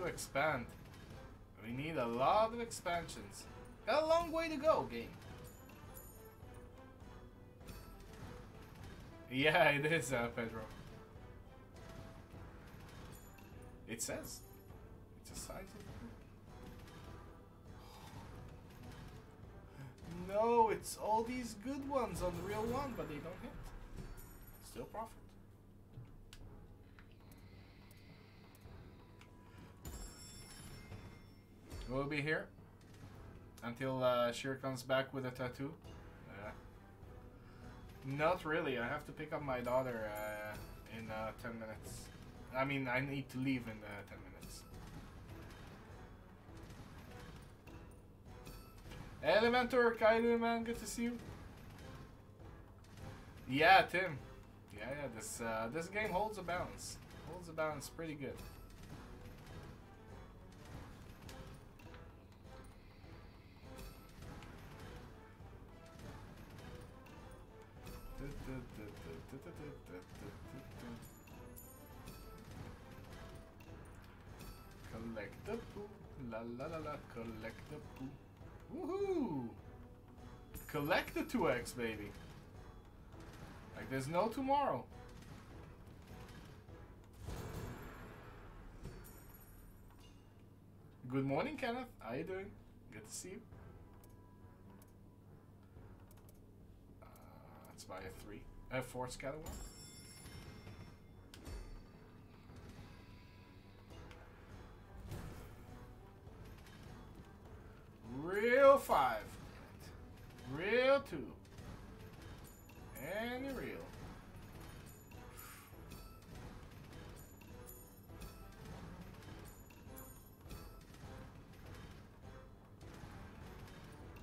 To expand. We need a lot of expansions. Got a long way to go, game. Yeah, it is, uh, Pedro. It says. It's a size of No, it's all these good ones on the reel one, but they don't hit. Still profit. We'll be here until uh, Sheer comes back with a tattoo. Yeah. Not really. I have to pick up my daughter uh, in uh, 10 minutes. I mean, I need to leave in uh, 10 minutes. Elementor, Kaido, man, good to see you. Yeah, Tim. Yeah, yeah. This uh, this game holds a balance. Holds a balance pretty good. Collect the poo. La la la la. Collect the poo. Woohoo! Collect the 2x, baby. Like there's no tomorrow. Good morning, Kenneth. How you doing? Good to see you. Uh, let's a three, a four scatter one. Reel five. Reel two. And reel.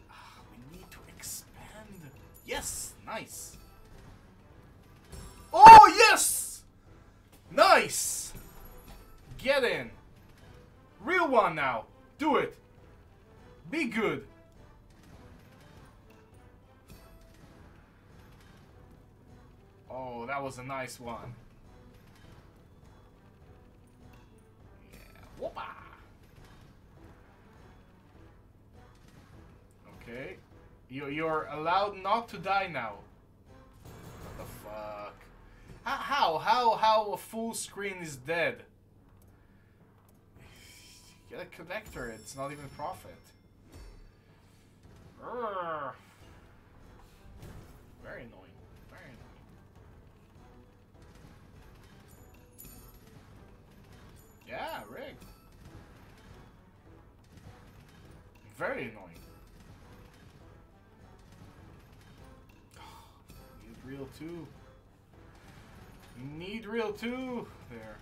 Ah, we need to expand. Yes, nice. Nice! Get in. Reel one now. Do it. Be good. Oh, that was a nice one. Yeah, whoopa. Okay. You, you're allowed not to die now. What the fuck? How, how, how, a full screen is dead? Get a connector, it's not even profit. Urgh. Very annoying. Very annoying. Yeah, Rick. Very annoying. Need reel two. Need reel two. There.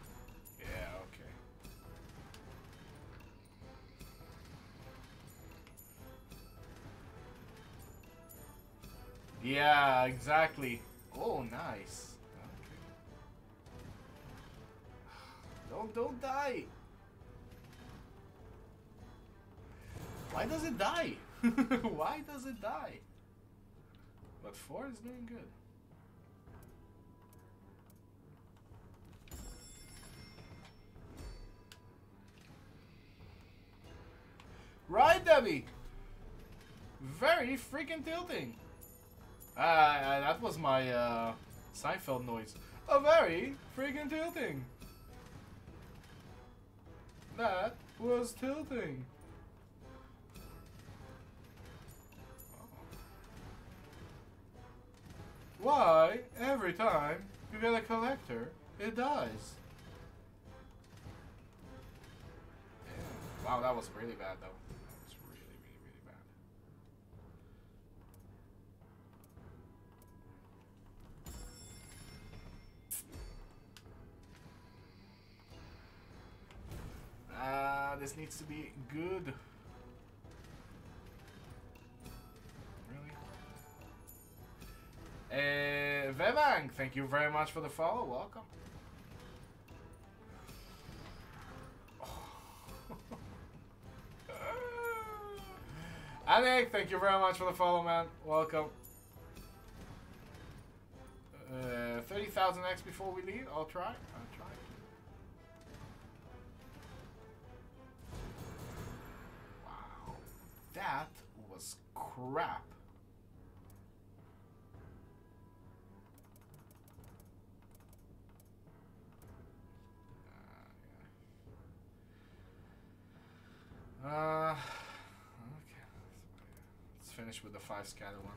Yeah, okay. Yeah, exactly. Oh, nice. Okay. Don't don't die. Why does it die? Why does it die? But four is doing good. Right, Debbie. Very freaking tilting. Ah, uh, that was my uh, Seinfeld noise. A very freaking tilting. That was tilting. Why, every time you get a collector, it dies? Wow, that was really bad though. Ah, this needs to be good. Really? Uh, Vevang, thank you very much for the follow. Welcome. Alec, thank you very much for the follow, man. Welcome. Uh, 30,000 X before we leave. I'll try. That was crap. Uh, okay. Let's finish with the five scatter one.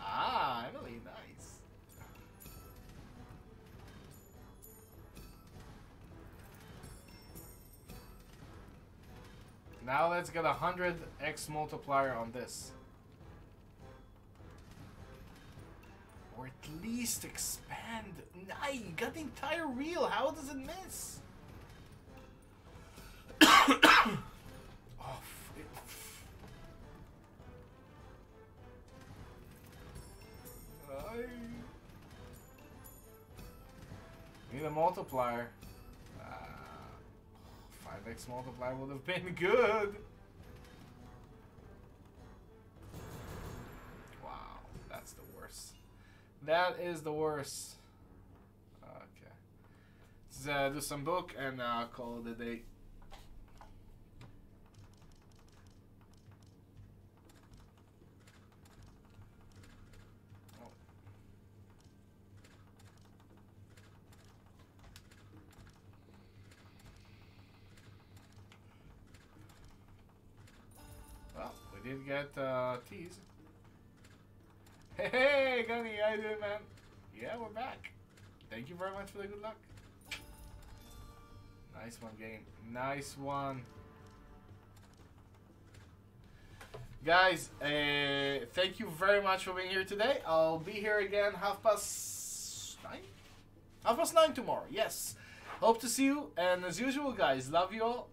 Ah, Emily, nice. Now let's get a hundred X multiplier on this. Or at least expand. You got the entire reel. How does it miss? oh, I need a multiplier. Uh, 5x multiplier would have been good. Wow, that's the worst. That is the worst. Okay. Let's uh, do some book and uh, call it a day. Oh. Well, we did get uh, teas. Hey, hey, Gunny, how you doing, man? Yeah, we're back. Thank you very much for the good luck. Nice one, game. Nice one. Guys, uh, thank you very much for being here today. I'll be here again half past nine? Half past nine tomorrow, yes. Hope to see you. And as usual, guys, love you all.